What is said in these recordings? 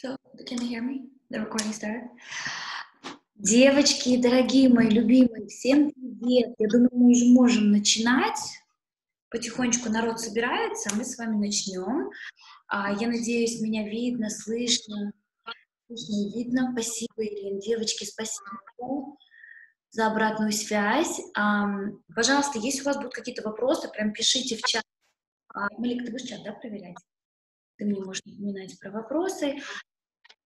So, can you hear me? The recording started. Девочки, дорогие мои любимые, всем привет! Я думаю, мы уже можем начинать. Потихонечку народ собирается, мы с вами начнем. А, я надеюсь, меня видно, слышно. Слышно и видно. Спасибо, Ирина. Девочки, спасибо за обратную связь. Пожалуйста, если у вас будут какие-то вопросы, прям пишите в чат. А, Малик, ты будешь чат, да, проверять? Ты мне можешь напоминать про вопросы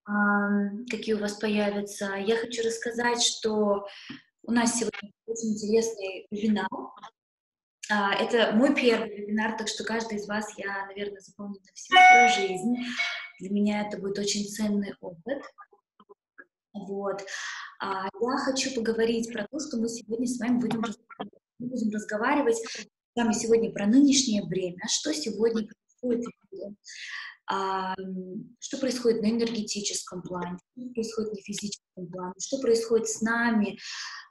какие у вас появятся. Я хочу рассказать, что у нас сегодня очень интересный вебинар. А, это мой первый вебинар, так что каждый из вас я, наверное, запомню на всю свою жизнь. Для меня это будет очень ценный опыт. Вот. А, я хочу поговорить про то, что мы сегодня с вами будем разговаривать. Мы будем разговаривать с вами сегодня про нынешнее время, что сегодня происходит что происходит на энергетическом плане, что происходит на физическом плане, что происходит с нами,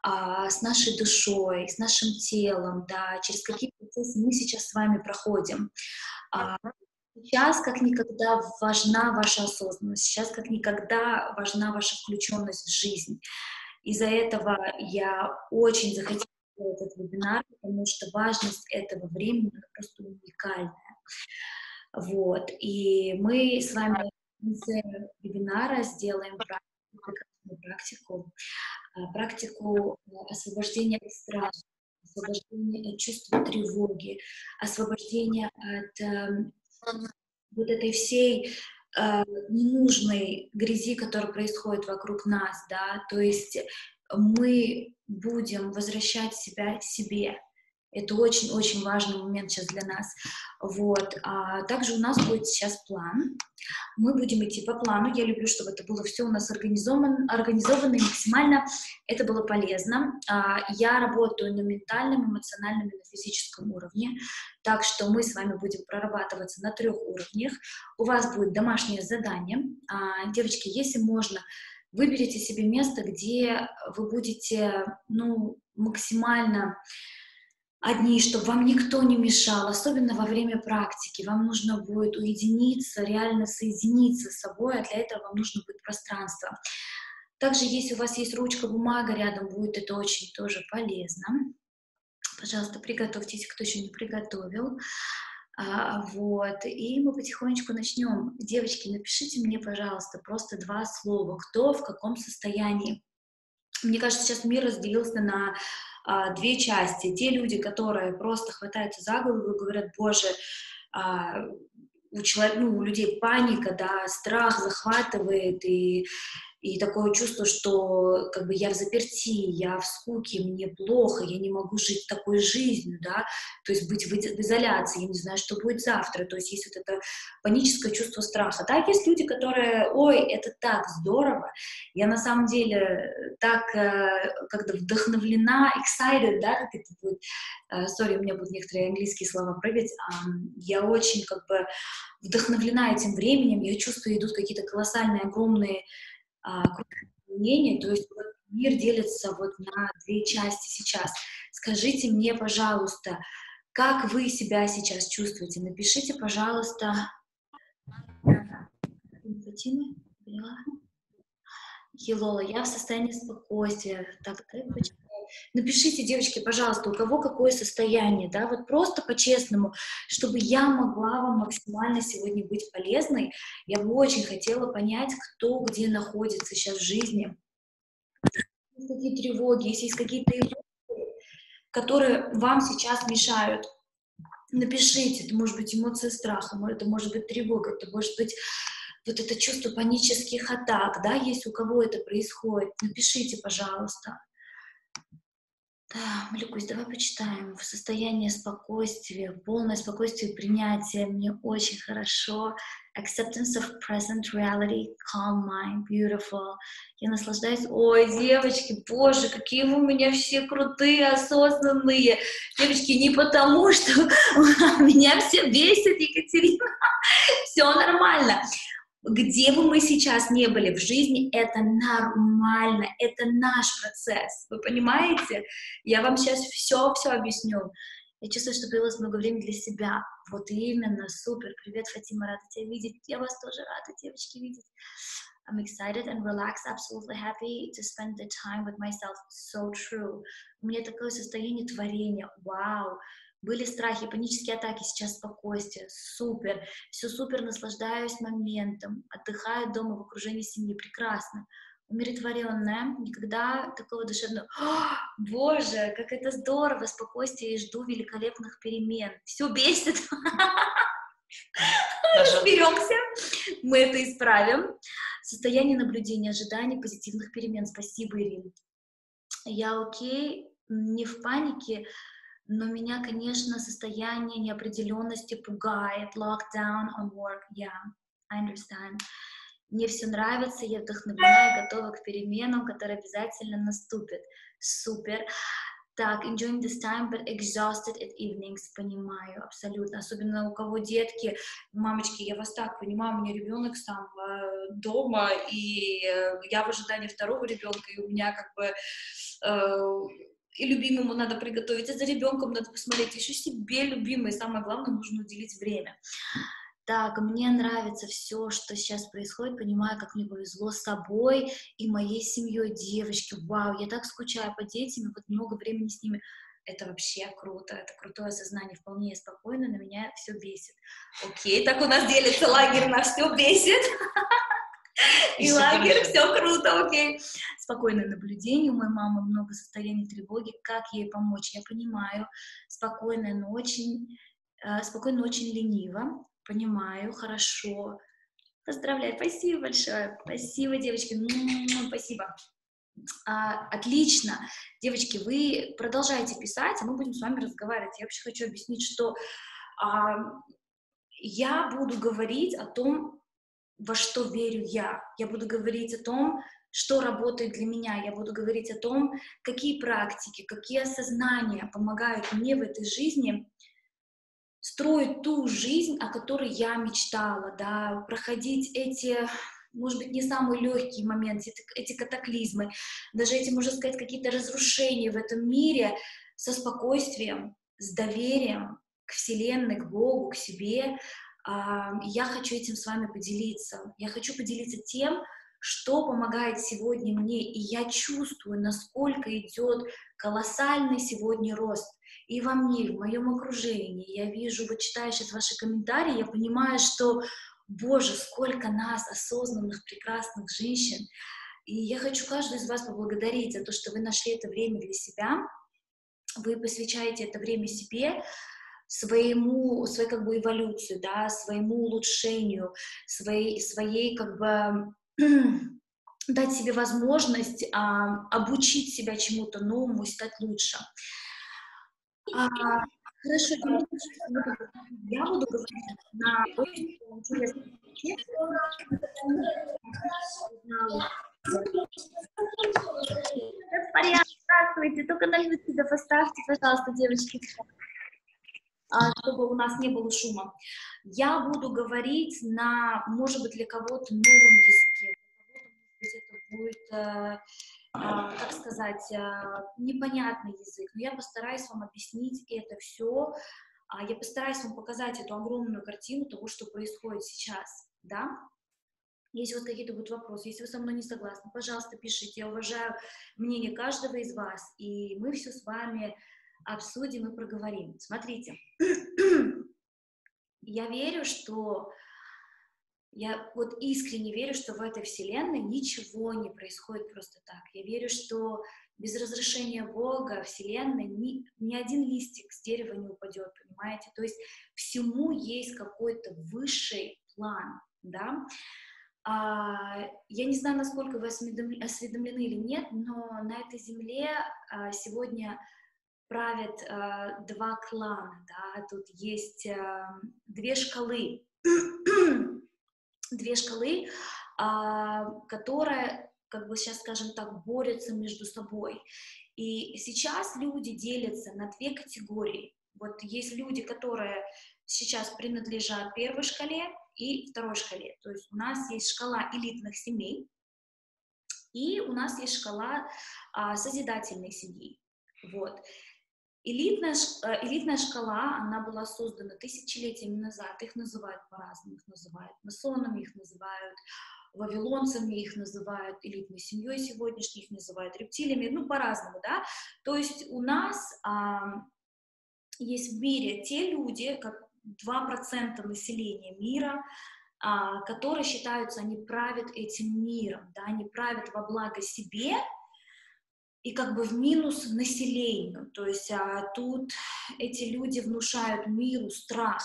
а, с нашей душой, с нашим телом, да, через какие процессы мы сейчас с вами проходим. А, сейчас как никогда важна ваша осознанность, сейчас как никогда важна ваша включенность в жизнь. Из-за этого я очень захотела этот вебинар, потому что важность этого времени просто уникальная. Вот. И мы с вами в конце вебинара сделаем практику, практику, а, практику освобождения от страха, освобождения от чувства тревоги, освобождения от э, вот этой всей э, ненужной грязи, которая происходит вокруг нас, да, то есть мы будем возвращать себя себе, это очень-очень важный момент сейчас для нас. Вот. А также у нас будет сейчас план. Мы будем идти по плану. Я люблю, чтобы это было все у нас организовано, организовано и максимально это было полезно. А, я работаю на ментальном, эмоциональном и на физическом уровне. Так что мы с вами будем прорабатываться на трех уровнях. У вас будет домашнее задание. А, девочки, если можно, выберите себе место, где вы будете ну, максимально одни, чтобы вам никто не мешал, особенно во время практики. Вам нужно будет уединиться, реально соединиться с собой, а для этого вам нужно будет пространство. Также, если у вас есть ручка, бумага рядом, будет это очень тоже полезно. Пожалуйста, приготовьтесь, кто еще не приготовил. А, вот, и мы потихонечку начнем. Девочки, напишите мне, пожалуйста, просто два слова, кто в каком состоянии. Мне кажется, сейчас мир разделился на а, две части. Те люди, которые просто хватаются за голову и говорят, боже, а, у, человека, ну, у людей паника, да, страх захватывает, и и такое чувство, что как бы я в заперти, я в скуке, мне плохо, я не могу жить такой жизнью, да, то есть быть в, изоляции, я не знаю, что будет завтра, то есть есть вот это паническое чувство страха. Так есть люди, которые, ой, это так здорово, я на самом деле так э, как-то вдохновлена, excited, да, как это будет, э, sorry, у меня будут некоторые английские слова прыгать, э, я очень как бы вдохновлена этим временем, я чувствую, идут какие-то колоссальные, огромные а, мнения, то есть вот мир делится вот на две части сейчас. Скажите мне, пожалуйста, как вы себя сейчас чувствуете? Напишите, пожалуйста. Елола, я в состоянии спокойствия. Так, так, Напишите, девочки, пожалуйста, у кого какое состояние, да, вот просто по-честному, чтобы я могла вам максимально сегодня быть полезной. Я бы очень хотела понять, кто где находится сейчас в жизни. Если какие тревоги, если есть какие-то эмоции, которые вам сейчас мешают, напишите, это может быть эмоция страха, это может быть тревога, это может быть вот это чувство панических атак, да, если у кого это происходит, напишите, пожалуйста. Да, Маликусь, давай почитаем. В состоянии спокойствия, полное спокойствие и принятие. Мне очень хорошо. Acceptance of present reality, calm mind, beautiful. Я наслаждаюсь. Ой, девочки, боже, какие вы у меня все крутые, осознанные. Девочки, не потому, что меня все бесит, Екатерина. Все нормально где бы мы сейчас не были в жизни, это нормально, это наш процесс, вы понимаете? Я вам сейчас все-все объясню. Я чувствую, что появилось много времени для себя. Вот именно, супер. Привет, Фатима, рада тебя видеть. Я вас тоже рада, девочки, видеть. I'm excited and relaxed, absolutely happy to spend the time with myself. So true. У меня такое состояние творения. Вау. Были страхи, панические атаки, сейчас спокойствие. Супер. Все супер, наслаждаюсь моментом. Отдыхаю дома в окружении семьи. Прекрасно умиротворенная, никогда такого душевного, О, боже, как это здорово, спокойствие и жду великолепных перемен. Все бесит. Разберемся, мы это исправим. Состояние наблюдения, ожидания позитивных перемен. Спасибо, Ирина. Я окей, не в панике, но меня, конечно, состояние неопределенности пугает. Lockdown on work, yeah, I understand. Мне все нравится, я вдохновлена и готова к переменам, которые обязательно наступят. Супер. Так, enjoying this time, but exhausted at evenings, понимаю, абсолютно. Особенно у кого детки, мамочки, я вас так понимаю, у меня ребенок сам э, дома, и э, я в ожидании второго ребенка, и у меня как бы э, и любимому надо приготовить, и за ребенком надо посмотреть, еще себе любимый, самое главное, нужно уделить время. Так, мне нравится все, что сейчас происходит, понимаю, как мне повезло с собой и моей семьей, девочки, вау, я так скучаю по детям, вот много времени с ними, это вообще круто, это крутое осознание, вполне спокойно, на меня все бесит. Окей, так у нас делится лагерь на все бесит. И лагерь, все круто, окей. Спокойное наблюдение, у моей мамы много состояний тревоги, как ей помочь, я понимаю. Спокойная, но очень, э, спокойно, очень лениво понимаю, хорошо. Поздравляю, спасибо большое. Спасибо, девочки. Спасибо. А, отлично. Девочки, вы продолжайте писать, а мы будем с вами разговаривать. Я вообще хочу объяснить, что а, я буду говорить о том, во что верю я. Я буду говорить о том, что работает для меня. Я буду говорить о том, какие практики, какие осознания помогают мне в этой жизни строить ту жизнь, о которой я мечтала, да, проходить эти, может быть, не самые легкие моменты, эти, катаклизмы, даже эти, можно сказать, какие-то разрушения в этом мире со спокойствием, с доверием к Вселенной, к Богу, к себе. Я хочу этим с вами поделиться. Я хочу поделиться тем, что помогает сегодня мне, и я чувствую, насколько идет колоссальный сегодня рост и во мне, и в моем окружении. Я вижу, вот читая сейчас ваши комментарии, я понимаю, что, боже, сколько нас, осознанных, прекрасных женщин. И я хочу каждую из вас поблагодарить за то, что вы нашли это время для себя, вы посвящаете это время себе, своему, своей как бы эволюции, да, своему улучшению, своей, своей как бы дать себе возможность а, обучить себя чему-то новому стать лучше. А, хорошо, я буду говорить на очень интересном Порядок, здравствуйте, только на себя поставьте, пожалуйста, девочки, чтобы у нас не было шума. Я буду говорить на, может быть, для кого-то новом языке, это будет э, а, как сказать, а, непонятный язык, но я постараюсь вам объяснить это все, а, я постараюсь вам показать эту огромную картину того, что происходит сейчас, да? Если вот какие-то будут вопросы, если вы со мной не согласны, пожалуйста, пишите. Я уважаю мнение каждого из вас, и мы все с вами обсудим и проговорим. Смотрите, я верю, что я вот искренне верю, что в этой вселенной ничего не происходит просто так. Я верю, что без разрешения Бога, Вселенной, ни, ни один листик с дерева не упадет, понимаете? То есть всему есть какой-то высший план, да? А, я не знаю, насколько вы осведомлены или нет, но на этой земле а, сегодня правят а, два клана, да? Тут есть а, две шкалы две шкалы, а, которые, как бы сейчас скажем так, борются между собой. И сейчас люди делятся на две категории. Вот есть люди, которые сейчас принадлежат первой шкале и второй шкале. То есть у нас есть шкала элитных семей, и у нас есть шкала а, созидательной семьи. Вот. Элитная, э, элитная шкала, она была создана тысячелетиями назад, их называют по-разному, их называют масонами, их называют вавилонцами, их называют элитной семьей сегодняшней, их называют рептилиями, ну, по-разному, да, то есть у нас а, есть в мире те люди, как 2% населения мира, а, которые считаются, они правят этим миром, да, они правят во благо себе и как бы в минус населению. То есть а, тут эти люди внушают миру страх,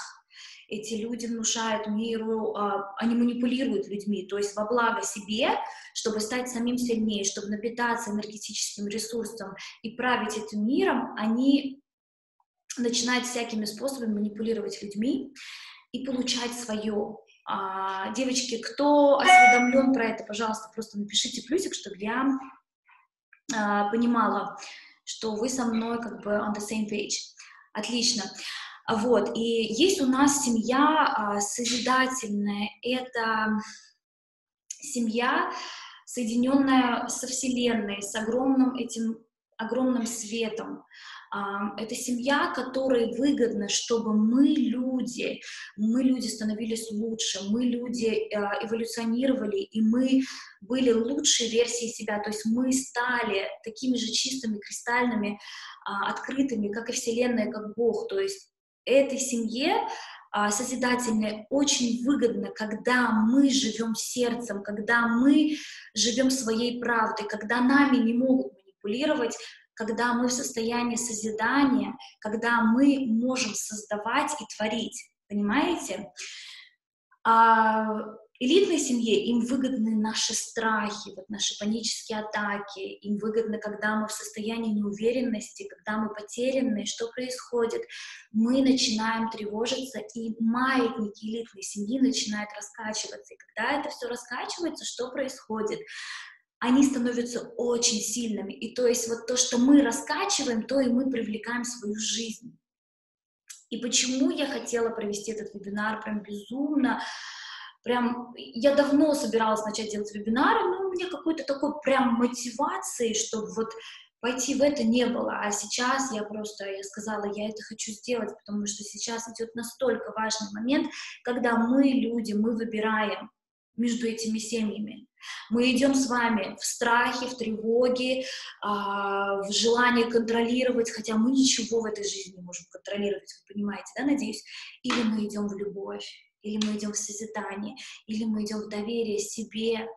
эти люди внушают миру, а, они манипулируют людьми, то есть во благо себе, чтобы стать самим сильнее, чтобы напитаться энергетическим ресурсом и править этим миром, они начинают всякими способами манипулировать людьми и получать свое. А, девочки, кто осведомлен про это, пожалуйста, просто напишите плюсик, чтобы я понимала, что вы со мной как бы on the same page. Отлично. Вот, и есть у нас семья а, созидательная. Это семья, соединенная со Вселенной, с огромным этим огромным светом, это семья, которой выгодно, чтобы мы, люди, мы, люди, становились лучше, мы, люди, а, эволюционировали, и мы были лучшей версией себя, то есть мы стали такими же чистыми, кристальными, а, открытыми, как и Вселенная, как Бог, то есть этой семье а, созидательной очень выгодно, когда мы живем сердцем, когда мы живем своей правдой, когда нами не могут манипулировать когда мы в состоянии созидания, когда мы можем создавать и творить, понимаете? А элитной семье им выгодны наши страхи, вот наши панические атаки, им выгодно, когда мы в состоянии неуверенности, когда мы потерянные, что происходит? Мы начинаем тревожиться, и маятники элитной семьи начинают раскачиваться. И когда это все раскачивается, что происходит? Они становятся очень сильными. И то есть вот то, что мы раскачиваем, то и мы привлекаем в свою жизнь. И почему я хотела провести этот вебинар прям безумно, прям, я давно собиралась начать делать вебинары, но у меня какой-то такой прям мотивации, чтобы вот пойти в это не было, а сейчас я просто, я сказала, я это хочу сделать, потому что сейчас идет настолько важный момент, когда мы, люди, мы выбираем между этими семьями. Мы идем с вами в страхе, в тревоге, а, в желании контролировать, хотя мы ничего в этой жизни не можем контролировать, вы понимаете, да, надеюсь? Или мы идем в любовь, или мы идем в созидание, или мы идем в доверие себе,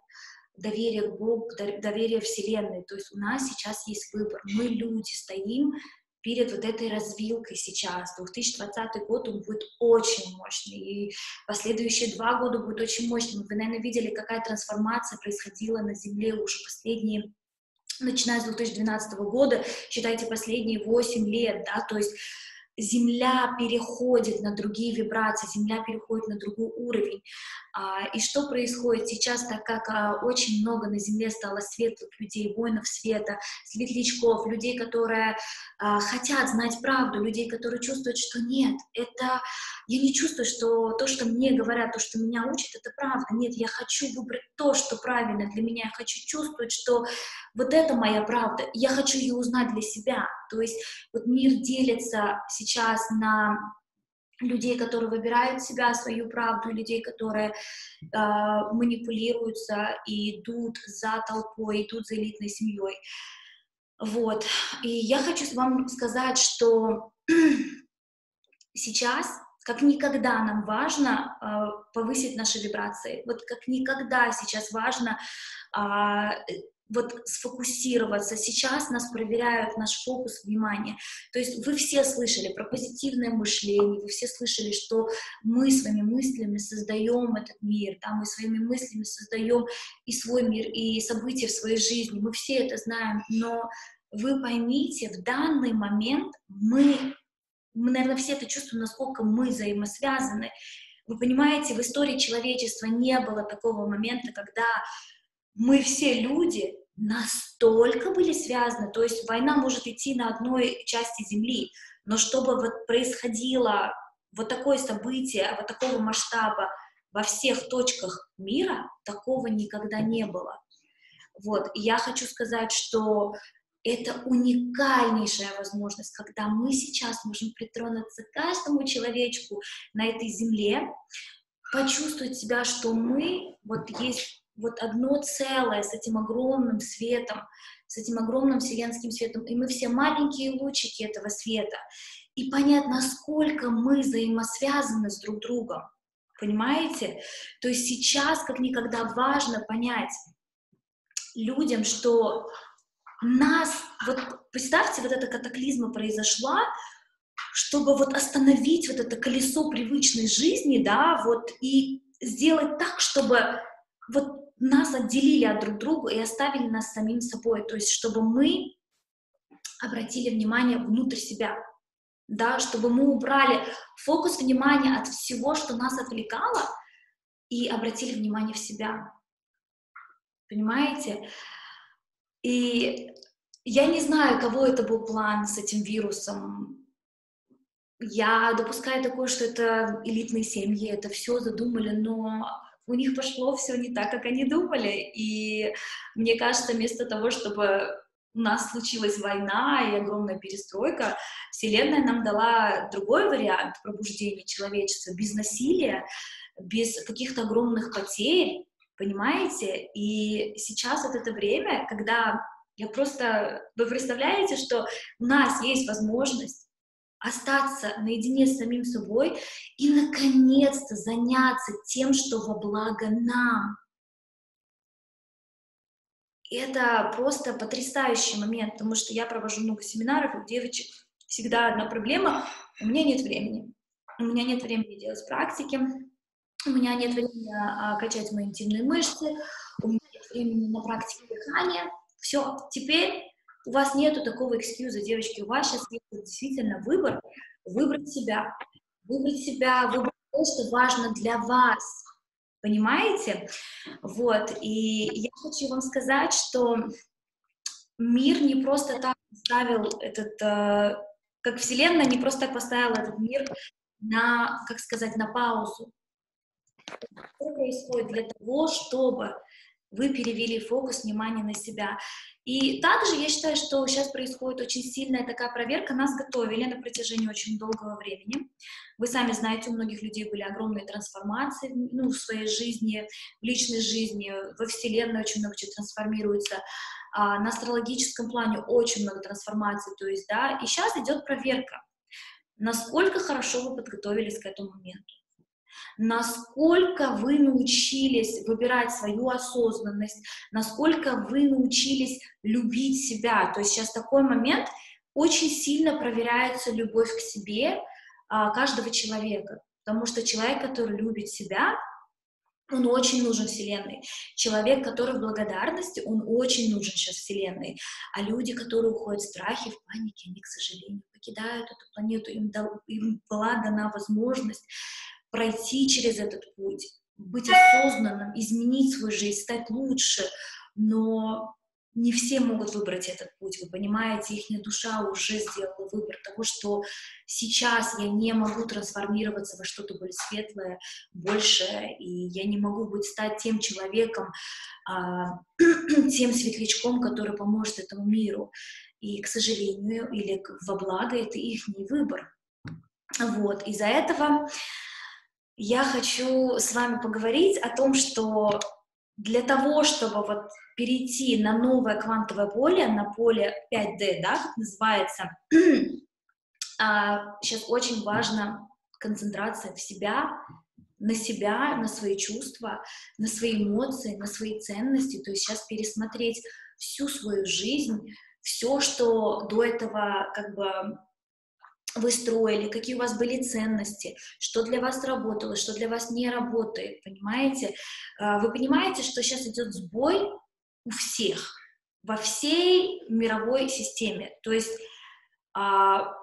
доверие к Богу, доверие Вселенной. То есть у нас сейчас есть выбор. Мы люди стоим перед вот этой развилкой сейчас. 2020 год, он будет очень мощный, и последующие два года будут очень мощными. Вы, наверное, видели, какая трансформация происходила на Земле уже последние начиная с 2012 года, считайте, последние 8 лет, да, то есть Земля переходит на другие вибрации, Земля переходит на другой уровень. А, и что происходит сейчас, так как а, очень много на Земле стало светлых людей, воинов света, светлячков, людей, которые а, хотят знать правду, людей, которые чувствуют, что нет, это я не чувствую, что то, что мне говорят, то, что меня учат, это правда. Нет, я хочу выбрать то, что правильно для меня. Я хочу чувствовать, что вот это моя правда. Я хочу ее узнать для себя. То есть вот мир делится сейчас на людей, которые выбирают себя, свою правду, людей, которые э, манипулируются и идут за толпой, идут за элитной семьей. Вот. И я хочу вам сказать, что сейчас как никогда нам важно э, повысить наши вибрации, вот как никогда сейчас важно э, вот сфокусироваться. Сейчас нас проверяют наш фокус внимания. То есть вы все слышали про позитивное мышление, вы все слышали, что мы своими мыслями создаем этот мир, да, мы своими мыслями создаем и свой мир, и события в своей жизни. Мы все это знаем, но вы поймите, в данный момент мы, мы, наверное, все это чувствуем, насколько мы взаимосвязаны. Вы понимаете, в истории человечества не было такого момента, когда мы все люди настолько были связаны, то есть война может идти на одной части Земли, но чтобы вот происходило вот такое событие, вот такого масштаба во всех точках мира, такого никогда не было. Вот, и я хочу сказать, что это уникальнейшая возможность, когда мы сейчас можем притронуться к каждому человечку на этой земле, почувствовать себя, что мы, вот есть вот одно целое с этим огромным светом, с этим огромным вселенским светом, и мы все маленькие лучики этого света, и понять, насколько мы взаимосвязаны с друг другом, понимаете? То есть сейчас как никогда важно понять людям, что нас, вот представьте, вот эта катаклизма произошла, чтобы вот остановить вот это колесо привычной жизни, да, вот и сделать так, чтобы вот нас отделили от друг друга и оставили нас самим собой, то есть чтобы мы обратили внимание внутрь себя, да, чтобы мы убрали фокус внимания от всего, что нас отвлекало, и обратили внимание в себя. Понимаете? И я не знаю, кого это был план с этим вирусом. Я допускаю такое, что это элитные семьи, это все задумали, но у них пошло все не так, как они думали. И мне кажется, вместо того, чтобы у нас случилась война и огромная перестройка, Вселенная нам дала другой вариант пробуждения человечества, без насилия, без каких-то огромных потерь, понимаете? И сейчас вот это время, когда я просто... Вы представляете, что у нас есть возможность остаться наедине с самим собой и, наконец-то, заняться тем, что во благо нам. И это просто потрясающий момент, потому что я провожу много семинаров, у девочек всегда одна проблема — у меня нет времени. У меня нет времени делать практики, у меня нет времени а, качать мои интимные мышцы, у меня нет времени на практике дыхания. Все, теперь у вас нету такого экскьюза, девочки, у вас сейчас есть действительно выбор, выбрать себя, выбрать себя, выбрать то, что важно для вас, понимаете? Вот, и я хочу вам сказать, что мир не просто так поставил этот, э, как Вселенная не просто так поставила этот мир на, как сказать, на паузу. Что происходит для того, чтобы вы перевели фокус внимания на себя. И также я считаю, что сейчас происходит очень сильная такая проверка. Нас готовили на протяжении очень долгого времени. Вы сами знаете, у многих людей были огромные трансформации ну, в своей жизни, в личной жизни, во Вселенной очень много чего трансформируется. А, на астрологическом плане очень много трансформаций. То есть, да, и сейчас идет проверка, насколько хорошо вы подготовились к этому моменту насколько вы научились выбирать свою осознанность, насколько вы научились любить себя. То есть сейчас такой момент, очень сильно проверяется любовь к себе а, каждого человека, потому что человек, который любит себя, он очень нужен Вселенной. Человек, который в благодарности, он очень нужен сейчас Вселенной. А люди, которые уходят в страхе, в панике, они, к сожалению, покидают эту планету, им, дал, им была дана возможность пройти через этот путь, быть осознанным, изменить свою жизнь, стать лучше, но не все могут выбрать этот путь, вы понимаете, их душа уже сделала выбор того, что сейчас я не могу трансформироваться во что-то более светлое, большее, и я не могу быть стать тем человеком, а, тем светлячком, который поможет этому миру. И, к сожалению, или во благо, это их выбор. Вот, из-за этого я хочу с вами поговорить о том, что для того, чтобы вот перейти на новое квантовое поле, на поле 5D, да, как называется, сейчас очень важна концентрация в себя, на себя, на свои чувства, на свои эмоции, на свои ценности, то есть сейчас пересмотреть всю свою жизнь, все, что до этого как бы вы строили, какие у вас были ценности, что для вас работало, что для вас не работает, понимаете? А, вы понимаете, что сейчас идет сбой у всех, во всей мировой системе. То есть а,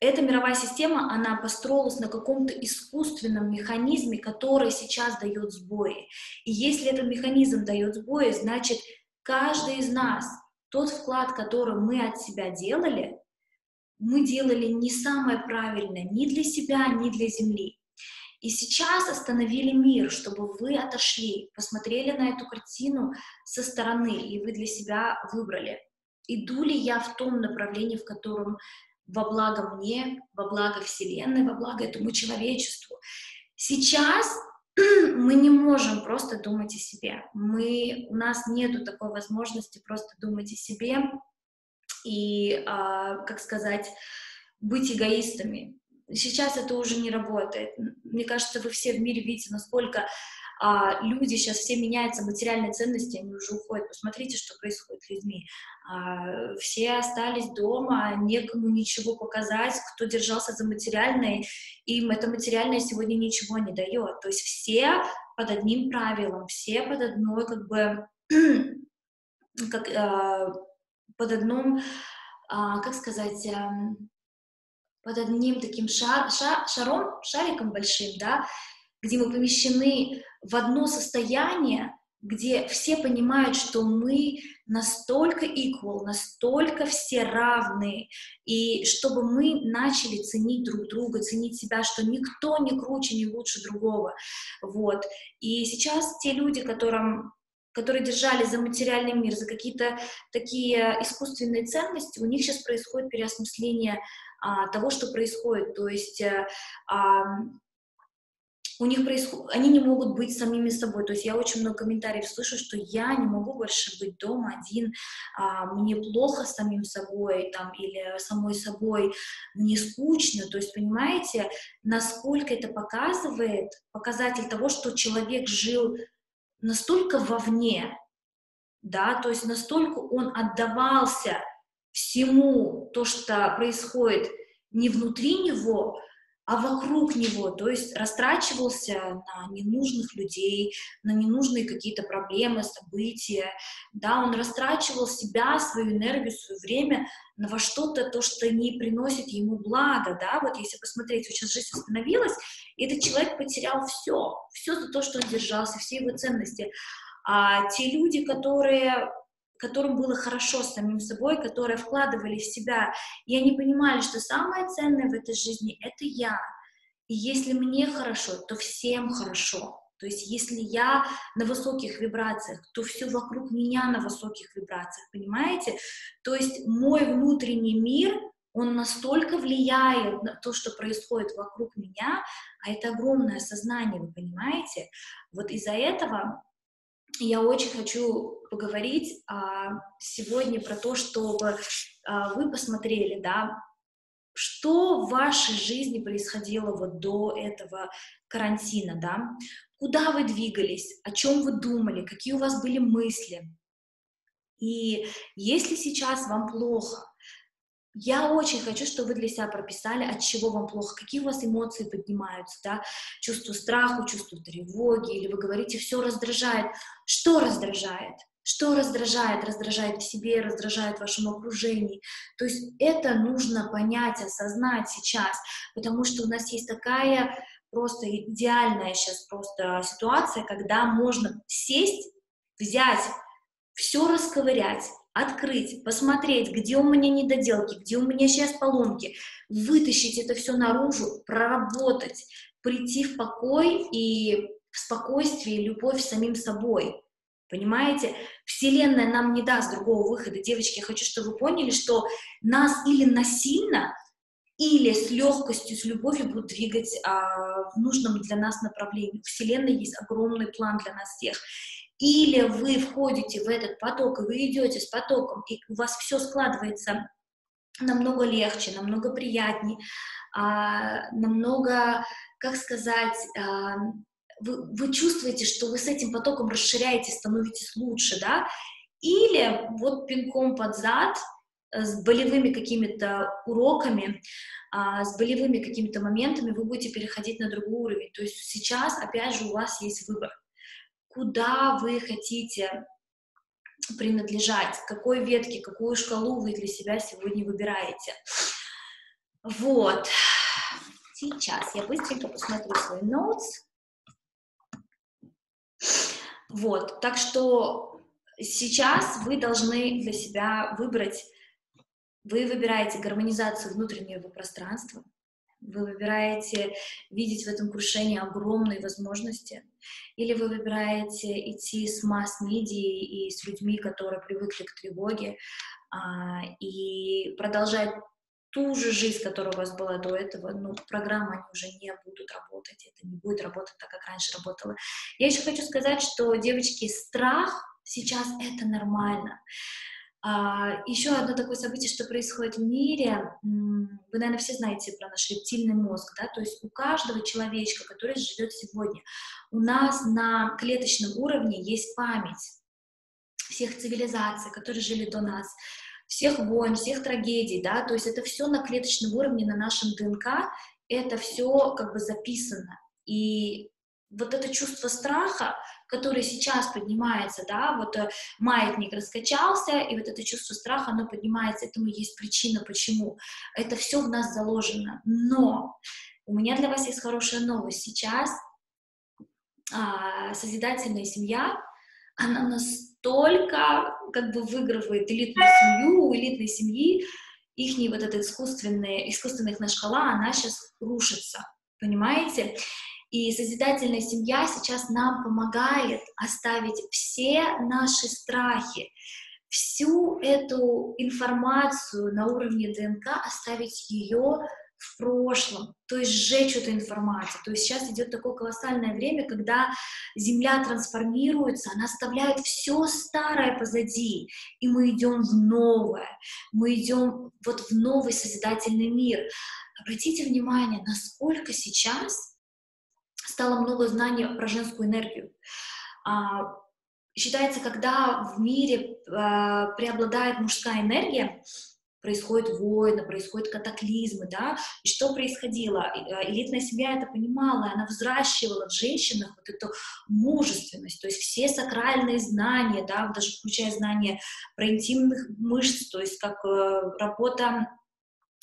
эта мировая система, она построилась на каком-то искусственном механизме, который сейчас дает сбои. И если этот механизм дает сбои, значит, каждый из нас, тот вклад, который мы от себя делали, мы делали не самое правильное ни для себя, ни для Земли. И сейчас остановили мир, чтобы вы отошли, посмотрели на эту картину со стороны, и вы для себя выбрали, Иду ли я в том направлении, в котором во благо мне, во благо Вселенной, во благо этому человечеству. Сейчас мы не можем просто думать о себе. Мы, у нас нет такой возможности просто думать о себе и, а, как сказать, быть эгоистами. Сейчас это уже не работает. Мне кажется, вы все в мире видите, насколько а, люди сейчас все меняются, материальные ценности, они уже уходят. Посмотрите, что происходит с людьми. А, все остались дома, некому ничего показать, кто держался за материальное, им это материальное сегодня ничего не дает. То есть все под одним правилом, все под одной, как бы, как, а, под одном, а, как сказать, а, под одним таким шар, шар, шаром, шариком большим, да, где мы помещены в одно состояние, где все понимают, что мы настолько equal, настолько все равны, и чтобы мы начали ценить друг друга, ценить себя, что никто не круче, не лучше другого, вот. И сейчас те люди, которым которые держали за материальный мир, за какие-то такие искусственные ценности, у них сейчас происходит переосмысление а, того, что происходит. То есть а, у них происходит, они не могут быть самими собой. То есть я очень много комментариев слышу, что я не могу больше быть дома один, а, мне плохо с самим собой там, или самой собой, мне скучно. То есть понимаете, насколько это показывает, показатель того, что человек жил настолько вовне, да, то есть настолько он отдавался всему то, что происходит не внутри него, а вокруг него, то есть растрачивался на ненужных людей, на ненужные какие-то проблемы, события, да, он растрачивал себя, свою энергию, свое время на во что-то, то, что не приносит ему блага, да, вот если посмотреть, сейчас жизнь остановилась, и этот человек потерял все, все за то, что он держался, все его ценности, а те люди, которые которым было хорошо с самим собой, которые вкладывали в себя, и они понимали, что самое ценное в этой жизни — это я. И если мне хорошо, то всем хорошо. То есть если я на высоких вибрациях, то все вокруг меня на высоких вибрациях, понимаете? То есть мой внутренний мир, он настолько влияет на то, что происходит вокруг меня, а это огромное сознание, вы понимаете? Вот из-за этого я очень хочу поговорить а, сегодня про то, чтобы а, вы посмотрели, да, что в вашей жизни происходило вот до этого карантина, да, куда вы двигались, о чем вы думали, какие у вас были мысли. И если сейчас вам плохо, я очень хочу, чтобы вы для себя прописали, от чего вам плохо, какие у вас эмоции поднимаются, да, чувство страха, чувство тревоги, или вы говорите, все раздражает. Что раздражает? Что раздражает? Раздражает в себе, раздражает в вашем окружении. То есть это нужно понять, осознать сейчас, потому что у нас есть такая просто идеальная сейчас просто ситуация, когда можно сесть, взять, все расковырять, открыть, посмотреть, где у меня недоделки, где у меня сейчас поломки, вытащить это все наружу, проработать, прийти в покой и в спокойствие, любовь с самим собой. Понимаете? Вселенная нам не даст другого выхода. Девочки, я хочу, чтобы вы поняли, что нас или насильно, или с легкостью, с любовью будут двигать а, в нужном для нас направлении. У Вселенной есть огромный план для нас всех. Или вы входите в этот поток, и вы идете с потоком, и у вас все складывается намного легче, намного приятнее, а, намного, как сказать, а, вы, вы чувствуете, что вы с этим потоком расширяетесь, становитесь лучше, да, или вот пинком под зад, э, с болевыми какими-то уроками, а, с болевыми какими-то моментами вы будете переходить на другой уровень. То есть сейчас, опять же, у вас есть выбор куда вы хотите принадлежать, какой ветке, какую шкалу вы для себя сегодня выбираете. Вот. Сейчас я быстренько посмотрю свой notes. Вот, так что сейчас вы должны для себя выбрать, вы выбираете гармонизацию внутреннего пространства, вы выбираете видеть в этом крушении огромные возможности, или вы выбираете идти с масс-медией и с людьми, которые привыкли к тревоге, а, и продолжать ту же жизнь, которая у вас была до этого, ну, программы они уже не будут работать, это не будет работать так, как раньше работало. Я еще хочу сказать, что, девочки, страх сейчас это нормально. А, еще одно такое событие, что происходит в мире, вы, наверное, все знаете про наш рептильный мозг, да, то есть у каждого человечка, который живет сегодня, у нас на клеточном уровне есть память всех цивилизаций, которые жили до нас, всех войн, всех трагедий, да, то есть это все на клеточном уровне, на нашем ДНК, это все как бы записано. И вот это чувство страха, которое сейчас поднимается, да, вот э, маятник раскачался, и вот это чувство страха, оно поднимается, этому есть причина, почему. Это все в нас заложено. Но у меня для вас есть хорошая новость. Сейчас а, созидательная семья, она настолько как бы выигрывает элитную семью, у элитной семьи их вот эта искусственная, искусственная их шкала, она сейчас рушится, понимаете? И созидательная семья сейчас нам помогает оставить все наши страхи, всю эту информацию на уровне ДНК, оставить ее в прошлом, то есть сжечь эту информацию. То есть сейчас идет такое колоссальное время, когда Земля трансформируется, она оставляет все старое позади, и мы идем в новое, мы идем вот в новый созидательный мир. Обратите внимание, насколько сейчас стало много знаний про женскую энергию. А, считается, когда в мире а, преобладает мужская энергия, происходят войны, происходят катаклизмы, да, и что происходило? А, элитная семья это понимала, она взращивала в женщинах вот эту мужественность, то есть все сакральные знания, да, даже включая знания про интимных мышц, то есть как э, работа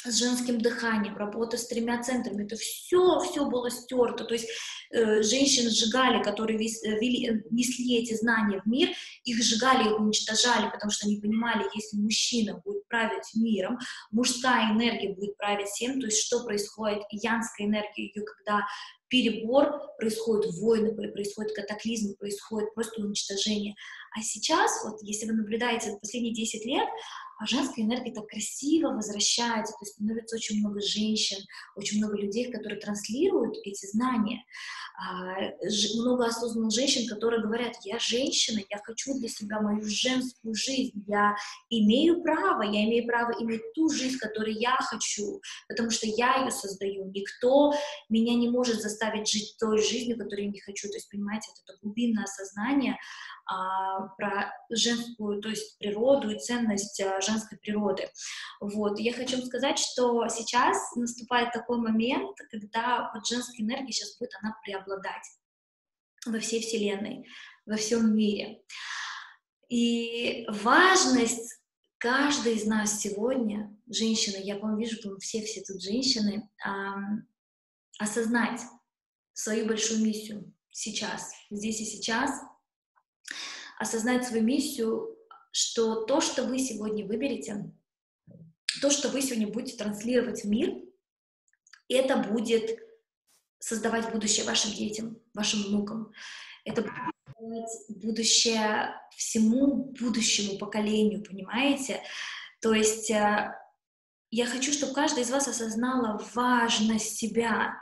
с женским дыханием, работа с тремя центрами, это все, все было стерто, то есть э, женщин сжигали, которые вес, э, вели, э, несли эти знания в мир, их сжигали, их уничтожали, потому что они понимали, если мужчина будет править миром, мужская энергия будет править всем, то есть что происходит, янская энергия, ее когда перебор, происходят войны, происходит катаклизм, происходит просто уничтожение. А сейчас, вот если вы наблюдаете последние 10 лет, а женская энергия так красиво возвращается, то есть становится очень много женщин, очень много людей, которые транслируют эти знания, а, много осознанных женщин, которые говорят, я женщина, я хочу для себя мою женскую жизнь, я имею право, я имею право иметь ту жизнь, которую я хочу, потому что я ее создаю, никто меня не может заставить жить той жизнью, которую я не хочу, то есть, понимаете, это глубинное осознание, про женскую, то есть природу и ценность а, женской природы. Вот. Я хочу сказать, что сейчас наступает такой момент, когда вот женская энергия сейчас будет она преобладать во всей Вселенной, во всем мире. И важность каждой из нас сегодня, женщины, я вам вижу, что все-все тут женщины, эм, осознать свою большую миссию сейчас, здесь и сейчас, осознать свою миссию, что то, что вы сегодня выберете, то, что вы сегодня будете транслировать в мир, это будет создавать будущее вашим детям, вашим внукам. Это будет будущее всему будущему поколению, понимаете? То есть э, я хочу, чтобы каждая из вас осознала важность себя.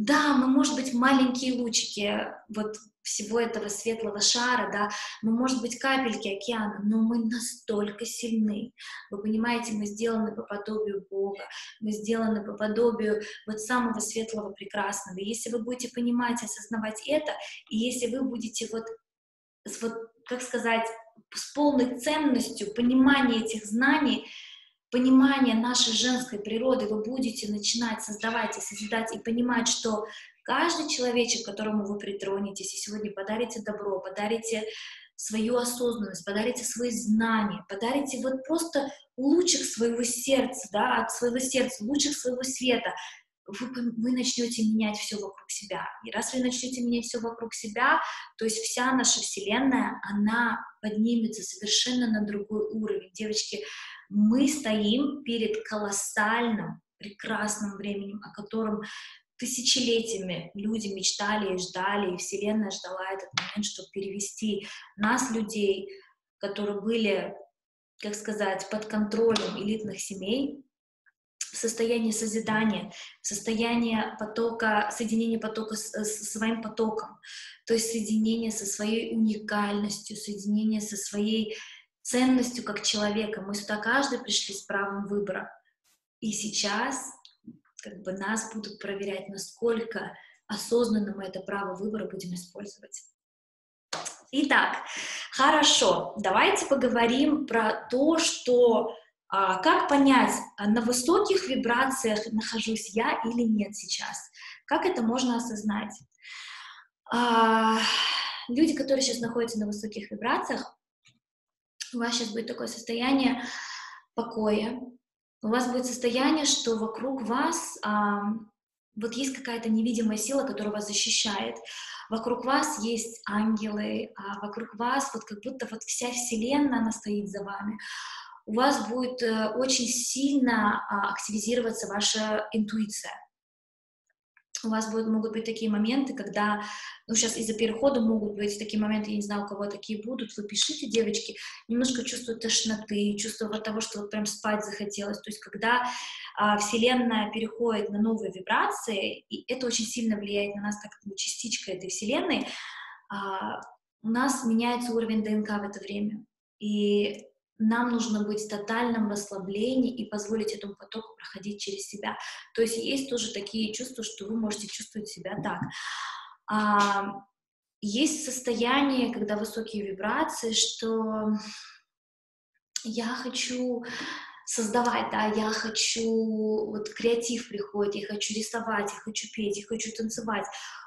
Да, мы, может быть, маленькие лучики, вот всего этого светлого шара, да, мы, может быть, капельки океана, но мы настолько сильны. Вы понимаете, мы сделаны по подобию Бога, мы сделаны по подобию вот самого светлого, прекрасного. И если вы будете понимать, осознавать это, и если вы будете вот, вот как сказать, с полной ценностью понимания этих знаний, понимания нашей женской природы, вы будете начинать создавать и созидать, и понимать, что Каждый человечек, которому вы притронетесь, и сегодня подарите добро, подарите свою осознанность, подарите свои знания, подарите вот просто лучик своего сердца, да, от своего сердца, лучик своего света, вы, вы начнете менять все вокруг себя. И раз вы начнете менять все вокруг себя, то есть вся наша Вселенная, она поднимется совершенно на другой уровень. Девочки, мы стоим перед колоссальным, прекрасным временем, о котором тысячелетиями люди мечтали и ждали, и Вселенная ждала этот момент, чтобы перевести нас, людей, которые были как сказать, под контролем элитных семей, в состоянии созидания, в состоянии потока, соединения потока с, с своим потоком, то есть соединение со своей уникальностью, соединение со своей ценностью как человека. Мы сюда каждый пришли с правом выбора. И сейчас как бы нас будут проверять, насколько осознанно мы это право выбора будем использовать. Итак, хорошо, давайте поговорим про то, что а, как понять, а, на высоких вибрациях нахожусь я или нет сейчас. Как это можно осознать? А, люди, которые сейчас находятся на высоких вибрациях, у вас сейчас будет такое состояние покоя, у вас будет состояние, что вокруг вас а, вот есть какая-то невидимая сила, которая вас защищает. Вокруг вас есть ангелы, а вокруг вас вот как будто вот вся вселенная, она стоит за вами. У вас будет э, очень сильно а, активизироваться ваша интуиция у вас будет, могут быть такие моменты, когда, ну, сейчас из-за перехода могут быть такие моменты, я не знаю, у кого такие будут, вы пишите, девочки, немножко чувство тошноты, чувство вот того, что вот прям спать захотелось, то есть когда а, Вселенная переходит на новые вибрации, и это очень сильно влияет на нас, как частичка этой Вселенной, а, у нас меняется уровень ДНК в это время, и нам нужно быть в тотальном расслаблении и позволить этому потоку проходить через себя. То есть есть тоже такие чувства, что вы можете чувствовать себя так. А, есть состояние, когда высокие вибрации, что я хочу создавать, да, я хочу, вот креатив приходит, я хочу рисовать, я хочу петь, я хочу танцевать,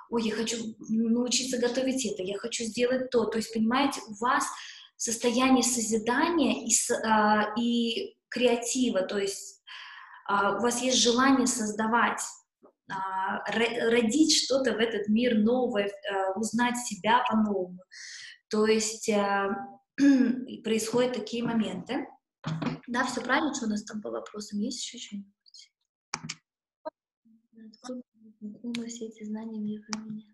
ой, я хочу научиться готовить это, я хочу сделать то, то есть, понимаете, у вас состояние созидания и, а, и креатива, то есть а, у вас есть желание создавать, а, родить что-то в этот мир новое, а, узнать себя по-новому. То есть а, происходят такие моменты. Да, все правильно, что у нас там по вопросам? Есть еще что-нибудь? Откуда все эти знания про меня?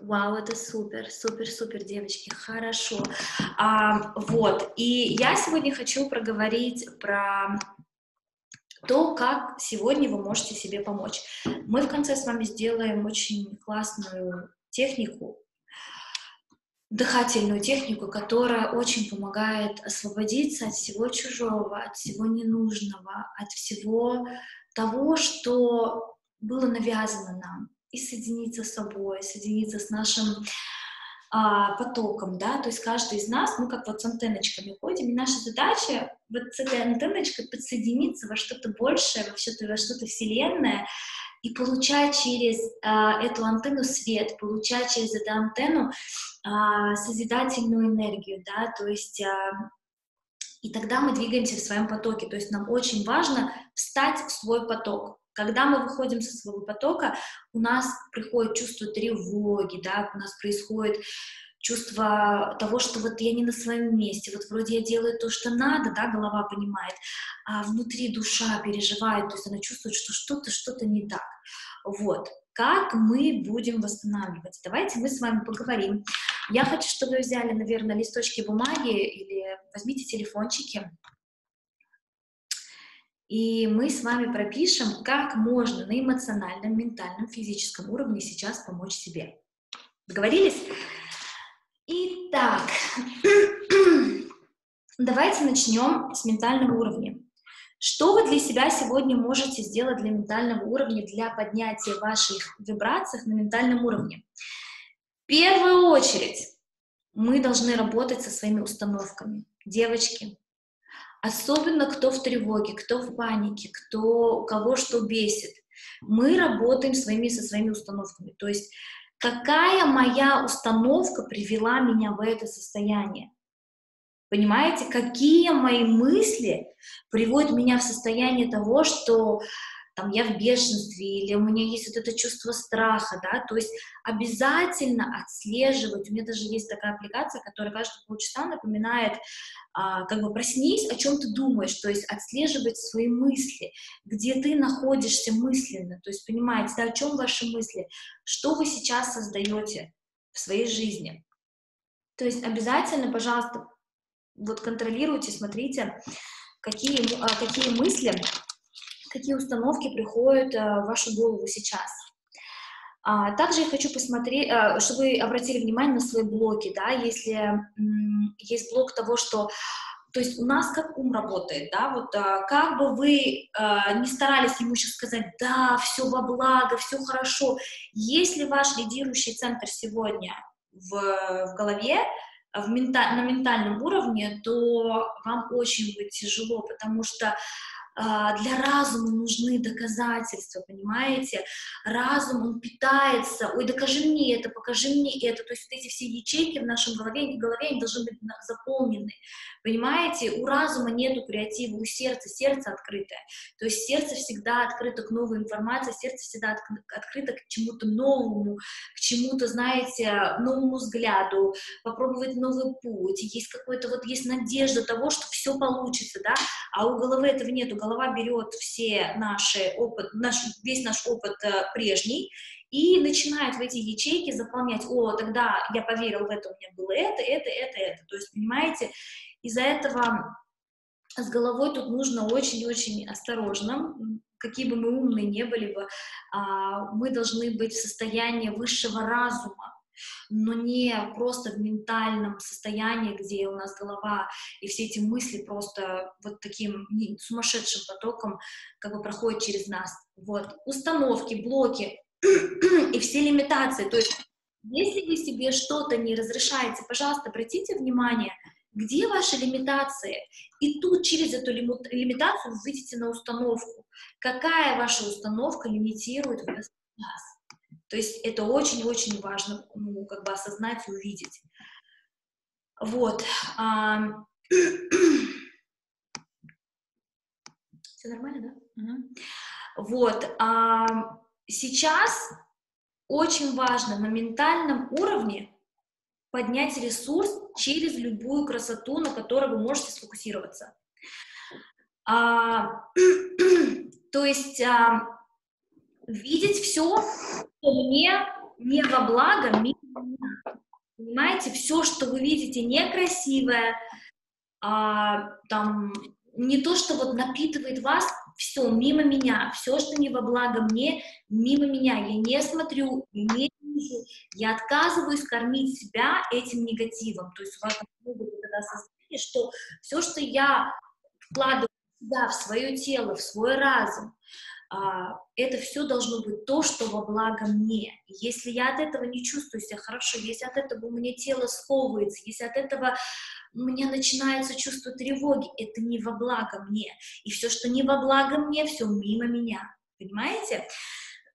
Вау, это супер, супер, супер, девочки, хорошо. А, вот, и я сегодня хочу проговорить про то, как сегодня вы можете себе помочь. Мы в конце с вами сделаем очень классную технику, дыхательную технику, которая очень помогает освободиться от всего чужого, от всего ненужного, от всего того, что было навязано нам и соединиться с собой, соединиться с нашим а, потоком, да, то есть каждый из нас, мы как вот с антенночками ходим, и наша задача вот с этой антенночкой подсоединиться во что-то большее, во что-то, во что-то вселенное, и получать через а, эту антенну свет, получать через эту антенну а, созидательную энергию, да, то есть а, и тогда мы двигаемся в своем потоке, то есть нам очень важно встать в свой поток, когда мы выходим со своего потока, у нас приходит чувство тревоги, да, у нас происходит чувство того, что вот я не на своем месте, вот вроде я делаю то, что надо, да, голова понимает, а внутри душа переживает, то есть она чувствует, что что-то, что-то не так. Вот. Как мы будем восстанавливать? Давайте мы с вами поговорим. Я хочу, чтобы вы взяли, наверное, листочки бумаги или возьмите телефончики, и мы с вами пропишем, как можно на эмоциональном, ментальном, физическом уровне сейчас помочь себе. Договорились? Итак, давайте начнем с ментального уровня. Что вы для себя сегодня можете сделать для ментального уровня, для поднятия ваших вибраций на ментальном уровне? В первую очередь мы должны работать со своими установками. Девочки, Особенно кто в тревоге, кто в панике, кто, кого что бесит. Мы работаем своими, со своими установками. То есть какая моя установка привела меня в это состояние? Понимаете, какие мои мысли приводят меня в состояние того, что там я в бешенстве, или у меня есть вот это чувство страха, да, то есть обязательно отслеживать, у меня даже есть такая аппликация, которая каждые полчаса напоминает, а, как бы проснись, о чем ты думаешь, то есть отслеживать свои мысли, где ты находишься мысленно, то есть понимаете, да, о чем ваши мысли, что вы сейчас создаете в своей жизни. То есть обязательно, пожалуйста, вот контролируйте, смотрите, какие, а, какие мысли, какие установки приходят а, в вашу голову сейчас. А, также я хочу посмотреть, чтобы вы обратили внимание на свои блоки, да, если есть блок того, что то есть у нас как ум работает, да, вот а, как бы вы не старались ему сейчас сказать, да, все во благо, все хорошо, если ваш лидирующий центр сегодня в, в голове, в мента, на ментальном уровне, то вам очень будет тяжело, потому что для разума нужны доказательства, понимаете? Разум, он питается, ой, докажи мне это, покажи мне это, то есть вот эти все ячейки в нашем голове, голове они должны быть заполнены, понимаете? У разума нету креатива, у сердца, сердце открытое, то есть сердце всегда открыто к новой информации, сердце всегда от, открыто к чему-то новому, к чему-то, знаете, новому взгляду, попробовать новый путь, есть какой-то вот, есть надежда того, что все получится, да, а у головы этого нету, голова берет все наши опыт, наш, весь наш опыт э, прежний и начинает в эти ячейки заполнять, о, тогда я поверил в это, у меня было это, это, это, это. То есть, понимаете, из-за этого с головой тут нужно очень-очень осторожно, какие бы мы умные не были бы, а, мы должны быть в состоянии высшего разума, но не просто в ментальном состоянии, где у нас голова и все эти мысли просто вот таким сумасшедшим потоком как бы проходят через нас. Вот. Установки, блоки и все лимитации. То есть если вы себе что-то не разрешаете, пожалуйста, обратите внимание, где ваши лимитации? И тут через эту лимитацию вы выйдете на установку. Какая ваша установка лимитирует вас? То есть это очень-очень важно ну, как бы осознать и увидеть. Вот. Все нормально, да? Угу. Вот. Сейчас очень важно на ментальном уровне поднять ресурс через любую красоту, на которой вы можете сфокусироваться. А, то есть а, видеть все, что мне не во благо, понимаете, все, что вы видите некрасивое, а, там, не то, что вот напитывает вас, все мимо меня, все, что не во благо мне, мимо меня, я не смотрю, не вижу, я отказываюсь кормить себя этим негативом, то есть у вас будет тогда состояние, что все, что я вкладываю в себя, в свое тело, в свой разум, это все должно быть то, что во благо мне. Если я от этого не чувствую себя хорошо, если от этого у меня тело сковывается, если от этого у меня начинается чувство тревоги, это не во благо мне. И все, что не во благо мне, все мимо меня. Понимаете?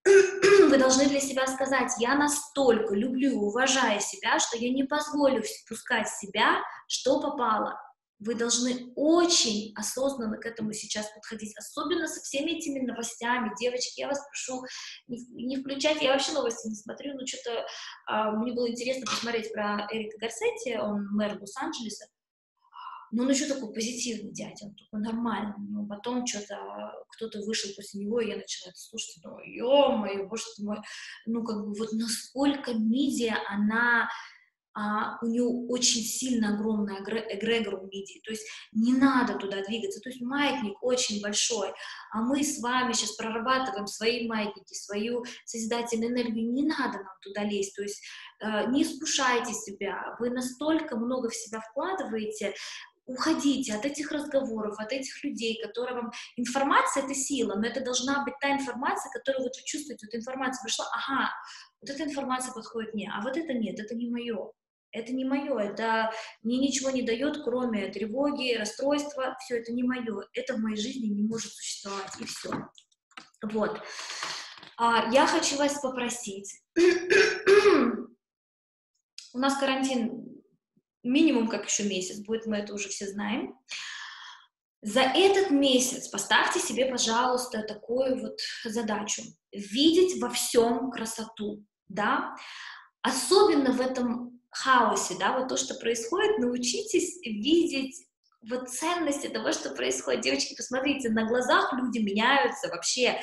Вы должны для себя сказать, я настолько люблю и уважаю себя, что я не позволю впускать в себя, что попало. Вы должны очень осознанно к этому сейчас подходить, особенно со всеми этими новостями. Девочки, я вас прошу не, не включать, я вообще новости не смотрю, но что-то а, мне было интересно посмотреть про Эрика Гарсетти, он мэр Лос-Анджелеса. Ну, он еще такой позитивный дядя, он такой нормальный. Но потом что-то кто-то вышел после него, и я начала это слушать, ну, ё-моё, боже мой. Ну, как бы вот насколько медиа, она а, у нее очень сильно огромный эгрегор в миди, то есть не надо туда двигаться, то есть маятник очень большой, а мы с вами сейчас прорабатываем свои маятники, свою созидательную энергию, не надо нам туда лезть, то есть э, не искушайте себя, вы настолько много в себя вкладываете, уходите от этих разговоров, от этих людей, которые вам... Информация — это сила, но это должна быть та информация, которую вот вы чувствуете, вот информация пришла, ага, вот эта информация подходит мне, а вот это нет, это не мое. Это не мое, это мне ничего не дает, кроме тревоги, расстройства, все это не мое, это в моей жизни не может существовать, и все. Вот. А, я хочу вас попросить. У нас карантин минимум как еще месяц будет, мы это уже все знаем. За этот месяц поставьте себе, пожалуйста, такую вот задачу. Видеть во всем красоту, да? Особенно в этом хаосе, да, вот то, что происходит, научитесь видеть вот ценности того, что происходит. Девочки, посмотрите, на глазах люди меняются вообще,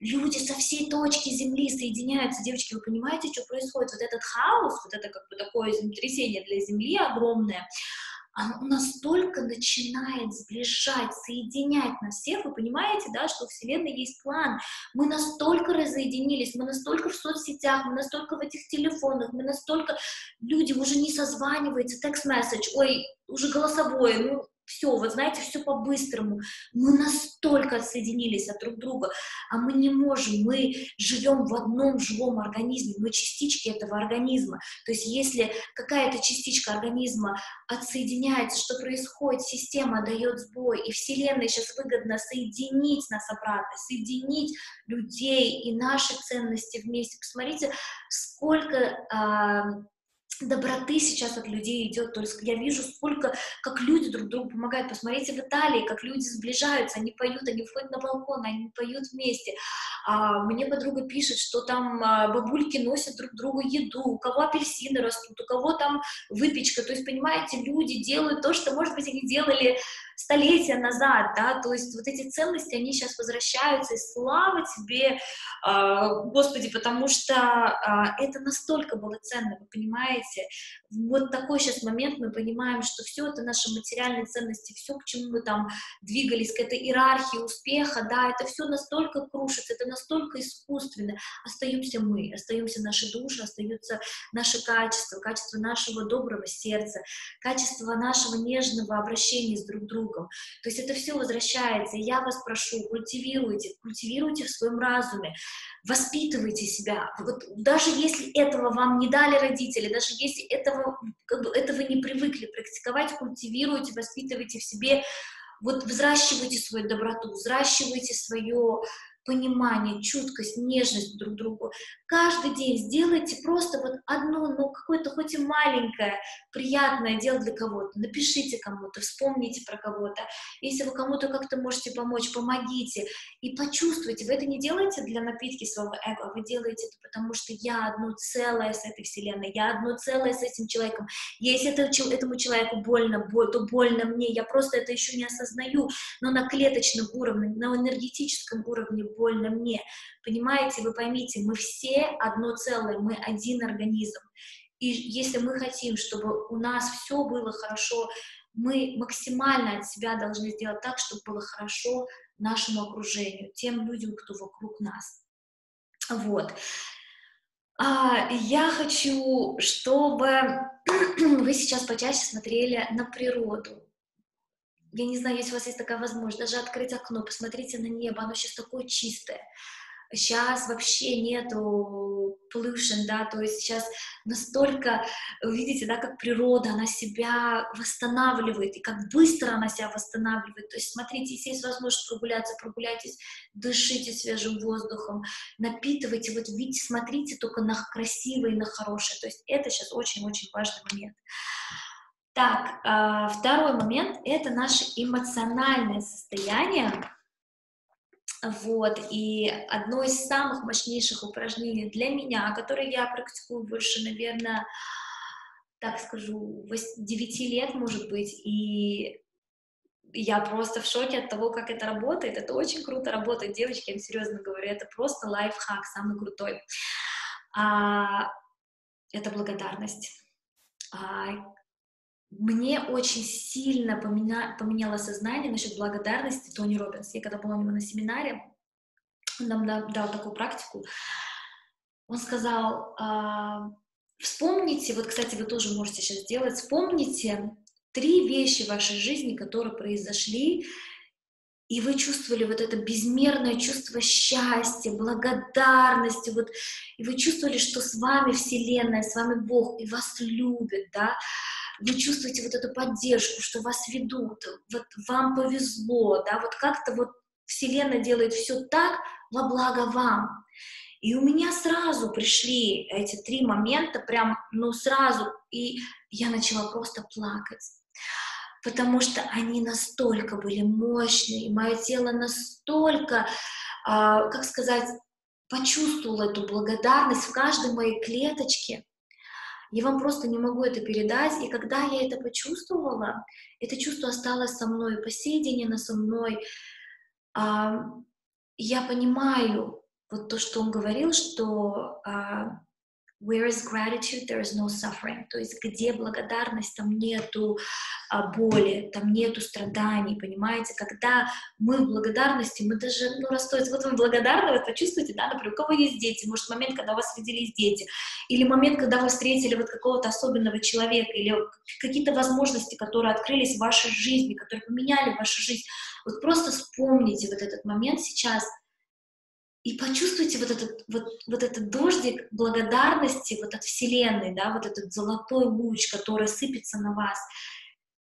люди со всей точки Земли соединяются. Девочки, вы понимаете, что происходит? Вот этот хаос, вот это как бы такое землетрясение для Земли огромное, оно настолько начинает сближать, соединять нас всех. Вы понимаете, да, что у Вселенной есть план. Мы настолько разоединились, мы настолько в соцсетях, мы настолько в этих телефонах, мы настолько... Люди уже не созваниваются, текст-месседж, ой, уже голосовое, ну, все, вот знаете, все по-быстрому. Мы настолько отсоединились от друг друга, а мы не можем, мы живем в одном живом организме, мы частички этого организма. То есть если какая-то частичка организма отсоединяется, что происходит, система дает сбой, и Вселенной сейчас выгодно соединить нас обратно, соединить людей и наши ценности вместе. Посмотрите, сколько э, доброты сейчас от людей идет, то есть я вижу, сколько, как люди друг другу помогают. Посмотрите в Италии, как люди сближаются, они поют, они входят на балкон, они поют вместе. А, мне подруга пишет, что там а, бабульки носят друг другу еду, у кого апельсины растут, у кого там выпечка. То есть, понимаете, люди делают то, что, может быть, они делали столетия назад, да, то есть вот эти ценности, они сейчас возвращаются, и слава тебе, э, Господи, потому что э, это настолько было ценно, вы понимаете, вот такой сейчас момент мы понимаем, что все это наши материальные ценности, все, к чему мы там двигались, к этой иерархии успеха, да, это все настолько крушится, это настолько искусственно, остаемся мы, остаемся наши души, остаются наши качества, качество нашего доброго сердца, качество нашего нежного обращения с друг другом. То есть это все возвращается. И я вас прошу, культивируйте, культивируйте в своем разуме, воспитывайте себя. Вот даже если этого вам не дали родители, даже если этого, как бы, этого не привыкли практиковать, культивируйте, воспитывайте в себе вот взращивайте свою доброту, взращивайте свое понимание, чуткость, нежность друг к другу. Каждый день сделайте просто вот одно, ну, какое-то хоть и маленькое, приятное дело для кого-то. Напишите кому-то, вспомните про кого-то. Если вы кому-то как-то можете помочь, помогите. И почувствуйте, вы это не делаете для напитки своего эго, вы делаете это потому, что я одно целое с этой вселенной, я одно целое с этим человеком. Если это, этому человеку больно, то больно мне, я просто это еще не осознаю, но на клеточном уровне, на энергетическом уровне больно мне. Понимаете, вы поймите, мы все одно целое, мы один организм. И если мы хотим, чтобы у нас все было хорошо, мы максимально от себя должны сделать так, чтобы было хорошо нашему окружению, тем людям, кто вокруг нас. Вот. А, я хочу, чтобы вы сейчас почаще смотрели на природу, я не знаю, если у вас есть такая возможность, даже открыть окно, посмотрите на небо, оно сейчас такое чистое. Сейчас вообще нету pollution, да, то есть сейчас настолько, видите, да, как природа, она себя восстанавливает, и как быстро она себя восстанавливает. То есть смотрите, если есть возможность прогуляться, прогуляйтесь, дышите свежим воздухом, напитывайте, вот видите, смотрите только на красивое и на хорошее. То есть это сейчас очень-очень важный момент. Так, а, второй момент — это наше эмоциональное состояние. Вот, и одно из самых мощнейших упражнений для меня, которое я практикую больше, наверное, так скажу, 9 лет, может быть, и я просто в шоке от того, как это работает. Это очень круто работает, девочки, я вам серьезно говорю, это просто лайфхак, самый крутой. А, это благодарность. А, мне очень сильно поменя... поменяло сознание насчет благодарности Тони Робинс. Я когда была у него на семинаре, он нам дал, такую практику. Он сказал, э, вспомните, вот, кстати, вы тоже можете сейчас сделать, вспомните три вещи в вашей жизни, которые произошли, и вы чувствовали вот это безмерное чувство счастья, благодарности, вот, и вы чувствовали, что с вами Вселенная, с вами Бог, и вас любит, да, вы чувствуете вот эту поддержку, что вас ведут, вот вам повезло, да, вот как-то вот Вселенная делает все так во благо вам. И у меня сразу пришли эти три момента, прям, ну, сразу, и я начала просто плакать, потому что они настолько были мощные, и мое тело настолько, э, как сказать, почувствовало эту благодарность в каждой моей клеточке, я вам просто не могу это передать. И когда я это почувствовала, это чувство осталось со мной, по сей день оно со мной. А, я понимаю вот то, что он говорил, что а, Where is gratitude, there is no suffering. То есть где благодарность, там нету а, боли, там нету страданий, понимаете? Когда мы в благодарности, мы даже, ну, расстроиться, вот вы благодарны, вот почувствуйте, да, например, у кого есть дети, может, момент, когда у вас родились дети, или момент, когда вы встретили вот какого-то особенного человека, или какие-то возможности, которые открылись в вашей жизни, которые поменяли вашу жизнь. Вот просто вспомните вот этот момент сейчас — и почувствуйте вот этот, вот, вот этот дождик благодарности вот от Вселенной, да, вот этот золотой луч, который сыпется на вас.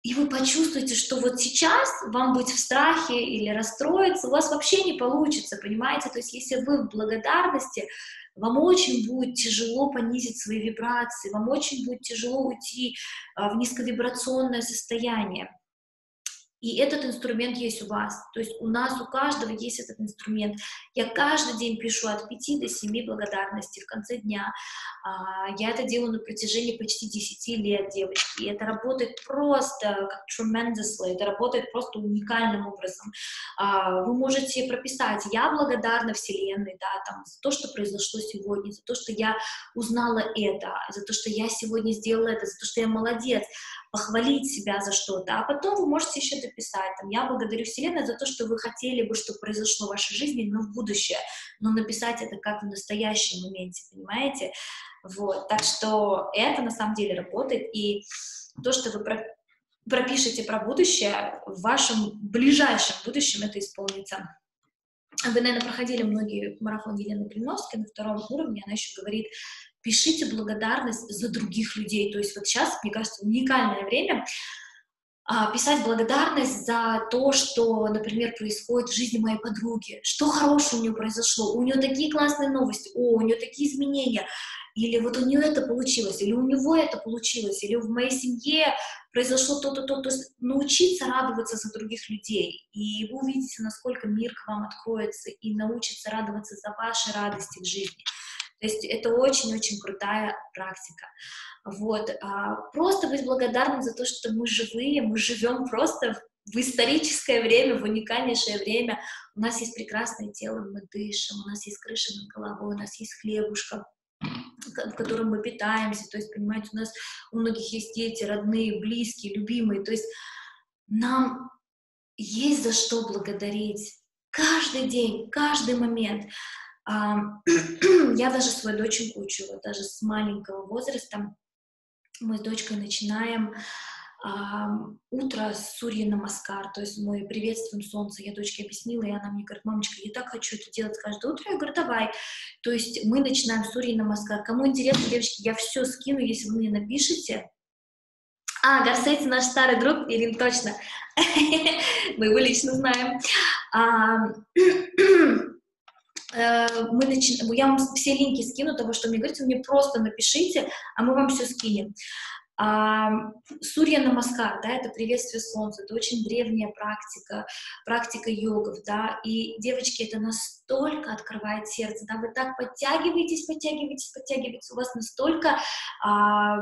И вы почувствуете, что вот сейчас вам быть в страхе или расстроиться у вас вообще не получится, понимаете? То есть если вы в благодарности, вам очень будет тяжело понизить свои вибрации, вам очень будет тяжело уйти а, в низковибрационное состояние. И этот инструмент есть у вас. То есть у нас, у каждого есть этот инструмент. Я каждый день пишу от 5 до 7 благодарностей в конце дня. А, я это делаю на протяжении почти 10 лет, девочки. И это работает просто как tremendously. Это работает просто уникальным образом. А, вы можете прописать «Я благодарна Вселенной», да, там, за то, что произошло сегодня, за то, что я узнала это, за то, что я сегодня сделала это, за то, что я молодец похвалить себя за что-то, а потом вы можете еще дописать, там, я благодарю Вселенную за то, что вы хотели бы, чтобы произошло в вашей жизни, но в будущее, но написать это как в настоящем моменте, понимаете? Вот, так что это на самом деле работает, и то, что вы про пропишете про будущее, в вашем ближайшем будущем это исполнится. Вы, наверное, проходили многие марафон Елены Клиновской на втором уровне, она еще говорит, пишите благодарность за других людей. То есть вот сейчас, мне кажется, уникальное время а, писать благодарность за то, что, например, происходит в жизни моей подруги, что хорошего у нее произошло, у нее такие классные новости, о, у нее такие изменения, или вот у нее это получилось, или у него это получилось, или в моей семье произошло то-то, то-то. То есть научиться радоваться за других людей, и вы увидите, насколько мир к вам откроется, и научиться радоваться за ваши радости в жизни. То есть это очень-очень крутая практика. Вот. А, просто быть благодарным за то, что мы живые, мы живем просто в историческое время, в уникальнейшее время. У нас есть прекрасное тело, мы дышим, у нас есть крыша над головой, у нас есть хлебушка, в котором мы питаемся. То есть, понимаете, у нас у многих есть дети, родные, близкие, любимые. То есть нам есть за что благодарить. Каждый день, каждый момент. Я даже свою доченьку учу, вот даже с маленького возраста мы с дочкой начинаем утро с Сурьи Намаскар, то есть мы приветствуем солнце, я дочке объяснила, и она мне говорит, мамочка, я так хочу это делать каждое утро, я говорю, давай, то есть мы начинаем с Сурьи Намаскар, кому интересно, девочки, я все скину, если вы мне напишите, а, Гарсети наш старый друг, Ирин, точно, мы его лично знаем, Э, мы начи... я вам все линки скину того, что мне говорите, вы мне просто напишите, а мы вам все скинем. А, Сурья Намаскар, да, это приветствие солнца, это очень древняя практика, практика йогов, да, и, девочки, это настолько открывает сердце, да, вы так подтягиваетесь, подтягиваетесь, подтягиваетесь, у вас настолько а,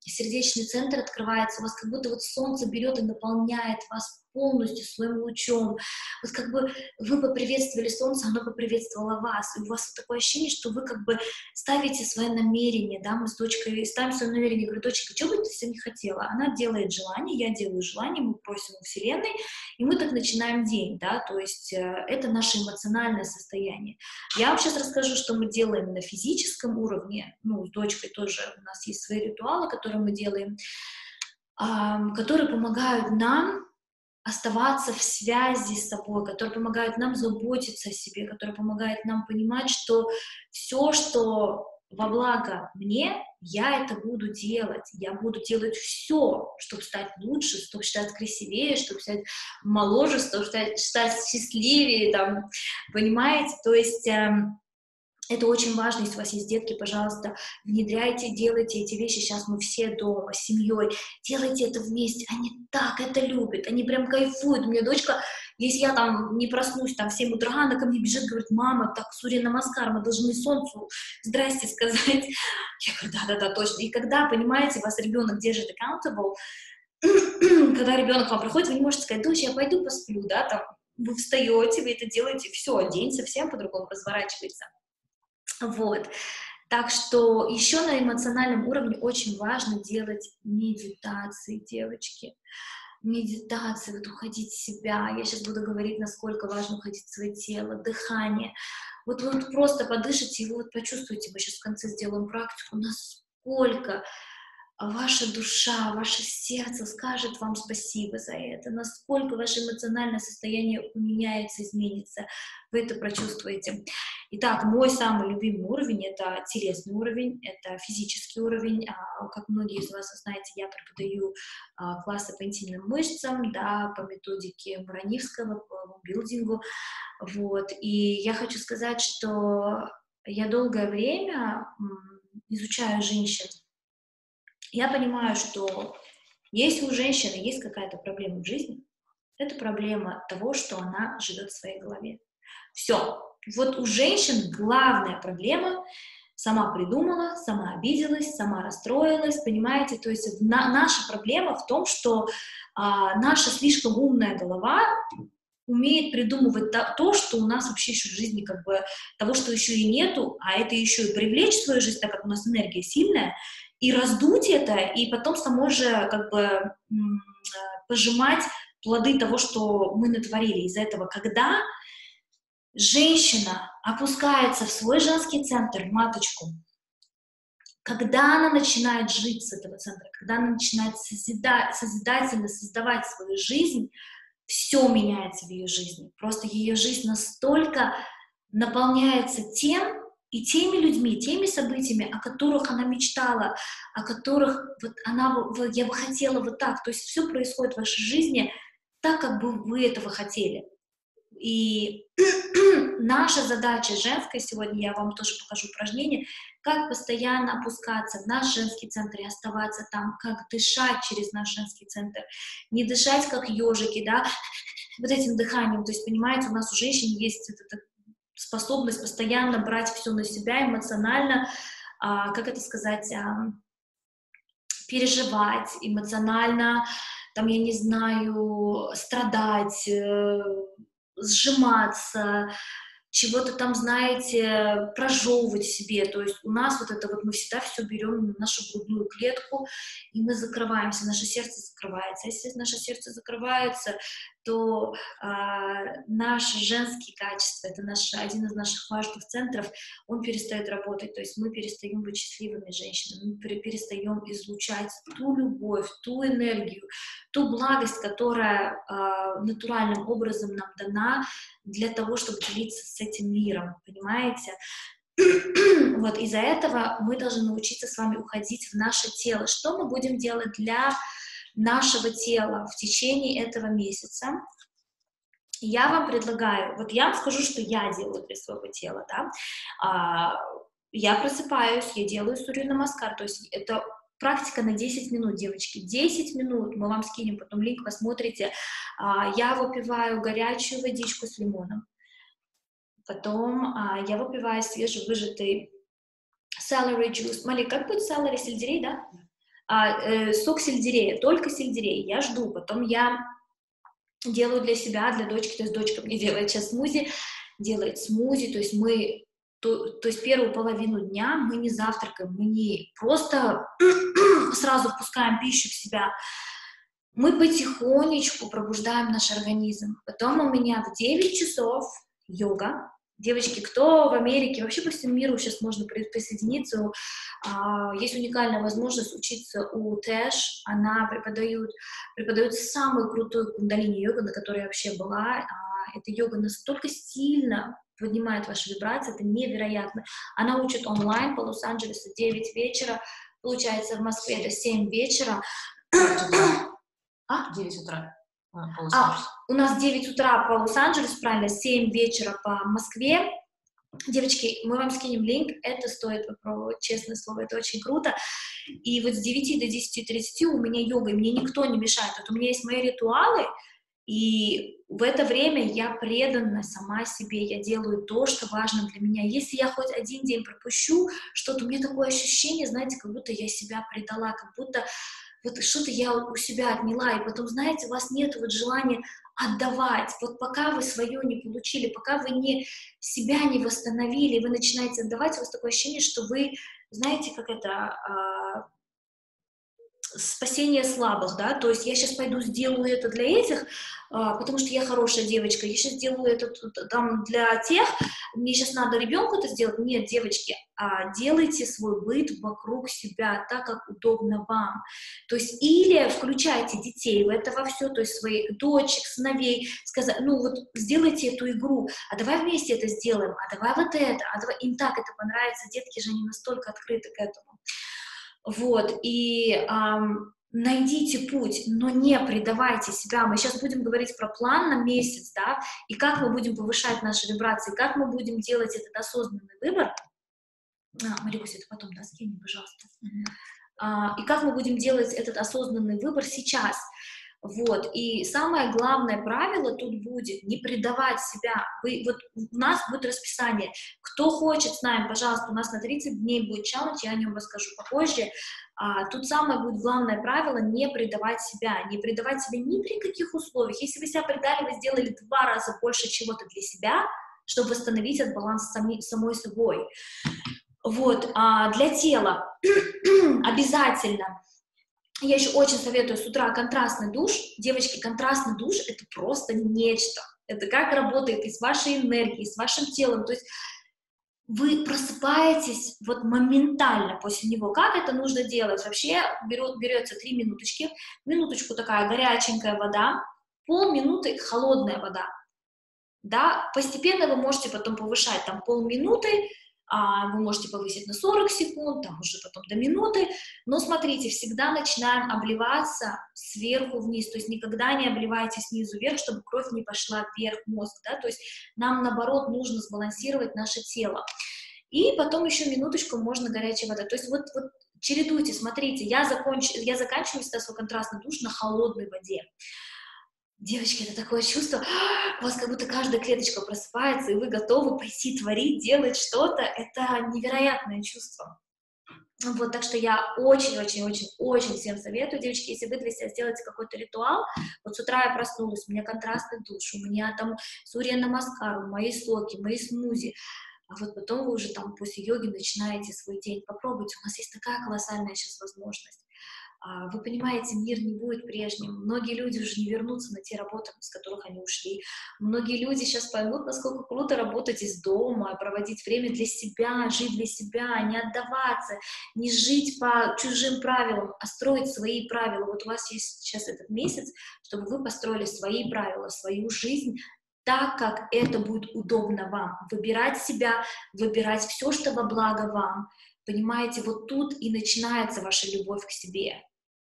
сердечный центр открывается, у вас как будто вот солнце берет и наполняет вас полностью своим лучом. Вот как бы вы поприветствовали солнце, оно поприветствовало вас. И у вас такое ощущение, что вы как бы ставите свое намерение, да, мы с дочкой ставим свое намерение, говорю, дочка, что бы ты сегодня хотела? Она делает желание, я делаю желание, мы просим у Вселенной, и мы так начинаем день, да, то есть э, это наше эмоциональное состояние. Я вам сейчас расскажу, что мы делаем на физическом уровне, ну, с дочкой тоже у нас есть свои ритуалы, которые мы делаем, которые помогают нам оставаться в связи с собой, который помогает нам заботиться о себе, который помогает нам понимать, что все, что во благо мне, я это буду делать. Я буду делать все, чтобы стать лучше, чтобы стать красивее, чтобы стать моложе, чтобы стать, стать счастливее, там, понимаете? То есть эм, это очень важно, если у вас есть детки, пожалуйста, внедряйте, делайте эти вещи. Сейчас мы все дома, с семьей. Делайте это вместе. Они так это любят, они прям кайфуют. У меня дочка, если я там не проснусь там в 7 утра, она ко мне бежит, говорит, мама, так, Сурья Намаскар, мы должны солнцу здрасте сказать. Я говорю, да-да-да, точно. И когда, понимаете, вас ребенок держит accountable, когда ребенок вам приходит, вы не можете сказать, дочь, я пойду посплю, да, там, вы встаете, вы это делаете, все, день совсем по-другому разворачивается. Вот. Так что еще на эмоциональном уровне очень важно делать медитации, девочки. Медитации, вот уходить в себя. Я сейчас буду говорить, насколько важно уходить в свое тело, дыхание. Вот вы вот просто подышите, и вы вот почувствуете, мы сейчас в конце сделаем практику, насколько ваша душа, ваше сердце скажет вам спасибо за это, насколько ваше эмоциональное состояние поменяется, изменится, вы это прочувствуете. Итак, мой самый любимый уровень — это телесный уровень, это физический уровень. А, как многие из вас знаете, я преподаю а, классы по интимным мышцам, да, по методике Муранивского, по билдингу, вот. И я хочу сказать, что я долгое время изучаю женщин, я понимаю, что если у женщины есть какая-то проблема в жизни, это проблема того, что она живет в своей голове. Все. Вот у женщин главная проблема сама придумала, сама обиделась, сама расстроилась, понимаете? То есть на, наша проблема в том, что а, наша слишком умная голова умеет придумывать то, то, что у нас вообще еще в жизни как бы того, что еще и нету, а это еще и привлечь в свою жизнь, так как у нас энергия сильная, и раздуть это, и потом самой же как бы пожимать плоды того, что мы натворили из этого. Когда женщина опускается в свой женский центр, маточку, когда она начинает жить с этого центра, когда она начинает созидать, созидательно создавать свою жизнь, все меняется в ее жизни. Просто ее жизнь настолько наполняется тем, и теми людьми, теми событиями, о которых она мечтала, о которых вот она, вот, я бы хотела вот так. То есть все происходит в вашей жизни так, как бы вы этого хотели. И наша задача женская сегодня, я вам тоже покажу упражнение, как постоянно опускаться в наш женский центр и оставаться там, как дышать через наш женский центр, не дышать как ежики, да, вот этим дыханием, то есть, понимаете, у нас у женщин есть этот способность постоянно брать все на себя эмоционально, а, как это сказать, а, переживать эмоционально, там, я не знаю, страдать, э, сжиматься, чего-то там, знаете, прожевывать себе. То есть у нас вот это вот мы всегда все берем на нашу грудную клетку, и мы закрываемся, наше сердце закрывается. А если наше сердце закрывается, то а, наши женские качества, это наш, один из наших важных центров, он перестает работать, то есть мы перестаем быть счастливыми женщинами, мы перестаем излучать ту любовь, ту энергию, ту благость, которая а, натуральным образом нам дана для того, чтобы делиться с этим миром, понимаете? Вот из-за этого мы должны научиться с вами уходить в наше тело. Что мы будем делать для нашего тела в течение этого месяца. Я вам предлагаю, вот я вам скажу, что я делаю для своего тела, да, а, я просыпаюсь, я делаю сурью намаскар, то есть это практика на 10 минут, девочки, 10 минут, мы вам скинем потом линк, посмотрите, а, я выпиваю горячую водичку с лимоном, потом а, я выпиваю свежевыжатый celery juice, Мали, как будет celery, сельдерей, да? а, э, сок сельдерея, только сельдерей, я жду, потом я делаю для себя, для дочки, то есть дочка мне делает сейчас смузи, делает смузи, то есть мы, то, то есть первую половину дня мы не завтракаем, мы не просто сразу впускаем пищу в себя, мы потихонечку пробуждаем наш организм. Потом у меня в 9 часов йога, Девочки, кто в Америке, вообще по всему миру сейчас можно присоединиться, а, есть уникальная возможность учиться у Тэш, она преподает, преподает самую крутую кундалини-йогу, на которой я вообще была, а, эта йога настолько сильно поднимает ваши вибрации, это невероятно. Она учит онлайн по Лос-Анджелесу 9 вечера, получается в Москве до 7 вечера. А? 9 утра. А, а, у нас 9 утра по Лос-Анджелесу, правильно, 7 вечера по Москве. Девочки, мы вам скинем линк, это стоит попробовать, честное слово, это очень круто. И вот с 9 до 10.30 у меня йога, и мне никто не мешает. Вот у меня есть мои ритуалы, и в это время я преданна сама себе, я делаю то, что важно для меня. Если я хоть один день пропущу что-то, у меня такое ощущение, знаете, как будто я себя предала, как будто вот что-то я у себя отняла, и потом, знаете, у вас нет вот желания отдавать. Вот пока вы свое не получили, пока вы не себя не восстановили, вы начинаете отдавать, у вас такое ощущение, что вы, знаете, как это, а, спасение слабых, да, то есть я сейчас пойду сделаю это для этих, а, потому что я хорошая девочка, я сейчас сделаю это там для тех, мне сейчас надо ребенку это сделать, нет, девочки, а делайте свой быт вокруг себя так, как удобно вам, то есть или включайте детей в это во все, то есть своих дочек, сыновей, сказать, ну вот сделайте эту игру, а давай вместе это сделаем, а давай вот это, а давай, им так это понравится, детки же не настолько открыты к этому. Вот, и эм, найдите путь, но не предавайте себя. Мы сейчас будем говорить про план на месяц, да, и как мы будем повышать наши вибрации, как мы будем делать этот осознанный выбор. А, Марикус, это потом, да, скинь, пожалуйста. А, и как мы будем делать этот осознанный выбор сейчас. Вот, и самое главное правило тут будет не предавать себя. Вы, вот у нас будет расписание. Кто хочет с нами, пожалуйста, у нас на 30 дней будет челлендж, я о нем расскажу попозже. А, тут самое будет главное правило не предавать себя, не предавать себя ни при каких условиях. Если вы себя предали, вы сделали два раза больше чего-то для себя, чтобы восстановить этот баланс сами, самой собой. Вот, а для тела обязательно я еще очень советую с утра контрастный душ. Девочки, контрастный душ — это просто нечто. Это как работает и с вашей энергией, и с вашим телом. То есть вы просыпаетесь вот моментально после него. Как это нужно делать? Вообще берет, берется три минуточки, минуточку такая горяченькая вода, полминуты холодная вода. Да, постепенно вы можете потом повышать там полминуты, вы можете повысить на 40 секунд, там уже потом до минуты, но смотрите, всегда начинаем обливаться сверху вниз, то есть никогда не обливайте снизу вверх, чтобы кровь не пошла вверх мозг, да, то есть нам наоборот нужно сбалансировать наше тело. И потом еще минуточку можно горячей воды, то есть вот, вот чередуйте, смотрите, я, законч... я заканчиваю всегда свой контрастный душ на холодной воде. Девочки, это такое чувство, у вас как будто каждая клеточка просыпается, и вы готовы пойти творить, делать что-то. Это невероятное чувство. Вот, так что я очень-очень-очень-очень всем советую, девочки, если вы для себя сделаете какой-то ритуал, вот с утра я проснулась, у меня контрастный душ, у меня там сурья намаскар, мои соки, мои смузи, а вот потом вы уже там после йоги начинаете свой день. Попробуйте, у нас есть такая колоссальная сейчас возможность. А, вы понимаете, мир не будет прежним. Многие люди уже не вернутся на те работы, с которых они ушли. Многие люди сейчас поймут, насколько круто работать из дома, проводить время для себя, жить для себя, не отдаваться, не жить по чужим правилам, а строить свои правила. Вот у вас есть сейчас этот месяц, чтобы вы построили свои правила, свою жизнь так, как это будет удобно вам. Выбирать себя, выбирать все, что во благо вам. Понимаете, вот тут и начинается ваша любовь к себе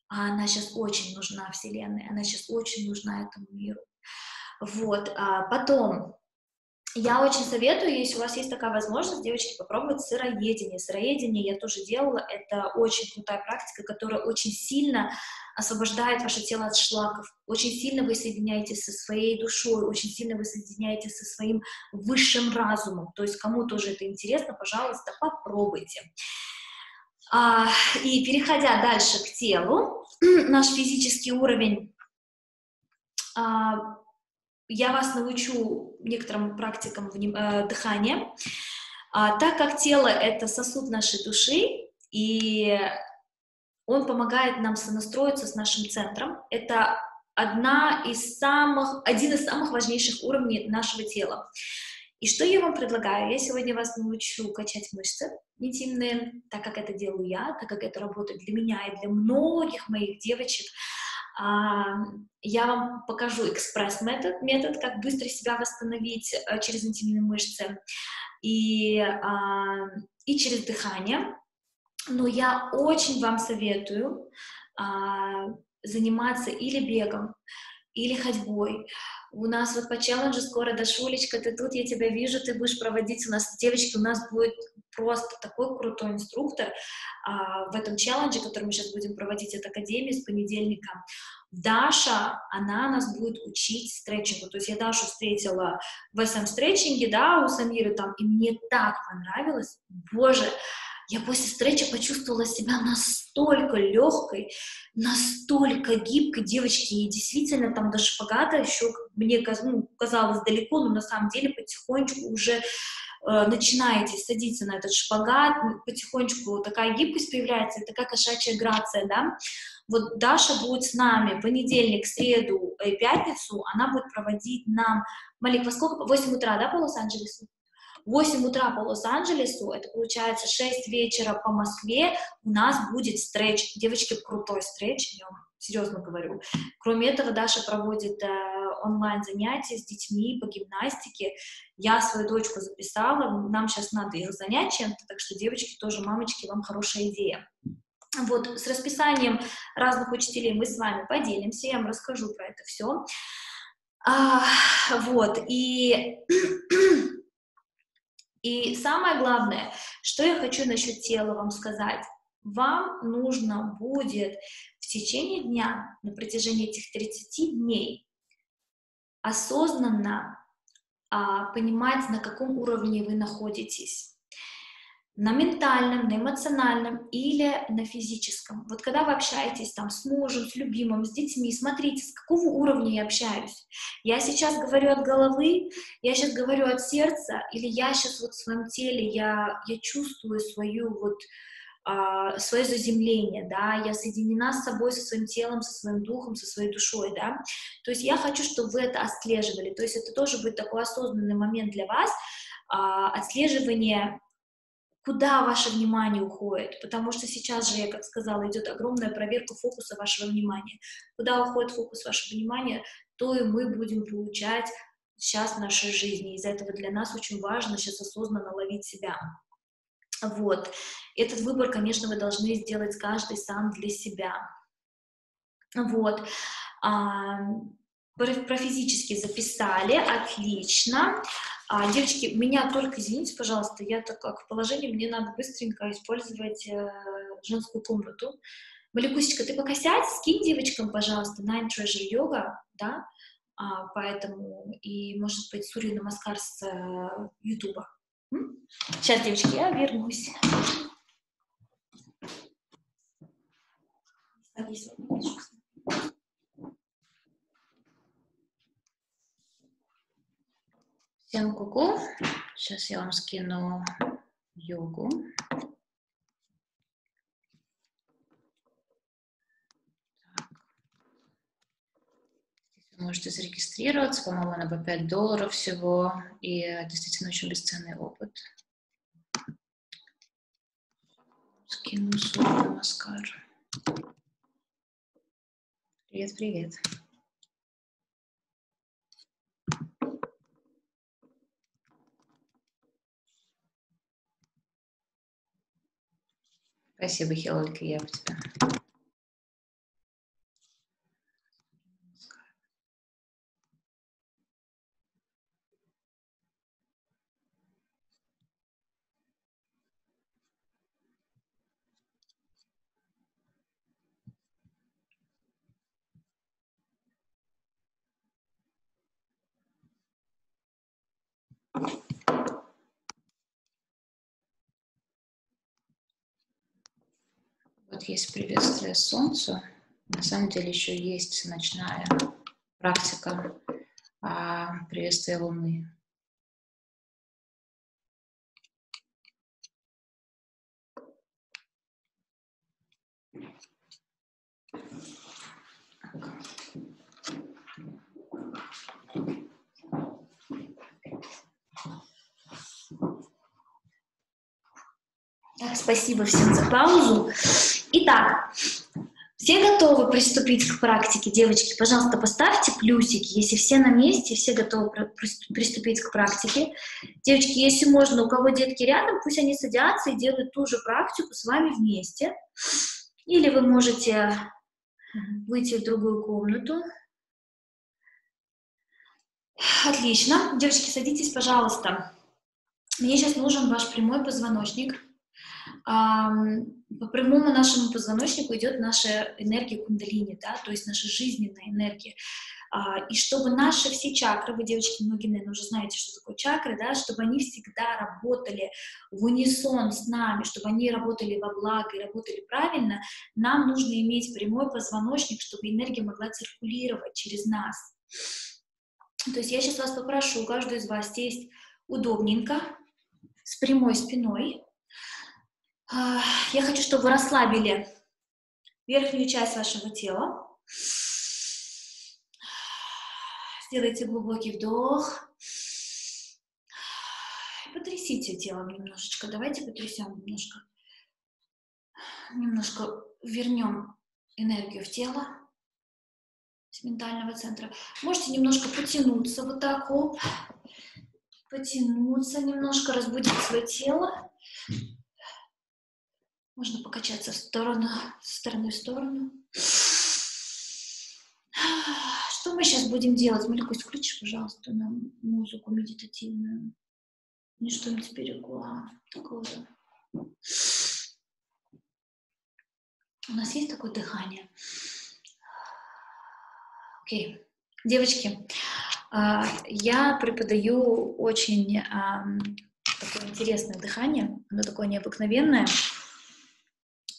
а она сейчас очень нужна Вселенной, она сейчас очень нужна этому миру. Вот, а потом, я очень советую, если у вас есть такая возможность, девочки, попробовать сыроедение. Сыроедение я тоже делала, это очень крутая практика, которая очень сильно освобождает ваше тело от шлаков, очень сильно вы соединяетесь со своей душой, очень сильно вы соединяетесь со своим высшим разумом. То есть кому тоже это интересно, пожалуйста, попробуйте. А, и переходя дальше к телу, наш физический уровень, а, я вас научу некоторым практикам э, дыхания, а, так как тело — это сосуд нашей души, и он помогает нам сонастроиться с нашим центром. Это одна из самых, один из самых важнейших уровней нашего тела. И что я вам предлагаю? Я сегодня вас научу качать мышцы интимные, так как это делаю я, так как это работает для меня и для многих моих девочек. А, я вам покажу экспресс-метод, метод, как быстро себя восстановить э, через интимные мышцы и, а, и через дыхание. Но я очень вам советую а, заниматься или бегом, или ходьбой, у нас вот по челленджу скоро, Дашулечка, ты тут, я тебя вижу, ты будешь проводить у нас, девочки, у нас будет просто такой крутой инструктор а, в этом челлендже, который мы сейчас будем проводить от Академии с понедельника. Даша, она нас будет учить стретчингу. То есть я Дашу встретила в SM стретчинге, да, у Самиры там, и мне так понравилось. Боже, я после встречи почувствовала себя настолько легкой, настолько гибкой, девочки, и действительно там до шпагата еще, мне ну, казалось далеко, но на самом деле потихонечку уже Э, начинаете садиться на этот шпагат, потихонечку такая гибкость появляется, такая кошачья грация, да, вот Даша будет с нами понедельник, среду и пятницу, она будет проводить нам, Малик, во сколько? 8 утра, да, по Лос-Анджелесу? 8 утра по Лос-Анджелесу, это получается 6 вечера по Москве, у нас будет стретч. Девочки, крутой стретч, я вам серьезно говорю. Кроме этого, Даша проводит э, онлайн-занятия с детьми по гимнастике. Я свою дочку записала, нам сейчас надо их занять чем-то, так что, девочки, тоже, мамочки, вам хорошая идея. Вот, с расписанием разных учителей мы с вами поделимся, я вам расскажу про это все. А, вот, и, и самое главное, что я хочу насчет тела вам сказать. Вам нужно будет в течение дня, на протяжении этих 30 дней, осознанно а, понимать, на каком уровне вы находитесь. На ментальном, на эмоциональном или на физическом. Вот когда вы общаетесь там с мужем, с любимым, с детьми, смотрите, с какого уровня я общаюсь. Я сейчас говорю от головы, я сейчас говорю от сердца, или я сейчас вот в своем теле, я, я чувствую свою вот а, свое заземление, да, я соединена с собой, со своим телом, со своим духом, со своей душой, да, то есть я хочу, чтобы вы это отслеживали, то есть это тоже будет такой осознанный момент для вас, а, отслеживание куда ваше внимание уходит, потому что сейчас же, я как сказала, идет огромная проверка фокуса вашего внимания. Куда уходит фокус вашего внимания, то и мы будем получать сейчас в нашей жизни. Из-за этого для нас очень важно сейчас осознанно ловить себя. Вот. Этот выбор, конечно, вы должны сделать каждый сам для себя. Вот. А, про физически записали, отлично. А, девочки, меня только, извините, пожалуйста, я так как в положении, мне надо быстренько использовать э, женскую комнату. Маликусечка, ты пока сядь, скинь девочкам, пожалуйста, Nine Treasure Yoga, да, а, поэтому, и, может быть, Сурья Намаскар с э, Ютуба. Сейчас, девочки, я вернусь. Всем куку. Сейчас я вам скину йогу. можете зарегистрироваться, по-моему, она по 5 долларов всего, и действительно очень бесценный опыт. Скину свой маскар. Привет, привет. Спасибо, Хилолька, я в тебя. Вот есть приветствие Солнцу. На самом деле еще есть ночная практика а, приветствия Луны. Так, спасибо всем за паузу. Итак, все готовы приступить к практике, девочки? Пожалуйста, поставьте плюсики, если все на месте, все готовы приступить к практике. Девочки, если можно, у кого детки рядом, пусть они садятся и делают ту же практику с вами вместе. Или вы можете выйти в другую комнату. Отлично. Девочки, садитесь, пожалуйста. Мне сейчас нужен ваш прямой позвоночник по прямому нашему позвоночнику идет наша энергия кундалини, да, то есть наша жизненная энергия. а, и чтобы наши все чакры, вы, девочки, многие, наверное, уже знаете, что такое чакры, да, чтобы они всегда работали в унисон с нами, чтобы они работали во благо и работали правильно, нам нужно иметь прямой позвоночник, чтобы энергия могла циркулировать через нас. То есть я сейчас вас попрошу, каждую из вас сесть удобненько, с прямой спиной. Я хочу, чтобы вы расслабили верхнюю часть вашего тела. Сделайте глубокий вдох. Потрясите телом немножечко. Давайте потрясем немножко. Немножко вернем энергию в тело с ментального центра. Можете немножко потянуться вот так, оп. Потянуться немножко, разбудить свое тело. Можно покачаться в сторону, с стороны в сторону. Что мы сейчас будем делать? Маликусь, включи, пожалуйста, нам музыку медитативную. Не что-нибудь берегу, а такого-то. У нас есть такое дыхание? Окей. Девочки, а, я преподаю очень такое интересное дыхание, оно такое необыкновенное.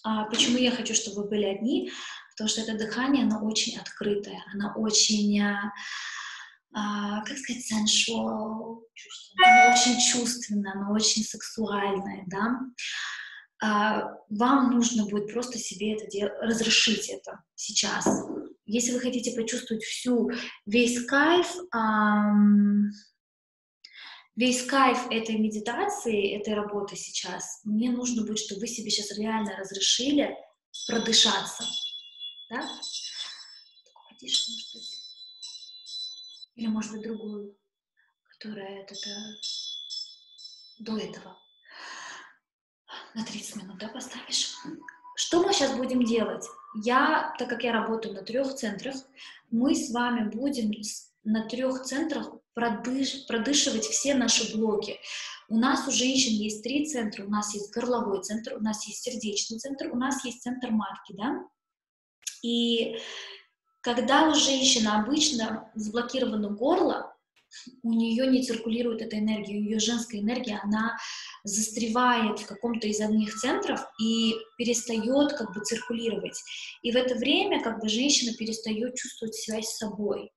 А почему я хочу, чтобы вы были одни? Потому что это дыхание, оно очень открытое, оно очень, а, а, как сказать, sensual, оно очень чувственное, оно очень сексуальное, да. Вам нужно будет просто себе это делать, разрешить это сейчас. Если вы хотите почувствовать всю, весь кайф, весь кайф этой медитации, этой работы сейчас, мне нужно будет, чтобы вы себе сейчас реально разрешили продышаться. Да? Потише, может быть. Или, может быть, другую, которая это, до этого. На 30 минут, да, поставишь? Что мы сейчас будем делать? Я, так как я работаю на трех центрах, мы с вами будем на трех центрах продыш, продышивать все наши блоки. У нас у женщин есть три центра. У нас есть горловой центр, у нас есть сердечный центр, у нас есть центр матки, да? И когда у женщины обычно заблокировано горло, у нее не циркулирует эта энергия, ее женская энергия, она застревает в каком-то из одних центров и перестает как бы циркулировать. И в это время как бы женщина перестает чувствовать связь с собой.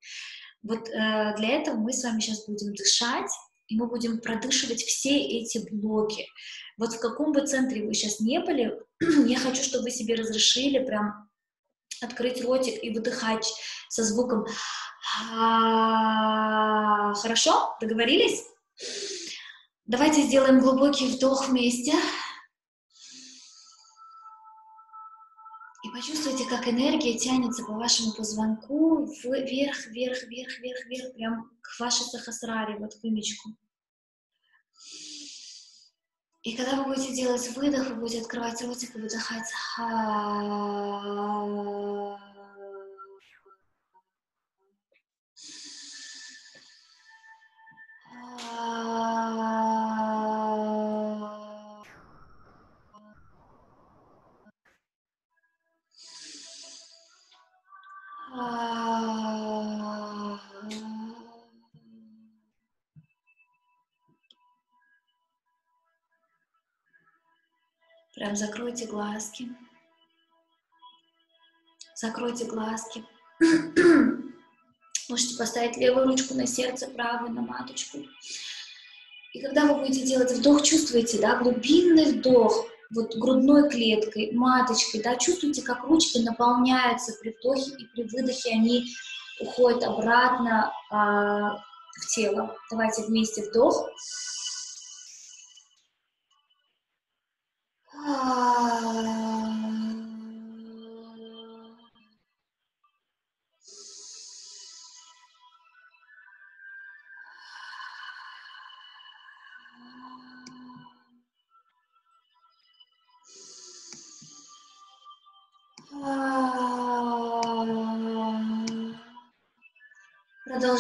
Вот э, для этого мы с вами сейчас будем дышать, и мы будем продышивать все эти блоки. Вот в каком бы центре вы сейчас не были, я хочу, чтобы вы себе разрешили прям открыть ротик и выдыхать со звуком Хорошо? Договорились? Давайте сделаем глубокий вдох вместе. И почувствуйте, как энергия тянется по вашему позвонку вверх, вверх, вверх, вверх, вверх, прям к вашей сахасраре, вот к имечку. И когда вы будете делать выдох, вы будете открывать ротик и выдыхать. Прям закройте глазки. Закройте глазки. Можете поставить левую ручку на сердце, правую на маточку. И когда вы будете делать вдох, чувствуете, да, глубинный вдох, вот грудной клеткой, маточкой, да, чувствуете, как ручки наполняются при вдохе и при выдохе, они уходят обратно а, в тело. Давайте вместе вдох. А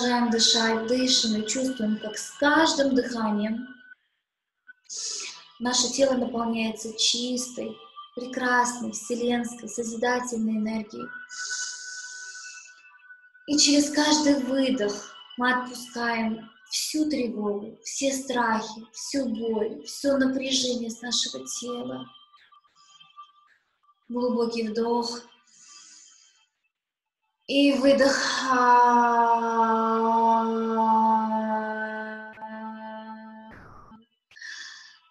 Продолжаем дышать, дышим и чувствуем, как с каждым дыханием наше тело наполняется чистой, прекрасной, вселенской, созидательной энергией. И через каждый выдох мы отпускаем всю тревогу, все страхи, всю боль, все напряжение с нашего тела. Глубокий вдох и выдох.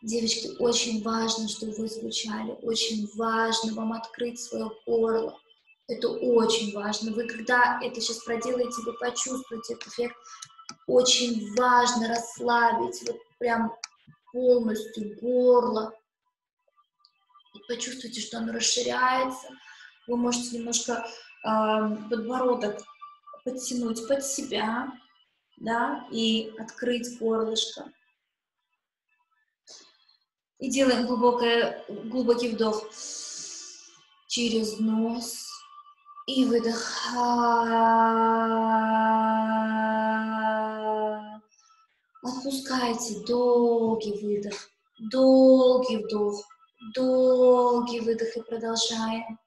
Девочки, очень важно, чтобы вы звучали, очень важно вам открыть свое горло. Это очень важно. Вы когда это сейчас проделаете, вы почувствуете этот эффект. Очень важно расслабить вот прям полностью горло. И почувствуйте, что оно расширяется. Вы можете немножко подбородок подтянуть под себя, да, и открыть горлышко. И делаем глубокое, глубокий вдох через нос и выдох. Отпускайте, долгий выдох, долгий вдох, долгий выдох и продолжаем.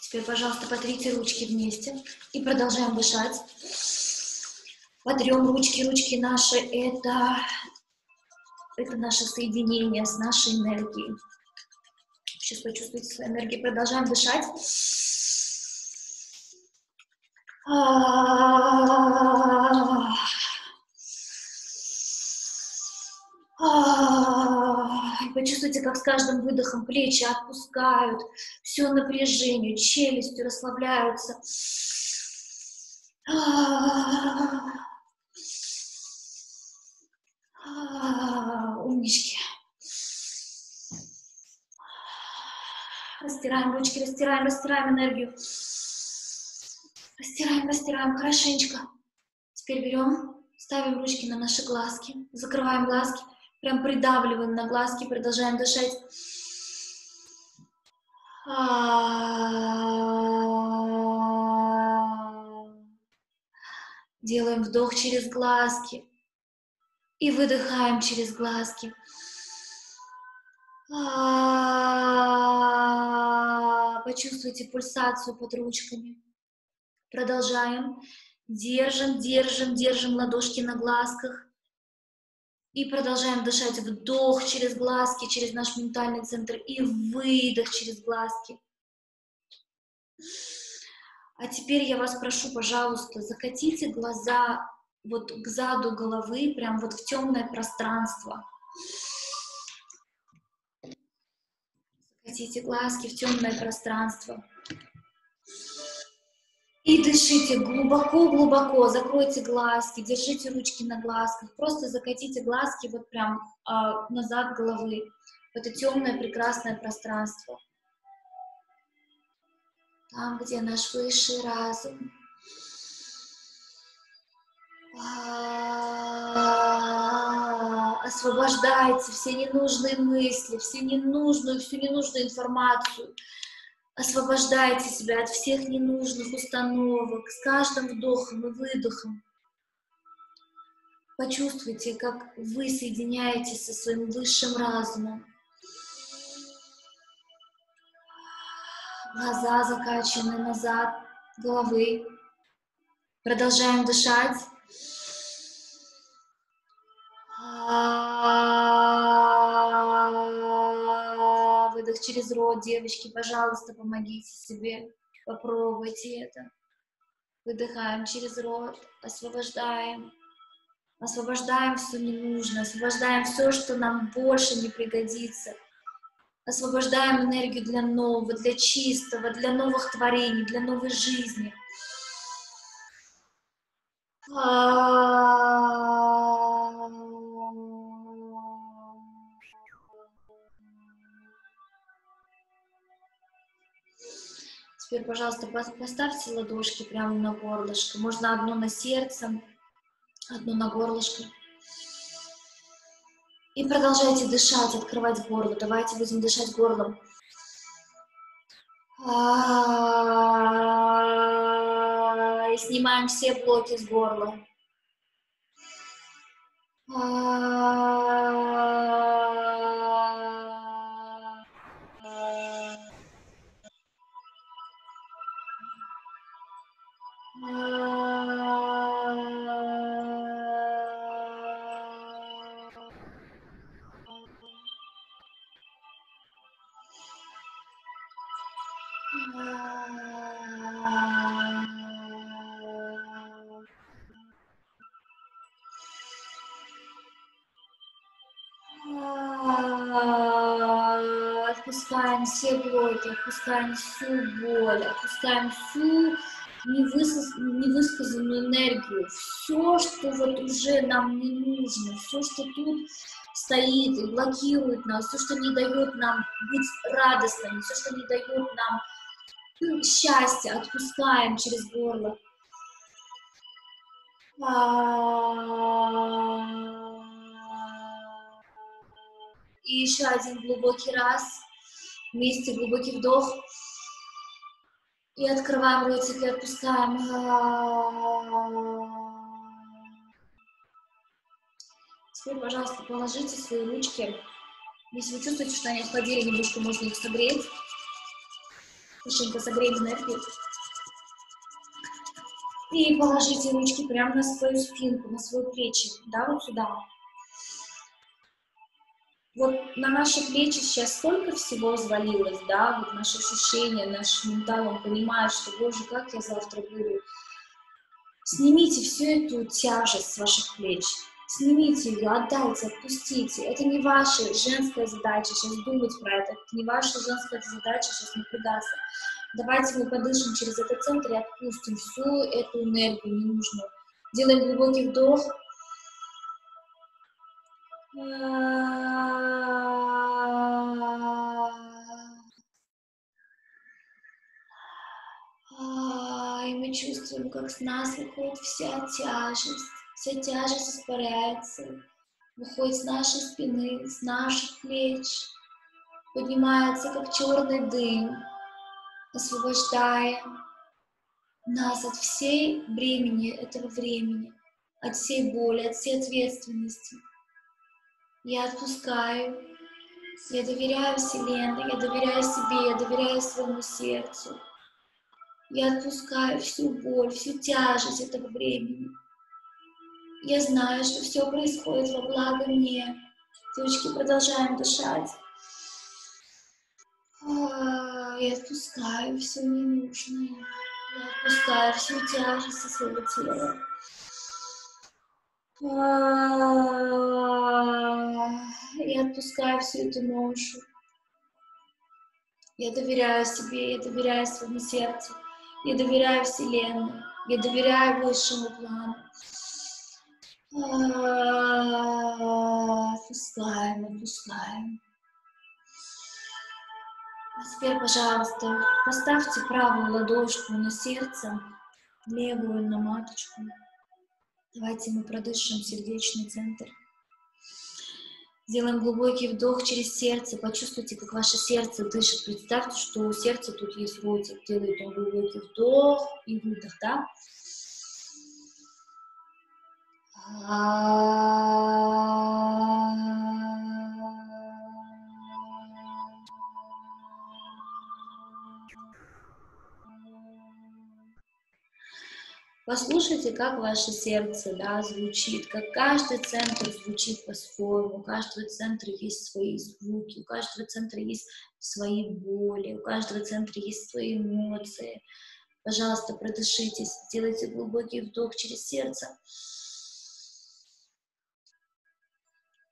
Теперь, пожалуйста, потрите ручки вместе и продолжаем дышать. Потрем ручки, ручки наши, это, это наше соединение с нашей энергией. Сейчас почувствуйте свою энергию. Продолжаем дышать. Почувствуйте, как с каждым выдохом плечи отпускают, все напряжение, челюсти расслабляются. Умнички. Растираем ручки, растираем, растираем энергию. Растираем, растираем хорошенечко. Теперь берем, ставим ручки на наши глазки, закрываем глазки, прям придавливаем на глазки, продолжаем дышать. Делаем вдох через глазки и выдыхаем через глазки. Почувствуйте пульсацию под ручками. Продолжаем. Держим, держим, держим ладошки на глазках. И продолжаем дышать вдох через глазки, через наш ментальный центр и выдох через глазки. А теперь я вас прошу, пожалуйста, закатите глаза вот к заду головы, прям вот в темное пространство. Закатите глазки в темное пространство. И дышите глубоко-глубоко, закройте глазки, держите ручки на глазках, просто закатите глазки вот прям э, назад головы, в это темное прекрасное пространство. Там, где наш высший разум. Освобождайте все ненужные мысли, все ненужную, всю ненужную информацию Освобождайте себя от всех ненужных установок с каждым вдохом и выдохом. Почувствуйте, как вы соединяетесь со своим высшим разумом. Глаза закачаны назад головы. Продолжаем дышать. Выдох через рот, девочки, пожалуйста, помогите себе, попробуйте это. Выдыхаем через рот, освобождаем, освобождаем все ненужное, освобождаем все, что нам больше не пригодится. Освобождаем энергию для нового, для чистого, для новых творений, для новой жизни. Теперь, пожалуйста, поставьте ладошки прямо на горлышко. Можно одну на сердце, одну на горлышко. И продолжайте дышать, открывать горло. Давайте будем дышать горлом. И снимаем все блоки с горла. Отпускаем все блоки, отпускаем всю боль, отпускаем всю невысказанную энергию, все, что вот уже нам не нужно, все, что тут стоит и блокирует нас, все, что не дает нам быть радостными, все, что не дает нам счастье, отпускаем через горло. И еще один глубокий раз. Вместе глубокий вдох. И открываем ротик и отпускаем. Теперь, пожалуйста, положите свои ручки. Если вы чувствуете, что они охладели, немножко можно их согреть. Хорошенько согреть энергию. И положите ручки прямо на свою спинку, на свои плечи, да, вот сюда. Вот на наши плечи сейчас столько всего взвалилось, да, вот наши ощущения, наш ментал, он понимает, что, боже, как я завтра буду. Снимите всю эту тяжесть с ваших плеч, снимите ее, отдайте, отпустите. Это не ваша женская задача сейчас думать про это, это не ваша женская задача сейчас напрягаться. Давайте мы подышим через этот центр и отпустим всю эту энергию ненужную. Делаем глубокий вдох. И мы чувствуем, как с нас выходит вся тяжесть. Вся тяжесть испаряется, выходит с нашей спины, с наших плеч, поднимается, как черный дым, освобождая нас от всей бремени этого времени, от всей боли, от всей ответственности. Я отпускаю, я доверяю Вселенной, я доверяю себе, я доверяю своему сердцу. Я отпускаю всю боль, всю тяжесть этого времени. Я знаю, что все происходит во благо мне. Девочки, продолжаем дышать. А, я отпускаю все ненужное. Я отпускаю всю тяжесть со своего тела. А, я отпускаю всю эту ношу. Я доверяю себе, я доверяю своему сердцу, я доверяю Вселенной, я доверяю высшему плану. А, отпускаем, отпускаем. Теперь, пожалуйста, поставьте правую ладошку на сердце, левую на маточку. Давайте мы продышим сердечный центр. Сделаем глубокий вдох через сердце. Почувствуйте, как ваше сердце дышит. Представьте, что у сердца тут есть ротик. Делает он глубокий вдох и выдох, да? Послушайте, как ваше сердце да, звучит, как каждый центр звучит по-своему, у каждого центра есть свои звуки, у каждого центра есть свои боли, у каждого центра есть свои эмоции. Пожалуйста, продышитесь, сделайте глубокий вдох через сердце.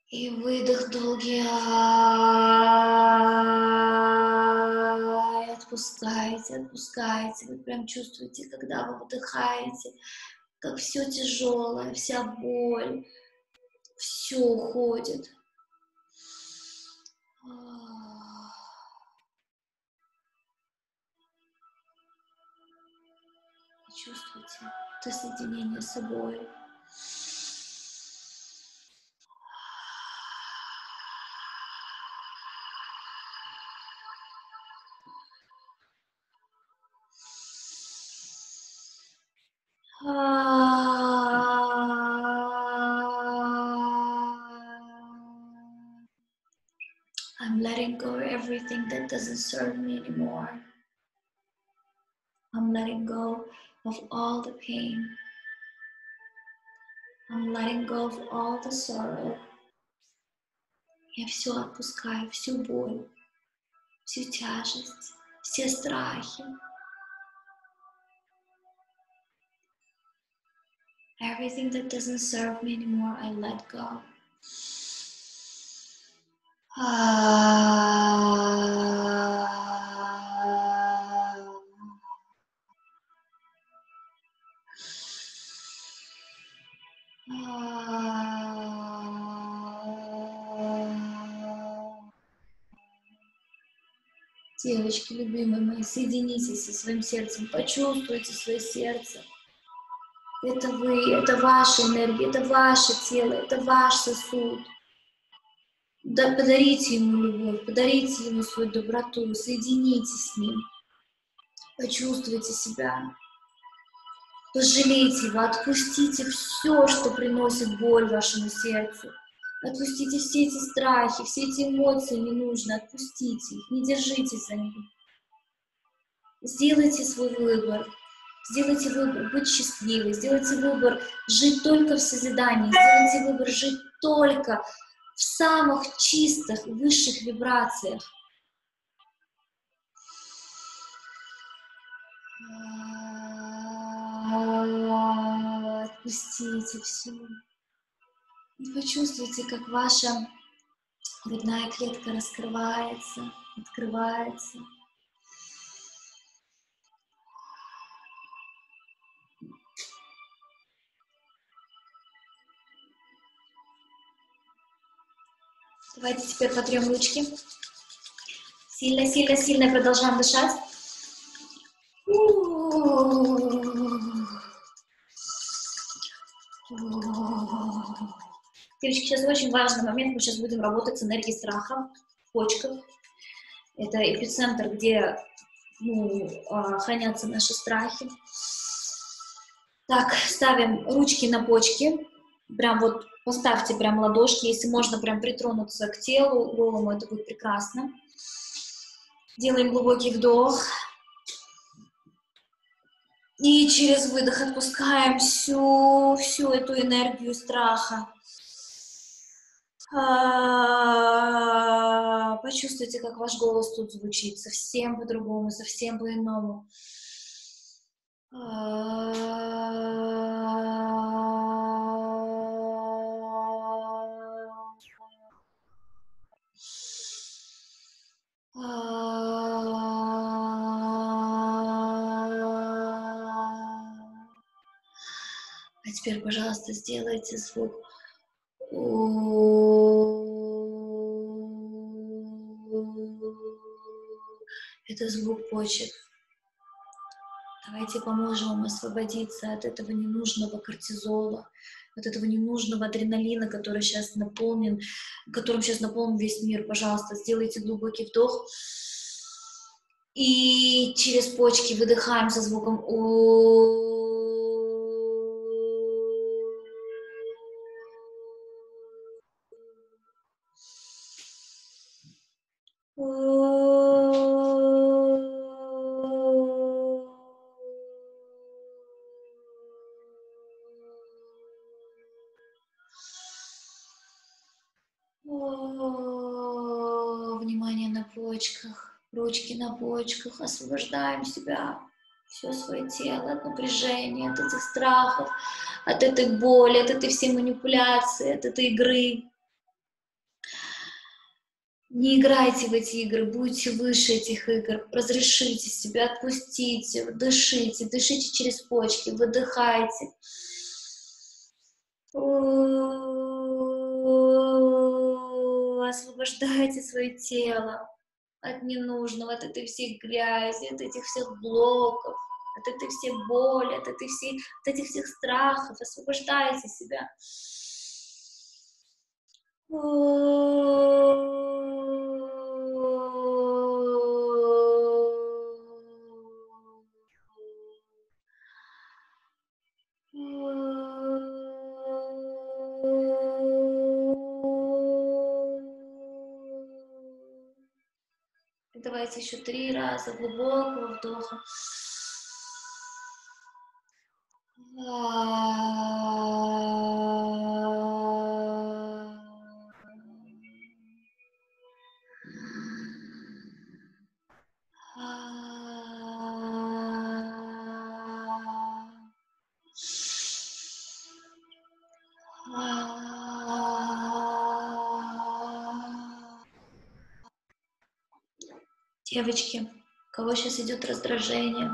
И выдох долгий. Отпускайте, отпускайте. Вы прям чувствуете, когда вы выдыхаете, как все тяжелое, вся боль, все уходит. Чувствуйте это соединение с собой. everything that doesn't serve me anymore. I'm letting go of all the pain. I'm letting go of all the sorrow. Я все отпускаю, всю боль, всю тяжесть, все страхи. Everything that doesn't serve me anymore, I let go. Девочки, любимые мои, соединитесь со своим сердцем, почувствуйте свое сердце. Это вы, это ваша энергия, это ваше тело, это ваш сосуд. Да, подарите ему любовь, подарите ему свою доброту, соединитесь с ним. Почувствуйте себя. Пожалейте его, отпустите все, что приносит боль вашему сердцу. Отпустите все эти страхи, все эти эмоции не нужно, отпустите их, не держитесь за них. Сделайте свой выбор, сделайте выбор быть счастливой, сделайте выбор жить только в созидании, сделайте выбор жить только в самых чистых, высших вибрациях. Отпустите все. И почувствуйте, как ваша грудная клетка раскрывается, открывается. Давайте теперь потрем ручки. Сильно, сильно, сильно продолжаем дышать. Девочки, сейчас очень важный момент. Мы сейчас будем работать с энергией страха в почках. Это эпицентр, где ну, а, хранятся наши страхи. Так, ставим ручки на почки. Прям вот поставьте прям ладошки. Если можно прям притронуться к телу, голому, это будет прекрасно. Делаем глубокий вдох. И через выдох отпускаем всю, всю эту энергию страха. А, почувствуйте, как ваш голос тут звучит совсем по-другому, совсем по-иному. А теперь, пожалуйста, сделайте звук это звук почек. Давайте поможем вам освободиться от этого ненужного кортизола, от этого ненужного адреналина, который сейчас наполнен, которым сейчас наполнен весь мир. Пожалуйста, сделайте глубокий вдох. И через почки выдыхаем со звуком у на освобождаем себя, все свое тело от напряжения, от этих страхов, от этой боли, от этой всей манипуляции, от этой игры. Не играйте в эти игры, будьте выше этих игр, разрешите себя, отпустите, дышите, дышите через почки, выдыхайте. Освобождайте свое тело от ненужного, от этой всей грязи, от этих всех блоков, от этой всей боли, от, этой всей, от этих всех страхов. Освобождайте себя. Еще три раза глубокого вдоха. Девочки, у кого сейчас идет раздражение,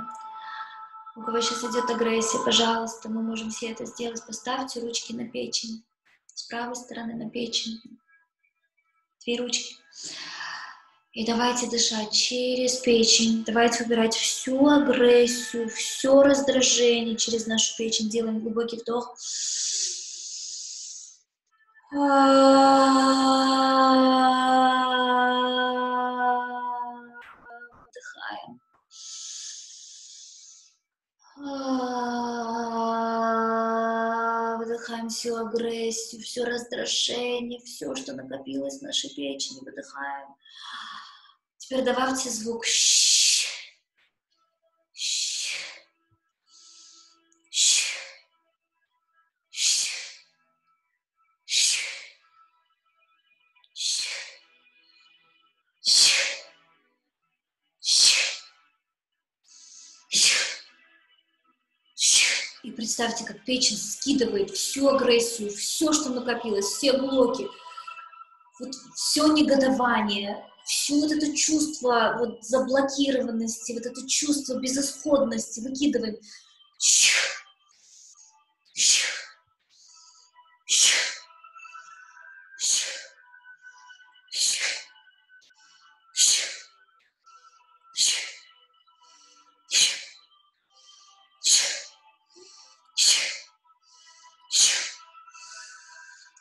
у кого сейчас идет агрессия, пожалуйста, мы можем все это сделать. Поставьте ручки на печень, с правой стороны на печень. Две ручки. И давайте дышать через печень. Давайте убирать всю агрессию, все раздражение через нашу печень. Делаем глубокий вдох. Всю агрессию, все раздражение, все, что накопилось в нашей печени. Выдыхаем. Теперь добавьте звук щ. Представьте, как печень скидывает всю агрессию, все, что накопилось, все блоки, вот все негодование, все вот это чувство вот заблокированности, вот это чувство безысходности выкидываем.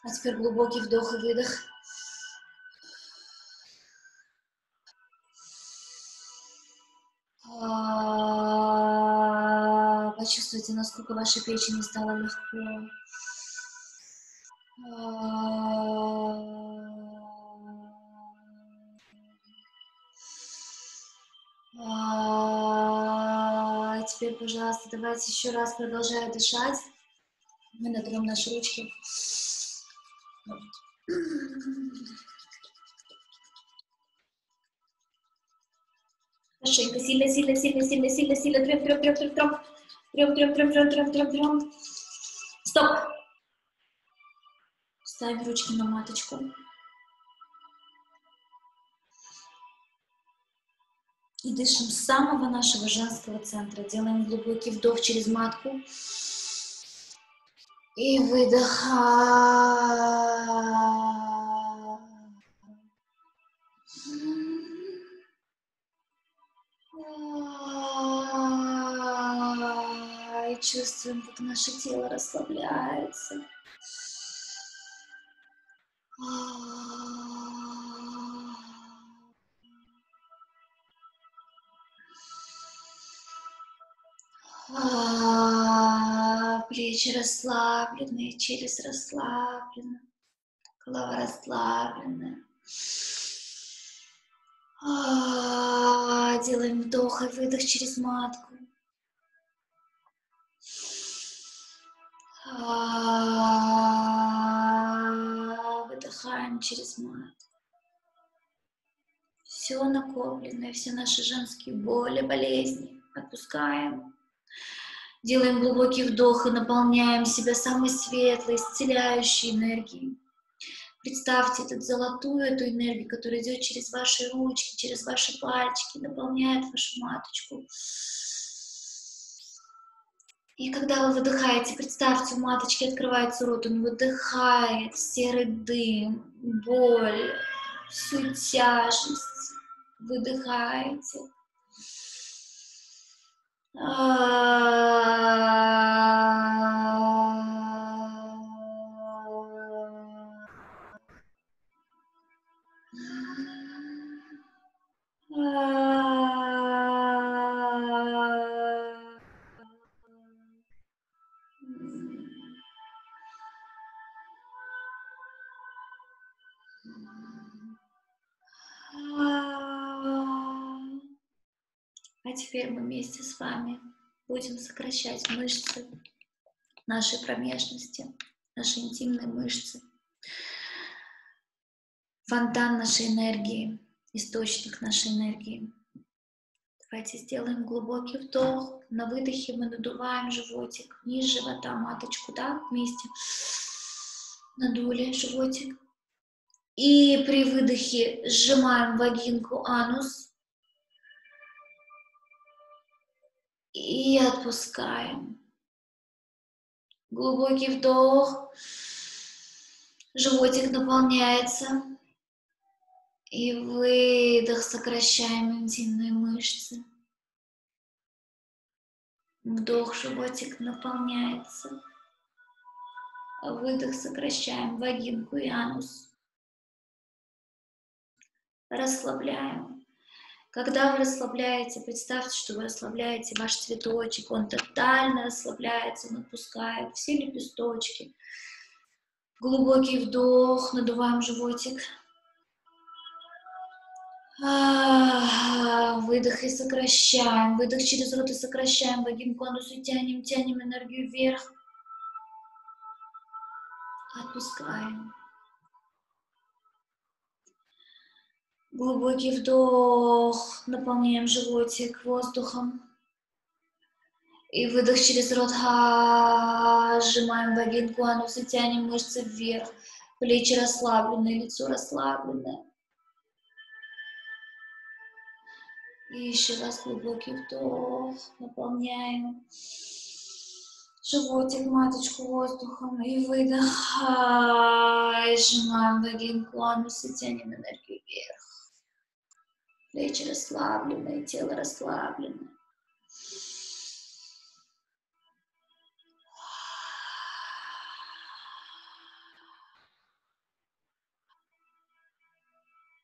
А теперь глубокий вдох и выдох. А, почувствуйте, насколько вашей печени стало легко. А, теперь, пожалуйста, давайте еще раз, продолжая дышать, мы натрем наши ручки. Хорошенько, сильно, сильно, сильно, сильно, сильно, сильно, трем, трем, трем, трем, трем, трем, трем, трем, трем, трем, трем, трем. Стоп. Ставим ручки на маточку. И дышим с самого нашего женского центра. Делаем глубокий вдох через матку. И выдыхаем. И чувствуем, как наше тело расслабляется. Плечи расслабленные, через расслаблено, голова расслабленная. Делаем вдох и выдох через матку. Выдыхаем через матку. Все накопленное, все наши женские боли, болезни отпускаем. Делаем глубокий вдох и наполняем себя самой светлой, исцеляющей энергией. Представьте эту золотую эту энергию, которая идет через ваши ручки, через ваши пальчики, наполняет вашу маточку. И когда вы выдыхаете, представьте, у маточки открывается рот, он выдыхает серый дым, боль, всю тяжесть. Выдыхаете. Uh... вместе с вами будем сокращать мышцы нашей промежности, наши интимные мышцы. Фонтан нашей энергии, источник нашей энергии. Давайте сделаем глубокий вдох. На выдохе мы надуваем животик, низ живота, маточку, да, вместе. Надули животик. И при выдохе сжимаем вагинку, анус, И отпускаем. Глубокий вдох. Животик наполняется. И выдох, сокращаем интимные мышцы. Вдох, животик наполняется. Выдох, сокращаем вагинку и анус. Расслабляем. Когда вы расслабляете, представьте, что вы расслабляете ваш цветочек, он тотально расслабляется, он отпускает все лепесточки. Глубокий вдох, надуваем животик. Выдох и сокращаем. Выдох через рот и сокращаем вагин конус и тянем, тянем энергию вверх. Отпускаем. Глубокий вдох, наполняем животик воздухом. И выдох через рот, ха, сжимаем вагинку, анус и тянем мышцы вверх. Плечи расслабленные, лицо расслабленное. И еще раз глубокий вдох, наполняем животик, маточку воздухом и выдох. И сжимаем вагинку, анус и тянем энергию вверх. Плечи расслабленные, тело расслабленное.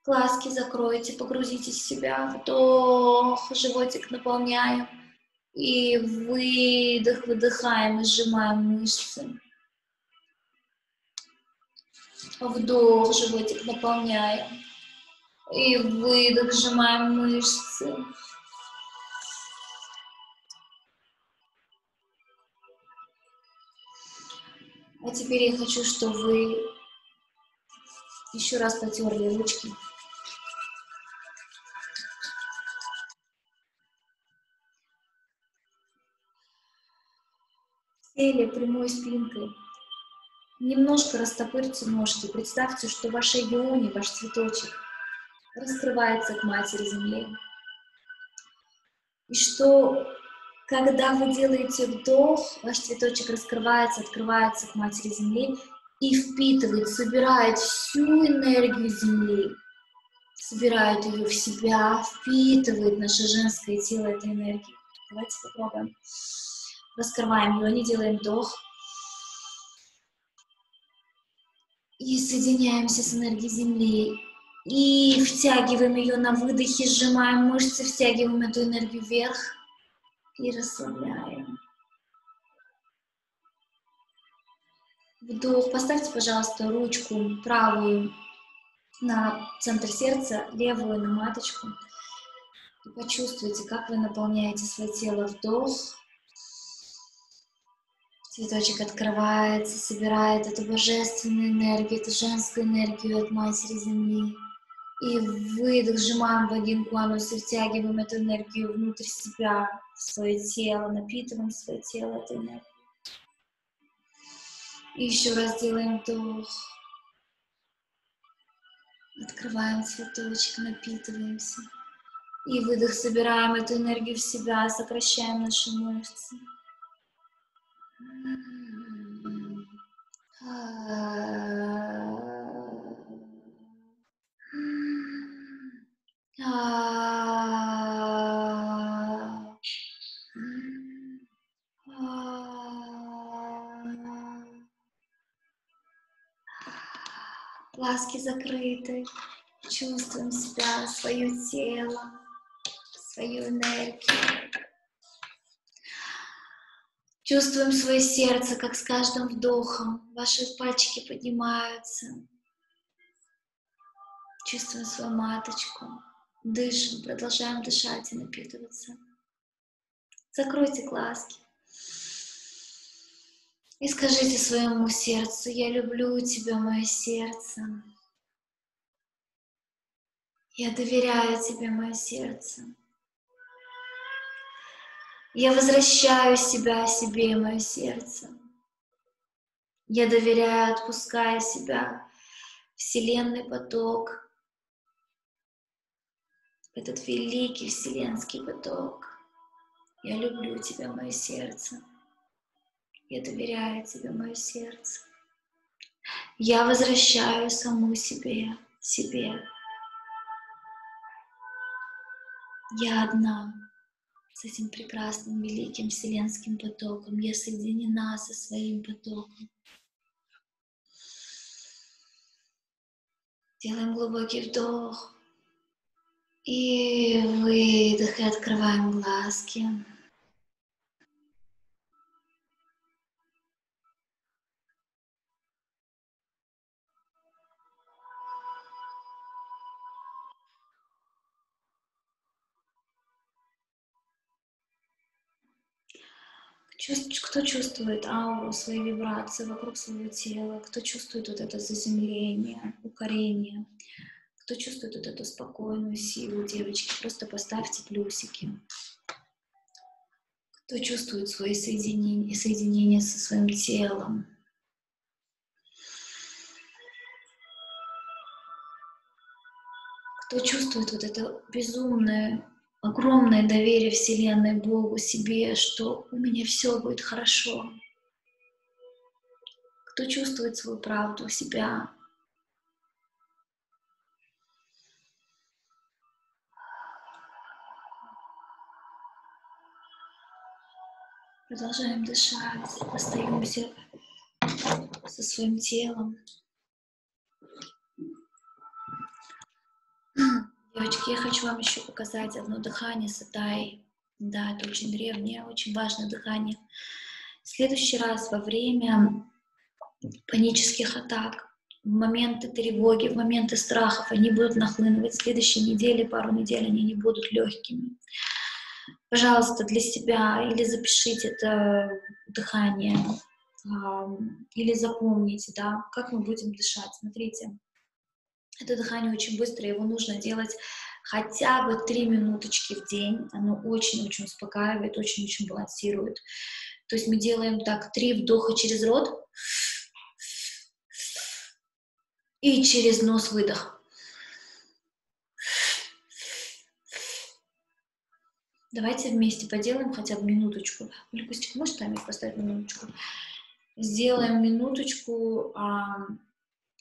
Глазки закройте, погрузитесь в себя. Вдох, животик наполняем. И выдох, выдыхаем и сжимаем мышцы. Вдох, животик наполняем. И выдох, сжимаем мышцы. А теперь я хочу, чтобы вы еще раз потерли ручки. Сели прямой спинкой. Немножко растопырьте ножки. Представьте, что ваша юни, ваш цветочек, раскрывается к Матери Земле. И что, когда вы делаете вдох, ваш цветочек раскрывается, открывается к Матери Земле и впитывает, собирает всю энергию Земли, собирает ее в себя, впитывает наше женское тело этой энергии. Давайте попробуем раскрываем ее, не делаем вдох. И соединяемся с энергией Земли. И втягиваем ее на выдохе, сжимаем мышцы, втягиваем эту энергию вверх и расслабляем. Вдох. Поставьте, пожалуйста, ручку правую на центр сердца, левую на маточку. И почувствуйте, как вы наполняете свое тело. Вдох. Цветочек открывается, собирает эту божественную энергию, эту женскую энергию от Матери Земли. И выдох, сжимаем вагинку, анус и втягиваем эту энергию внутрь себя, в свое тело, напитываем свое тело этой энергией. И еще раз делаем вдох. Открываем цветочек, напитываемся. И выдох, собираем эту энергию в себя, сокращаем наши мышцы. Глазки закрыты. Чувствуем себя, свое тело, свою энергию. Чувствуем свое сердце, как с каждым вдохом ваши пальчики поднимаются. Чувствуем свою маточку. Дышим, продолжаем дышать и напитываться. Закройте глазки. И скажите своему сердцу, я люблю тебя, мое сердце. Я доверяю тебе, мое сердце. Я возвращаю себя себе мое сердце. Я доверяю, отпуская себя, вселенный поток, этот великий вселенский поток. Я люблю тебя, мое сердце. Я доверяю тебе, мое сердце. Я возвращаю саму себе, себе. Я одна с этим прекрасным, великим вселенским потоком. Я соединена со своим потоком. Делаем глубокий вдох и выдох, и открываем глазки. Кто чувствует ауру, свои вибрации вокруг своего тела, кто чувствует вот это заземление, укорение, кто чувствует вот эту спокойную силу, девочки, просто поставьте плюсики. Кто чувствует свое соединение, соединение со своим телом. Кто чувствует вот это безумное огромное доверие Вселенной, Богу, себе, что у меня все будет хорошо. Кто чувствует свою правду, себя. Продолжаем дышать, остаемся со своим телом. Девочки, я хочу вам еще показать одно дыхание сатай. Да, это очень древнее, очень важное дыхание. В следующий раз во время панических атак, в моменты тревоги, в моменты страхов, они будут нахлынывать. В следующей неделе, пару недель они не будут легкими. Пожалуйста, для себя или запишите это дыхание, или запомните, да, как мы будем дышать. Смотрите, это дыхание очень быстрое, его нужно делать хотя бы три минуточки в день. Оно очень-очень успокаивает, очень-очень балансирует. То есть мы делаем так, три вдоха через рот и через нос выдох. Давайте вместе поделаем хотя бы минуточку. Люкусечка, можешь таймер поставить минуточку? Сделаем минуточку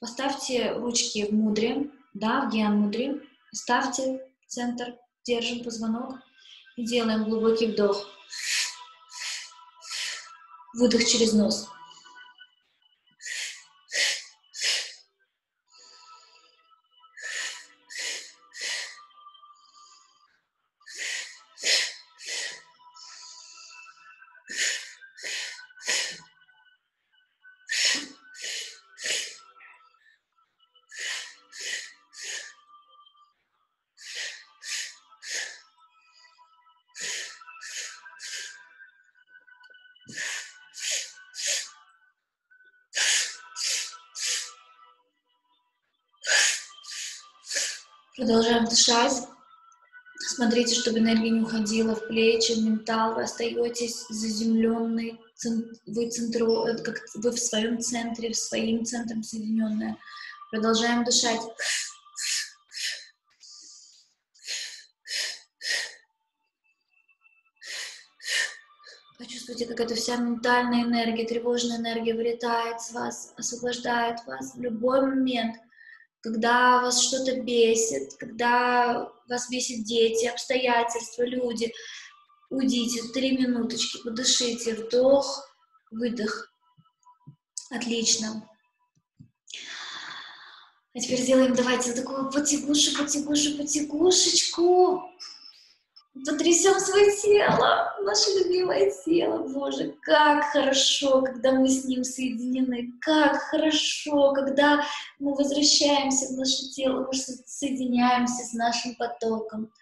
Поставьте ручки в мудре, да, в гиан мудре. Ставьте центр, держим позвонок делаем глубокий вдох. Выдох через нос. Продолжаем дышать. Смотрите, чтобы энергия не уходила в плечи, в ментал. Вы остаетесь заземленный, вы, центру, э, как вы в своем центре, в своим центром соединенная. Продолжаем дышать. Почувствуйте, как эта вся ментальная энергия, тревожная энергия вылетает с вас, освобождает вас в любой момент – когда вас что-то бесит, когда вас бесит дети, обстоятельства, люди, уйдите, три минуточки, подышите, вдох, выдох. Отлично. А теперь сделаем, давайте, такую потягушу, потягушу, потягушечку. Потрясем свое тело, наше любимое тело, Боже, как хорошо, когда мы с ним соединены, как хорошо, когда мы возвращаемся в наше тело, мы соединяемся с нашим потоком,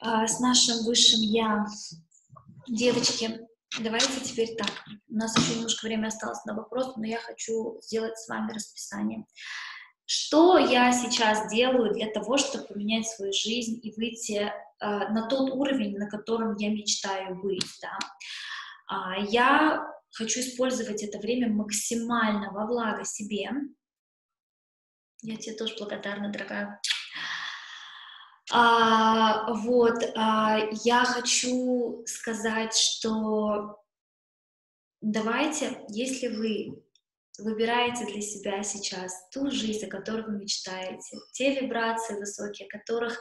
а, с нашим высшим Я. Девочки, давайте теперь так, у нас еще немножко времени осталось на вопрос, но я хочу сделать с вами расписание. Что я сейчас делаю для того, чтобы поменять свою жизнь и выйти э, на тот уровень, на котором я мечтаю быть, да? А, я хочу использовать это время максимально во благо себе. Я тебе тоже благодарна, дорогая. А, вот, а, я хочу сказать, что давайте, если вы выбираете для себя сейчас ту жизнь, о которой вы мечтаете, те вибрации высокие, которых,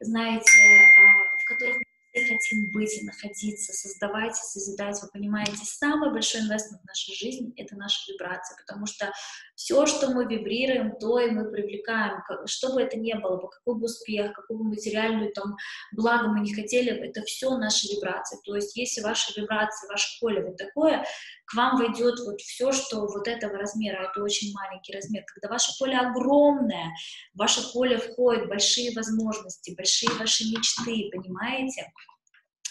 знаете, а, в которых мы хотим быть и находиться, создавать и созидать, вы понимаете, самый большой инвестмент в нашу жизнь — это наша вибрация, потому что все, что мы вибрируем, то и мы привлекаем, что бы это ни было, по какой бы успех, какую бы материальную там благо мы не хотели, это все наши вибрации, то есть если ваши вибрации, ваше поле вот такое, к вам войдет вот все, что вот этого размера, это очень маленький размер. Когда ваше поле огромное, в ваше поле входят большие возможности, большие ваши мечты, понимаете?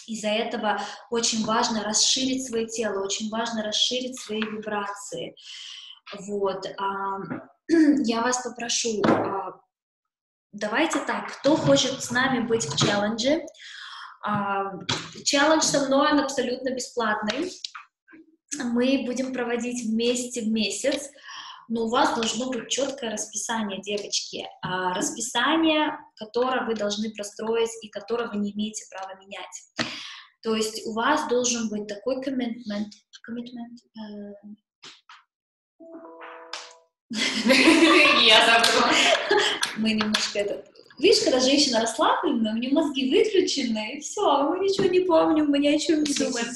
Из-за этого очень важно расширить свое тело, очень важно расширить свои вибрации. Вот. Я вас попрошу, а, давайте так, кто хочет с нами быть в челлендже, а, челлендж со мной, он абсолютно бесплатный мы будем проводить вместе в месяц, но у вас должно быть четкое расписание, девочки, а, расписание, которое вы должны простроить и которое вы не имеете права менять. То есть у вас должен быть такой commitment, commitment э, я забыла. Мы немножко это... Видишь, когда женщина расслаблена, у нее мозги выключены, и все, мы ничего не помним, мы ни о чем не думаем.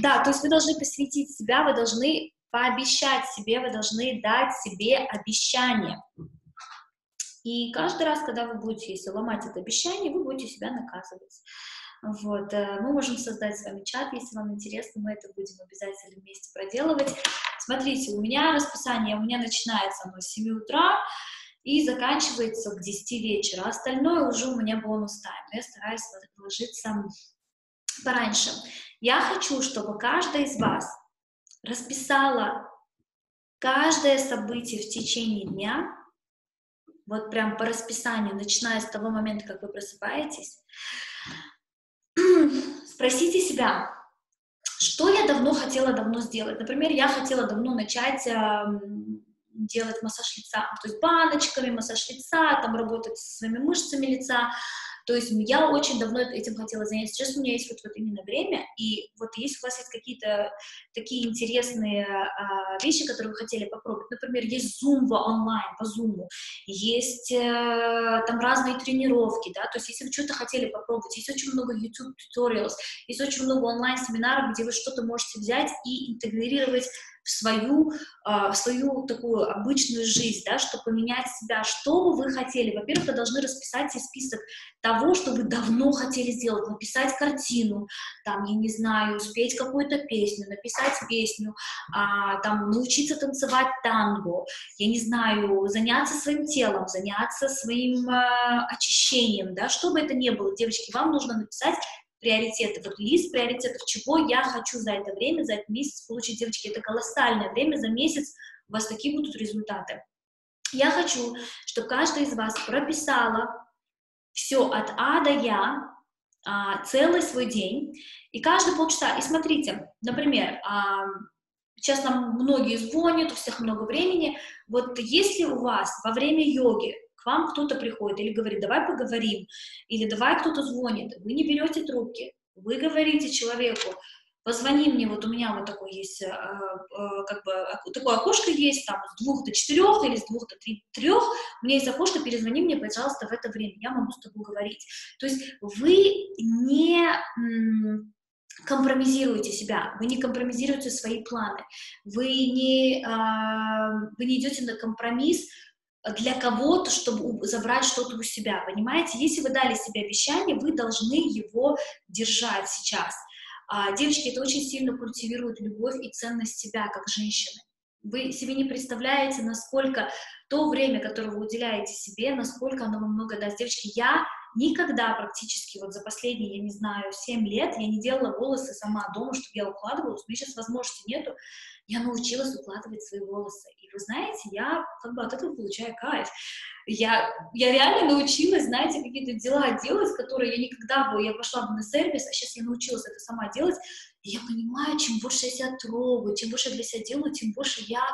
Да, то есть вы должны посвятить себя, вы должны пообещать себе, вы должны дать себе обещание. И каждый раз, когда вы будете, если ломать это обещание, вы будете себя наказывать. Вот. Э, мы можем создать с вами чат, если вам интересно, мы это будем обязательно вместе проделывать. Смотрите, у меня расписание, у меня начинается оно с 7 утра и заканчивается к 10 вечера. Остальное уже у меня бонус тайм. Я стараюсь ложиться пораньше. Я хочу, чтобы каждая из вас расписала каждое событие в течение дня, вот прям по расписанию, начиная с того момента, как вы просыпаетесь, спросите себя, что я давно хотела давно сделать. Например, я хотела давно начать э, делать массаж лица, то есть баночками, массаж лица, там работать со своими мышцами лица, то есть я очень давно этим хотела заняться. Сейчас у меня есть вот, вот именно время, и вот если у вас есть какие-то такие интересные а, вещи, которые вы хотели попробовать, например, есть Zumba онлайн по Zoom, есть э, там разные тренировки, да, то есть если вы что-то хотели попробовать, есть очень много YouTube tutorials, есть очень много онлайн-семинаров, где вы что-то можете взять и интегрировать в свою, а, в свою такую обычную жизнь, да, чтобы поменять себя. Что бы вы хотели? Во-первых, вы должны расписать себе список того, что вы давно хотели сделать, написать картину, там, я не знаю, спеть какую-то песню, написать песню, а, там, научиться танцевать танго, я не знаю, заняться своим телом, заняться своим а, очищением, да, что бы это ни было, девочки, вам нужно написать приоритеты, вот лист приоритетов, чего я хочу за это время, за этот месяц получить, девочки, это колоссальное время, за месяц. У вас такие будут результаты. Я хочу, чтобы каждая из вас прописала все от А до Я, а, целый свой день, и каждые полчаса, и смотрите, например, а, сейчас нам многие звонят, у всех много времени, вот если у вас во время йоги вам кто-то приходит или говорит, давай поговорим, или давай кто-то звонит, вы не берете трубки, вы говорите человеку, позвони мне, вот у меня вот такой есть, э, э, как бы, такое окошко есть, там, с двух до четырех или с двух до трех, у меня есть окошко, перезвони мне, пожалуйста, в это время, я могу с тобой говорить. То есть вы не компромизируете себя, вы не компромизируете свои планы, вы не, э, вы не идете на компромисс для кого-то, чтобы забрать что-то у себя, понимаете? Если вы дали себе обещание, вы должны его держать сейчас. А, девочки, это очень сильно культивирует любовь и ценность себя как женщины. Вы себе не представляете, насколько то время, которое вы уделяете себе, насколько оно вам много даст. Девочки, я никогда практически вот за последние, я не знаю, 7 лет я не делала волосы сама дома, чтобы я укладывалась. У меня сейчас возможности нету я научилась укладывать свои волосы. Вы знаете, я как бы от этого получаю кайф. Я, я реально научилась, знаете, какие-то дела делать, которые я никогда бы, я пошла бы на сервис, а сейчас я научилась это сама делать, и я понимаю, чем больше я себя трогаю, чем больше я для себя делаю, тем больше я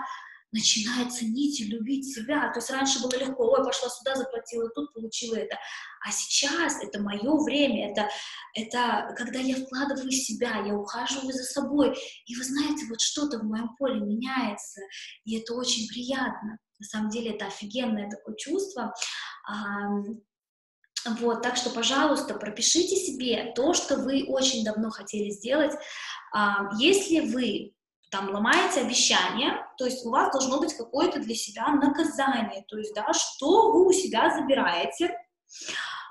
начинает ценить и любить себя. То есть раньше было легко, ой, пошла сюда, заплатила тут, получила это. А сейчас это мое время, это, это когда я вкладываю себя, я ухаживаю за собой. И вы знаете, вот что-то в моем поле меняется, и это очень приятно. На самом деле это офигенное такое чувство. Вот, так что, пожалуйста, пропишите себе то, что вы очень давно хотели сделать. Если вы там ломаете обещание, то есть у вас должно быть какое-то для себя наказание, то есть, да, что вы у себя забираете,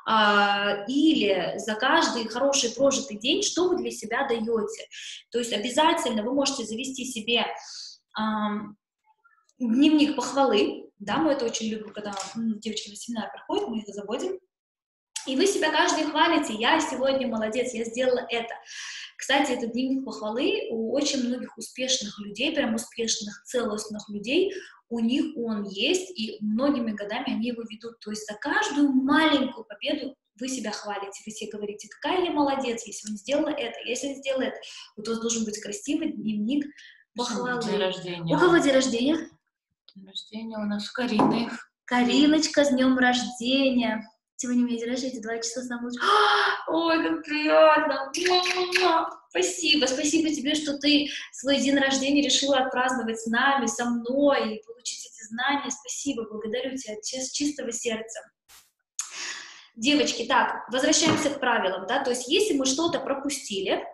а, или за каждый хороший прожитый день, что вы для себя даете. То есть обязательно вы можете завести себе а, дневник похвалы, да, мы это очень любим, когда девочки на семинар приходят, мы их заводим, и вы себя каждый хвалите, я сегодня молодец, я сделала это. Кстати, этот дневник похвалы у очень многих успешных людей, прям успешных, целостных людей, у них он есть, и многими годами они его ведут. То есть за каждую маленькую победу вы себя хвалите, вы себе говорите, какая я молодец, я сегодня сделала это, я сегодня сделала это. Вот у вас должен быть красивый дневник похвалы. День рождения. У кого день рождения? День рождения у нас Карины. Кариночка, с днем рождения. Сегодня у меня день рождения, два часа самого лучшего. Ой, как приятно! Спасибо, спасибо тебе, что ты свой день рождения решила отпраздновать с нами, со мной, и получить эти знания. Спасибо, благодарю тебя с чистого сердца. Девочки, так, возвращаемся к правилам, да, то есть если мы что-то пропустили,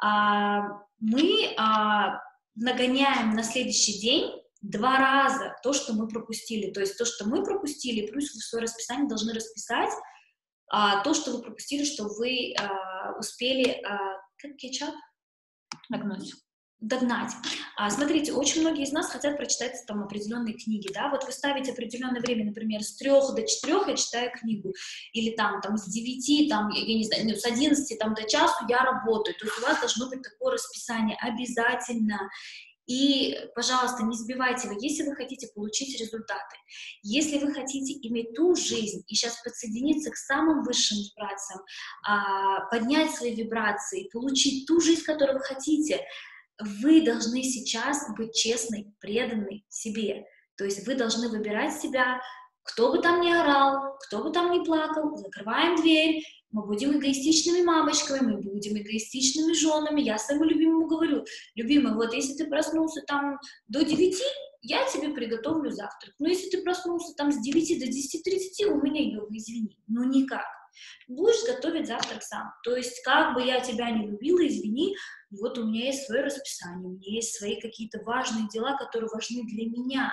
а, мы а, нагоняем на следующий день два раза то, что мы пропустили. То есть то, что мы пропустили, плюс вы в свое расписание должны расписать а, то, что вы пропустили, что вы а, успели, а, как кетчап? Догнать. Догнать. А, смотрите, очень многие из нас хотят прочитать там определенные книги, да, вот вы ставите определенное время, например, с трех до четырех я читаю книгу, или там, там с девяти, там, я не знаю, ну, с одиннадцати там до часу я работаю, то есть у вас должно быть такое расписание обязательно, и, пожалуйста, не сбивайте его, если вы хотите получить результаты, если вы хотите иметь ту жизнь и сейчас подсоединиться к самым высшим вибрациям, а, поднять свои вибрации, получить ту жизнь, которую вы хотите, вы должны сейчас быть честной, преданной себе. То есть вы должны выбирать себя, кто бы там ни орал, кто бы там ни плакал, закрываем дверь, мы будем эгоистичными мамочками, мы будем эгоистичными женами. Я своему любимому говорю, любимый, вот если ты проснулся там до 9, я тебе приготовлю завтрак. Но если ты проснулся там с 9 до 10.30, у меня йога, извини. Ну никак. Будешь готовить завтрак сам. То есть, как бы я тебя не любила, извини, вот у меня есть свое расписание, у меня есть свои какие-то важные дела, которые важны для меня.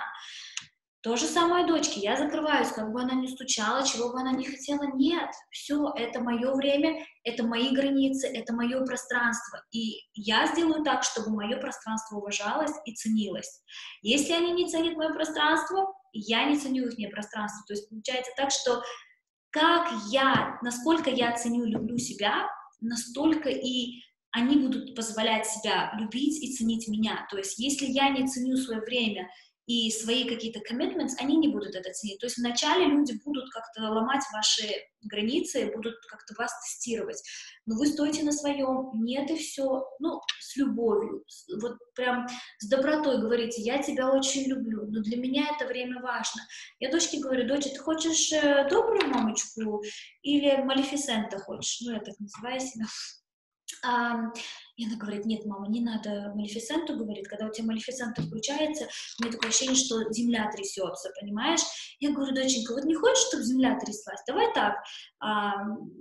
То же самое дочке, я закрываюсь, как бы она ни стучала, чего бы она ни хотела, нет, все, это мое время, это мои границы, это мое пространство, и я сделаю так, чтобы мое пространство уважалось и ценилось. Если они не ценят мое пространство, я не ценю их пространство, то есть получается так, что как я, насколько я ценю, люблю себя, настолько и они будут позволять себя любить и ценить меня. То есть если я не ценю свое время, и свои какие-то commitments, они не будут это ценить. То есть вначале люди будут как-то ломать ваши границы, будут как-то вас тестировать. Но вы стоите на своем, нет и все, ну, с любовью, вот прям с добротой говорите, я тебя очень люблю, но для меня это время важно. Я дочке говорю, доча, ты хочешь э, добрую мамочку или малефисента хочешь? Ну, я так называю себя. И она говорит, нет, мама, не надо Малефисенту, говорит, когда у тебя Малефисента включается, у меня такое ощущение, что земля трясется, понимаешь? Я говорю, доченька, вот не хочешь, чтобы земля тряслась? Давай так, а,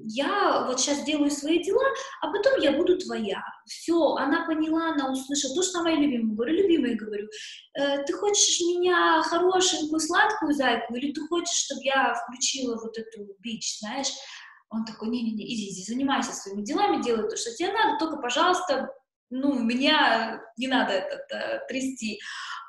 я вот сейчас делаю свои дела, а потом я буду твоя. Все, она поняла, она услышала, то, что моя любимая. Говорю, любимая, говорю, э, ты хочешь меня хорошенькую, сладкую зайку, или ты хочешь, чтобы я включила вот эту бич, знаешь? Он такой, не-не-не, иди, иди, занимайся своими делами, делай то, что тебе надо, только, пожалуйста, ну, меня не надо это, это трясти.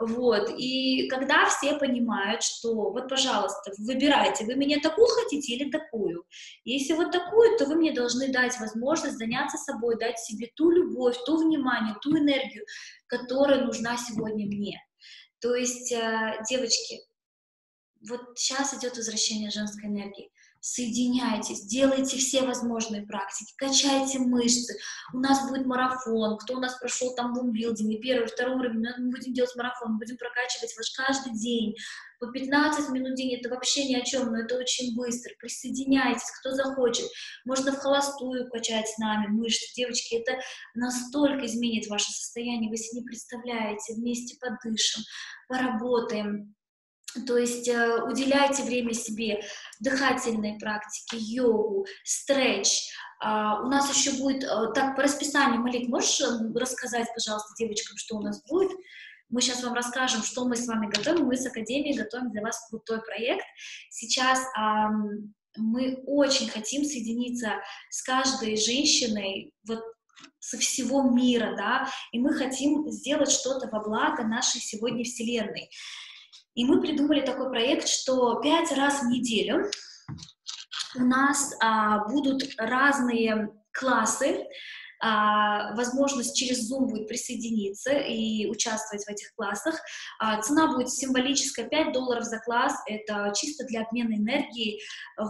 Вот, и когда все понимают, что вот, пожалуйста, выбирайте, вы меня такую хотите или такую. Если вот такую, то вы мне должны дать возможность заняться собой, дать себе ту любовь, ту внимание, ту энергию, которая нужна сегодня мне. То есть, э, девочки, вот сейчас идет возвращение женской энергии. Соединяйтесь, делайте все возможные практики, качайте мышцы. У нас будет марафон, кто у нас прошел там бумбилдинг, первый, второй уровень, мы будем делать марафон, будем прокачивать ваш каждый день, по 15 минут в день, это вообще ни о чем, но это очень быстро. Присоединяйтесь, кто захочет. Можно в холостую качать с нами мышцы. Девочки, это настолько изменит ваше состояние, вы себе не представляете. Вместе подышим, поработаем. То есть э, уделяйте время себе, дыхательные практики, йогу, стретч. Uh, у нас еще будет, uh, так, по расписанию, Малик, можешь рассказать, пожалуйста, девочкам, что у нас будет? Мы сейчас вам расскажем, что мы с вами готовим. Мы с Академией готовим для вас крутой проект. Сейчас мы очень хотим соединиться с каждой женщиной вот со всего мира, да, и мы хотим сделать что-то во благо нашей сегодня Вселенной. И мы придумали такой проект, что пять раз в неделю у нас а, будут разные классы, а, возможность через Zoom будет присоединиться и участвовать в этих классах. А, цена будет символическая, 5 долларов за класс, это чисто для обмена энергии.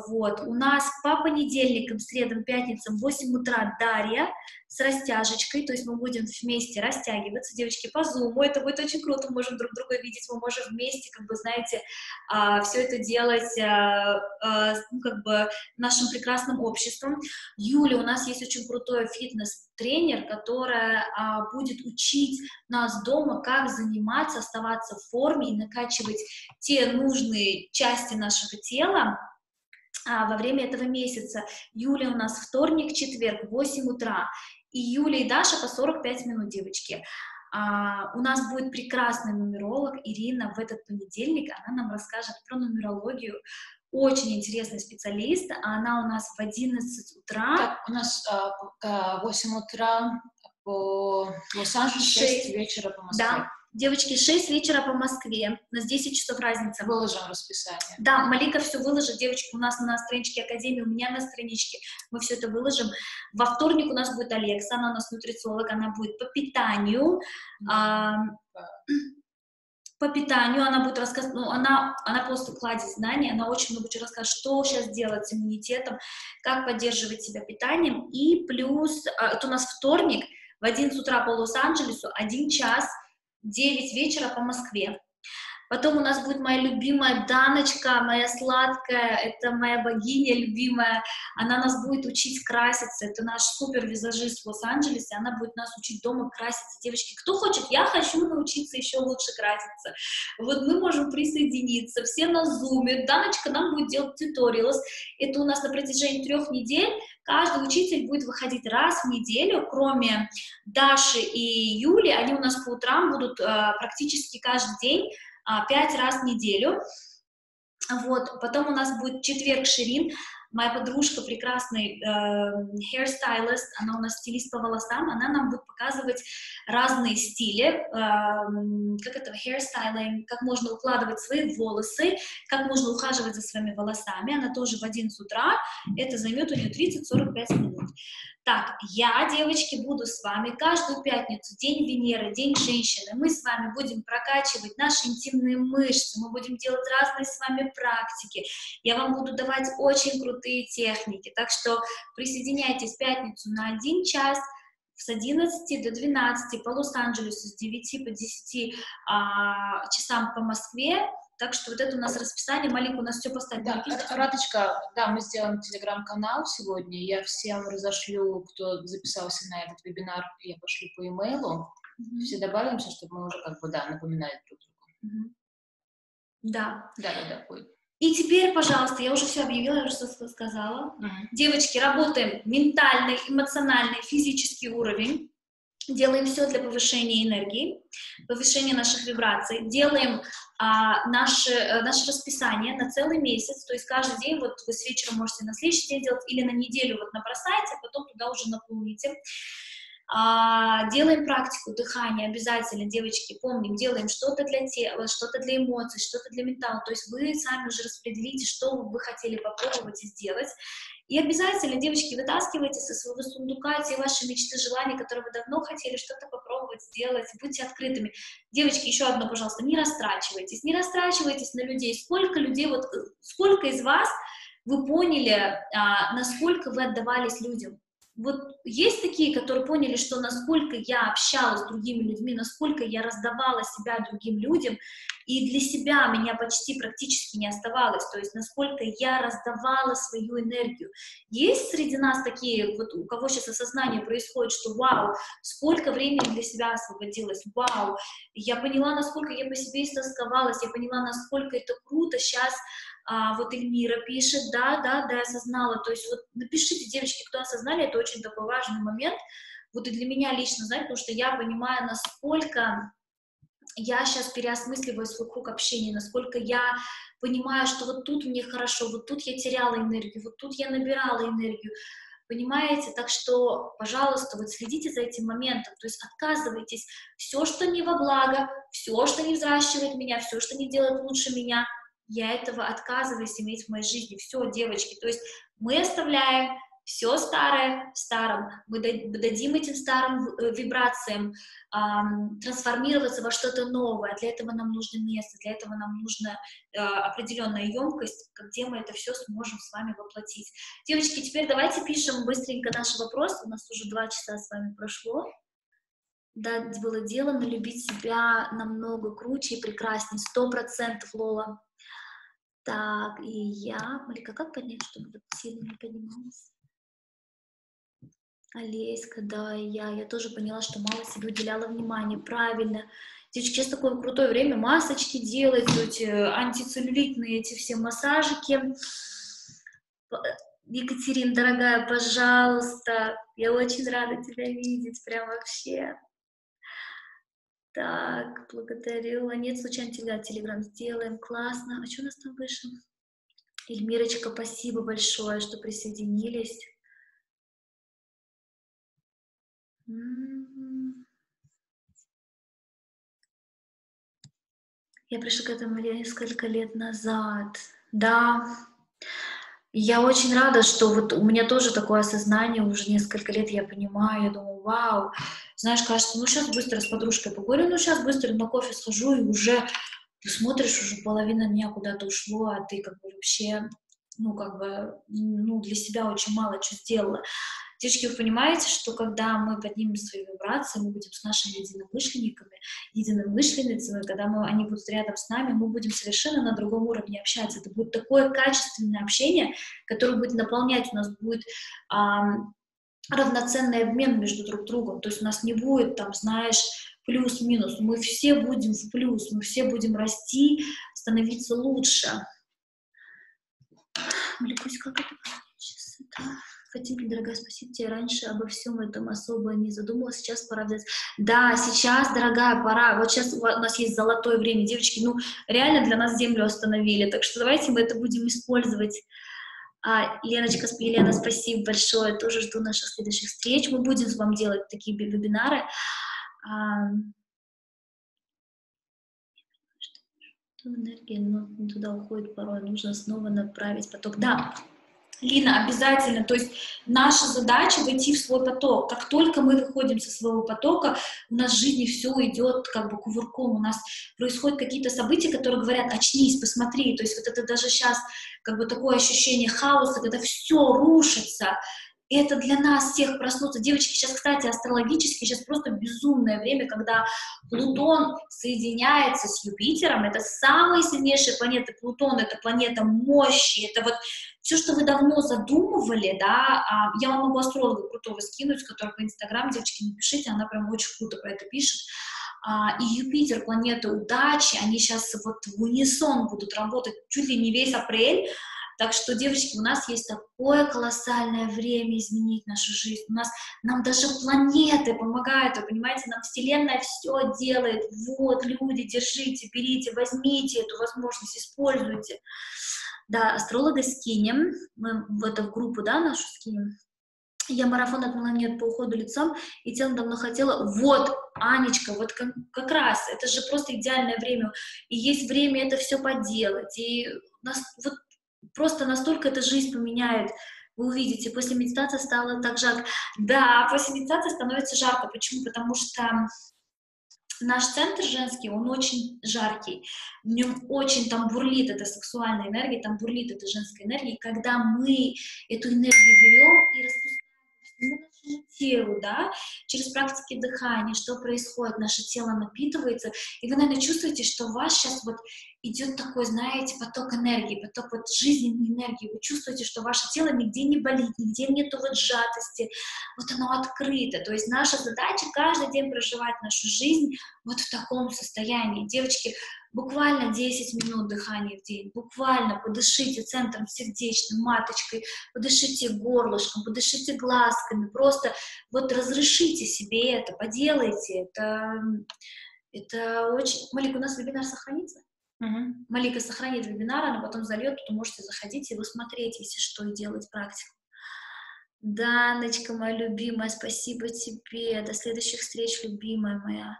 Вот. У нас по понедельникам, средам, пятницам в 8 утра Дарья, с растяжечкой, то есть мы будем вместе растягиваться, девочки, по зуму, это будет очень круто, мы можем друг друга видеть, мы можем вместе, как бы, знаете, а, все это делать, а, а, ну, как бы, нашим прекрасным обществом. Юля, у нас есть очень крутой фитнес-тренер, которая будет учить нас дома, как заниматься, оставаться в форме и накачивать те нужные части нашего тела, во время этого месяца. Юля у нас вторник, четверг, 8 утра и Юля и Даша по 45 минут, девочки. А, у нас будет прекрасный нумеролог Ирина в этот понедельник, она нам расскажет про нумерологию, очень интересный специалист, она у нас в 11 утра. Так, у нас а, 8 утра по Лос-Анджелесу, 6 вечера по Москве. Да, Девочки, 6 вечера по Москве, у нас 10 часов разница. Выложим расписание. Да, Малика все выложит, девочки, у нас на страничке Академии, у меня на страничке, мы все это выложим. Во вторник у нас будет Алекса, она у нас нутрициолог, она будет по питанию, а, по питанию, она будет рассказывать, ну, она, она просто кладет знания, она очень много чего расскажет, что сейчас делать с иммунитетом, как поддерживать себя питанием, и плюс, а, это у нас вторник, в 11 утра по Лос-Анджелесу, один час, 9 вечера по Москве. Потом у нас будет моя любимая Даночка, моя сладкая, это моя богиня любимая. Она нас будет учить краситься. Это наш супер визажист в Лос-Анджелесе. Она будет нас учить дома краситься. Девочки, кто хочет? Я хочу научиться еще лучше краситься. Вот мы можем присоединиться. Все на зуме. Даночка нам будет делать туториалс. Это у нас на протяжении трех недель. Каждый учитель будет выходить раз в неделю, кроме Даши и Юли. Они у нас по утрам будут э, практически каждый день пять раз в неделю. Вот, потом у нас будет четверг Ширин, моя подружка, прекрасный э, hairstylist, она у нас стилист по волосам, она нам будет показывать разные стили, э, как это, hairstyling, как можно укладывать свои волосы, как можно ухаживать за своими волосами, она тоже в 11 утра, это займет у нее 30-45 минут. Так, я, девочки, буду с вами каждую пятницу, день Венеры, день женщины. Мы с вами будем прокачивать наши интимные мышцы, мы будем делать разные с вами практики. Я вам буду давать очень крутые техники. Так что присоединяйтесь в пятницу на один час, с 11 до 12 по Лос-Анджелесу, с 9 по 10 а, часам по Москве. Так что вот это у нас расписание. Малик, у нас все поставить. Да, Радочка, да, мы сделаем телеграм-канал сегодня. Я всем разошлю, кто записался на этот вебинар, я пошлю по имейлу. Mm-hmm. Все добавимся, чтобы мы уже как бы, да, напоминали друг другу. Mm-hmm. Да. Да, да, да, будет. И теперь, пожалуйста, я уже все объявила, я уже все сказала. Uh-huh. Девочки, работаем ментальный, эмоциональный, физический уровень. Делаем все для повышения энергии, повышения наших вибраций. Делаем а, наше, э, наше расписание на целый месяц, то есть каждый день, вот вы с вечера можете на следующий день делать или на неделю вот набросайте, а потом туда уже наполните. А, делаем практику дыхания обязательно, девочки, помним, делаем что-то для тела, что-то для эмоций, что-то для ментала, то есть вы сами уже распределите, что вы хотели попробовать и сделать, и обязательно, девочки, вытаскивайте со своего сундука те ваши мечты, желания, которые вы давно хотели что-то попробовать сделать, будьте открытыми. Девочки, еще одно, пожалуйста, не растрачивайтесь, не растрачивайтесь на людей. Сколько людей, вот сколько из вас вы поняли, а, насколько вы отдавались людям. Вот есть такие, которые поняли, что насколько я общалась с другими людьми, насколько я раздавала себя другим людям, и для себя меня почти практически не оставалось, то есть насколько я раздавала свою энергию. Есть среди нас такие, вот у кого сейчас осознание происходит, что вау, сколько времени для себя освободилось, вау, я поняла, насколько я по себе истосковалась, я поняла, насколько это круто сейчас а, вот Эльмира пишет, да, да, да, осознала. То есть вот напишите, девочки, кто осознали, это очень такой важный момент. Вот и для меня лично, знаете, потому что я понимаю, насколько я сейчас переосмысливаю свой круг общения, насколько я понимаю, что вот тут мне хорошо, вот тут я теряла энергию, вот тут я набирала энергию, понимаете? Так что, пожалуйста, вот следите за этим моментом, то есть отказывайтесь, все, что не во благо, все, что не взращивает меня, все, что не делает лучше меня, я этого отказываюсь иметь в моей жизни. Все, девочки, то есть мы оставляем все старое в старом, мы дадим этим старым э, вибрациям эм, трансформироваться во что-то новое. Для этого нам нужно место, для этого нам нужна э, определенная емкость, где мы это все сможем с вами воплотить. Девочки, теперь давайте пишем быстренько наши вопросы. У нас уже два часа с вами прошло. Да, было дело, но любить себя намного круче и прекраснее. Сто процентов, Лола. Так, и я. Малика, как поднять, чтобы вот сильно не поднималась? Олеська, да, и я. Я тоже поняла, что мало себе уделяла внимания. Правильно. Девочки, сейчас такое крутое время. Масочки делать, эти антицеллюлитные эти все массажики. Екатерина, дорогая, пожалуйста. Я очень рада тебя видеть. Прям вообще. Так, благодарю. Нет, случайно телеграм, телеграм сделаем. Классно. А что у нас там вышло? Эльмирочка, спасибо большое, что присоединились. М-м-м. Я пришла к этому несколько лет назад. Да, я очень рада, что вот у меня тоже такое осознание, уже несколько лет я понимаю, я думаю, вау, знаешь, кажется, ну сейчас быстро с подружкой поговорю, ну сейчас быстро на кофе схожу, и уже ты смотришь, уже половина меня куда-то ушло, а ты как бы вообще, ну как бы, ну для себя очень мало что сделала. Девочки, вы понимаете, что когда мы поднимем свои вибрации, мы будем с нашими единомышленниками, единомышленницами, когда мы, они будут рядом с нами, мы будем совершенно на другом уровне общаться. Это будет такое качественное общение, которое будет наполнять, у нас будет ам, равноценный обмен между друг другом. То есть у нас не будет там, знаешь, плюс-минус. Мы все будем в плюс, мы все будем расти, становиться лучше. Маликусь, как это? Сейчас это... Катенька, дорогая, спасибо тебе. Раньше обо всем этом особо не задумывалась, сейчас пора взять. Да, сейчас, дорогая, пора. Вот сейчас у нас есть золотое время. Девочки, ну, реально для нас землю остановили, так что давайте мы это будем использовать. А, Леночка, Елена, спасибо большое. Тоже жду наших следующих встреч. Мы будем с вами делать такие вебинары. А, энергия но туда уходит порой, нужно снова направить поток. Да, Лина, обязательно. То есть наша задача войти в свой поток. Как только мы выходим со своего потока, у нас в жизни все идет как бы кувырком. У нас происходят какие-то события, которые говорят, очнись, посмотри. То есть вот это даже сейчас как бы такое ощущение хаоса, когда все рушится, это для нас всех проснуться. Девочки, сейчас, кстати, астрологически, сейчас просто безумное время, когда Плутон соединяется с Юпитером. Это самые сильнейшие планеты. Плутон — это планета мощи, это вот все, что вы давно задумывали, да, а, я вам могу астролога крутого скинуть, который по Инстаграм, девочки, напишите, она прям очень круто про это пишет. А, и Юпитер, планета удачи, они сейчас вот в унисон будут работать чуть ли не весь апрель, так что, девочки, у нас есть такое колоссальное время изменить нашу жизнь. У нас, нам даже планеты помогают, вы понимаете, нам Вселенная все делает. Вот, люди, держите, берите, возьмите эту возможность, используйте. Да, астролога скинем, мы в эту группу, да, нашу скинем. Я марафон от нет по уходу лицом, и телом давно хотела. Вот, Анечка, вот как, как раз, это же просто идеальное время. И есть время это все поделать. И нас, вот просто настолько эта жизнь поменяет. Вы увидите, после медитации стало так жарко. Да, после медитации становится жарко. Почему? Потому что наш центр женский, он очень жаркий, в нем очень там бурлит эта сексуальная энергия, там бурлит эта женская энергия, и когда мы эту энергию берем и нашему телу, да, через практики дыхания, что происходит, наше тело напитывается, и вы, наверное, чувствуете, что у вас сейчас вот идет такой, знаете, поток энергии, поток вот жизненной энергии. Вы чувствуете, что ваше тело нигде не болит, нигде нету вот сжатости, вот оно открыто. То есть наша задача каждый день проживать нашу жизнь вот в таком состоянии. Девочки, буквально 10 минут дыхания в день, буквально подышите центром сердечным, маточкой, подышите горлышком, подышите глазками, просто вот разрешите себе это, поделайте, это, это очень... Малик, у нас вебинар сохранится? Угу. Малика сохранит вебинар, она потом зальет, то можете заходить и вы смотреть, если что, и делать практику. Даночка, моя любимая, спасибо тебе. До следующих встреч, любимая моя.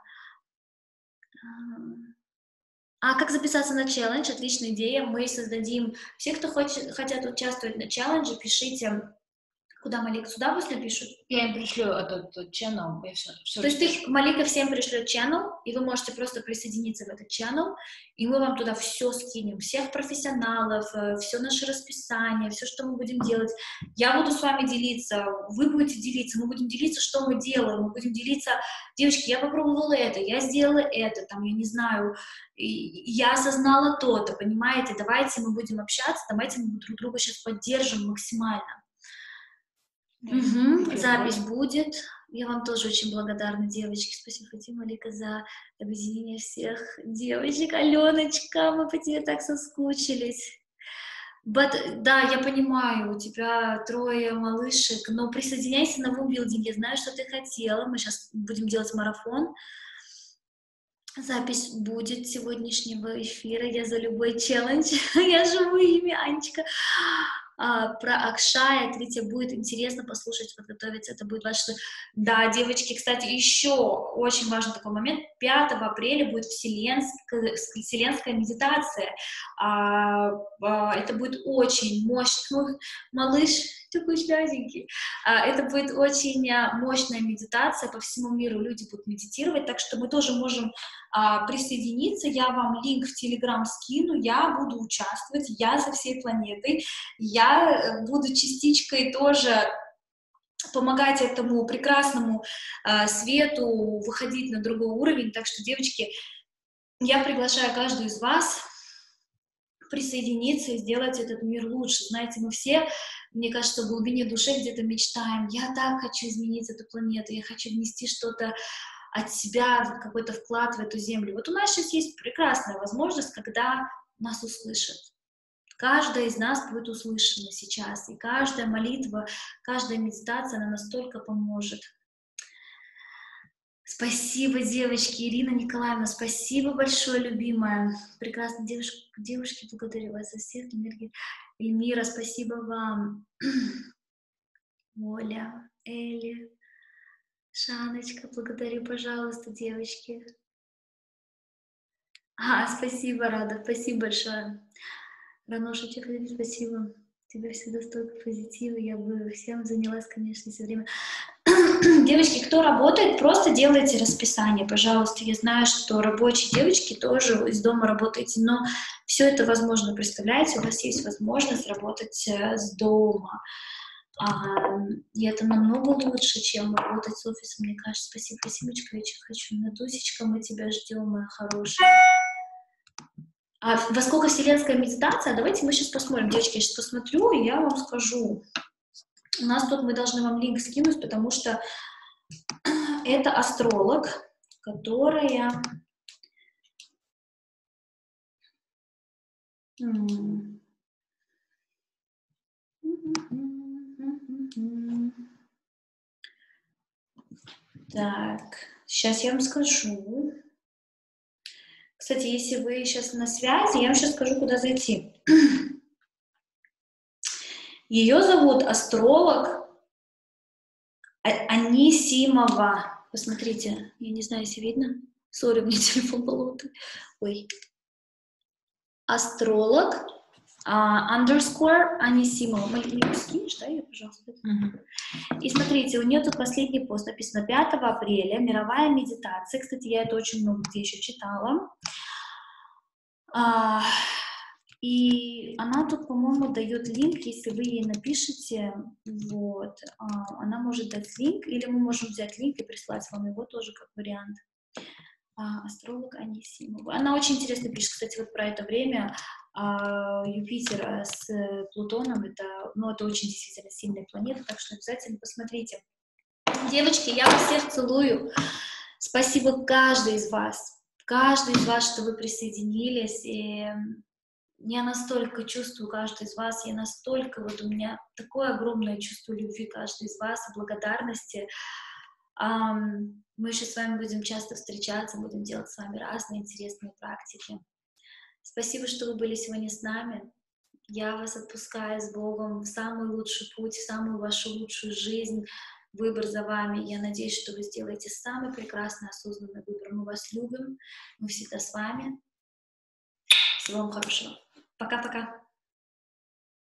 А как записаться на челлендж? Отличная идея. Мы создадим... Все, кто хочет, хотят участвовать на челлендже, пишите Куда Малика? Сюда пусть напишут? Я им пришлю этот, этот channel. Я все, все То есть ты, Малика всем пришлет channel, и вы можете просто присоединиться в этот channel, и мы вам туда все скинем, всех профессионалов, э, все наше расписание, все, что мы будем делать. Я буду с вами делиться, вы будете делиться, мы будем делиться, что мы делаем, мы будем делиться, девочки, я попробовала это, я сделала это, там, я не знаю, я осознала то-то, понимаете, давайте мы будем общаться, давайте мы друг друга сейчас поддержим максимально. Угу, запись будет. Я вам тоже очень благодарна, девочки. Спасибо, Фатима Алика, за объединение всех девочек. Аленочка, мы по тебе так соскучились. But, да, я понимаю, у тебя трое малышек, но присоединяйся на вумбилдинг, я знаю, что ты хотела. Мы сейчас будем делать марафон. Запись будет сегодняшнего эфира. Я за любой челлендж. я живу имя Анечка. А, про Акшая, видите, будет интересно послушать, подготовиться, это будет ваше... Да, девочки, кстати, еще очень важный такой момент, 5 апреля будет вселенская, вселенская медитация, а, а, это будет очень мощный, малыш, такой шлязенький. А, это будет очень а, мощная медитация, по всему миру. Люди будут медитировать, так что мы тоже можем присоединиться, я вам линк в Телеграм скину, я буду участвовать, я со всей планетой, я э, буду частичкой тоже помогать этому прекрасному э, свету выходить на другой уровень. Так что, девочки, я приглашаю каждую из вас присоединиться и сделать этот мир лучше. Знаете, мы все, мне кажется, в глубине души где-то мечтаем, я так хочу изменить эту планету, я хочу внести что-то от себя, какой-то вклад в эту землю. Вот у нас сейчас есть прекрасная возможность, когда нас услышат. Каждая из нас будет услышана сейчас, и каждая молитва, каждая медитация, она настолько поможет. Спасибо, девочки. Ирина Николаевна, спасибо большое, любимая. Прекрасная девушка. Девушки, благодарю вас за всех энергии. Эльмира, спасибо вам. Оля, Эли, Шаночка, благодарю, пожалуйста, девочки. А, спасибо, Рада, спасибо большое. Рануша, тебе спасибо. Тебе всегда столько позитива, я бы всем занялась, конечно, все время. Девочки, кто работает, просто делайте расписание, пожалуйста. Я знаю, что рабочие девочки тоже из дома работаете, но все это возможно, представляете, у вас есть возможность работать э, с дома. А, и это намного лучше, чем работать с офисом, мне кажется. Спасибо, Спасибочка, я хочу. Надусечка, мы тебя ждем, моя хорошая. А во сколько вселенская медитация? Давайте мы сейчас посмотрим. Девочки, я сейчас посмотрю, и я вам скажу. У нас тут мы должны вам линк скинуть, потому что это астролог, которая... Так, сейчас я вам скажу. Кстати, если вы сейчас на связи, я вам сейчас скажу, куда зайти. Ее зовут астролог Анисимова. Посмотрите, я не знаю, если видно. Сори, меня телефон полотый. Ой. Астролог uh, underscore Анисимова. Мне скинешь, да, ее, пожалуйста? Uh-huh. И смотрите, у нее тут последний пост написано 5 апреля, мировая медитация. Кстати, я это очень много где еще читала. Uh, и она тут, по-моему, дает линк, если вы ей напишете, вот, uh, она может дать линк, или мы можем взять линк и прислать вам его тоже как вариант. Uh, астролог Анисимова. Она очень интересно пишет, кстати, вот про это время а Юпитер с Плутоном, это, ну, это очень действительно сильная планета, так что обязательно посмотрите. Девочки, я вас всех целую. Спасибо каждой из вас, каждый из вас, что вы присоединились. И я настолько чувствую каждый из вас, я настолько, вот у меня такое огромное чувство любви каждый из вас и благодарности. Мы еще с вами будем часто встречаться, будем делать с вами разные интересные практики. Спасибо, что вы были сегодня с нами. Я вас отпускаю с Богом в самый лучший путь, в самую вашу лучшую жизнь. Выбор за вами. Я надеюсь, что вы сделаете самый прекрасный, осознанный выбор. Мы вас любим. Мы всегда с вами. Всего вам хорошего. Пока-пока.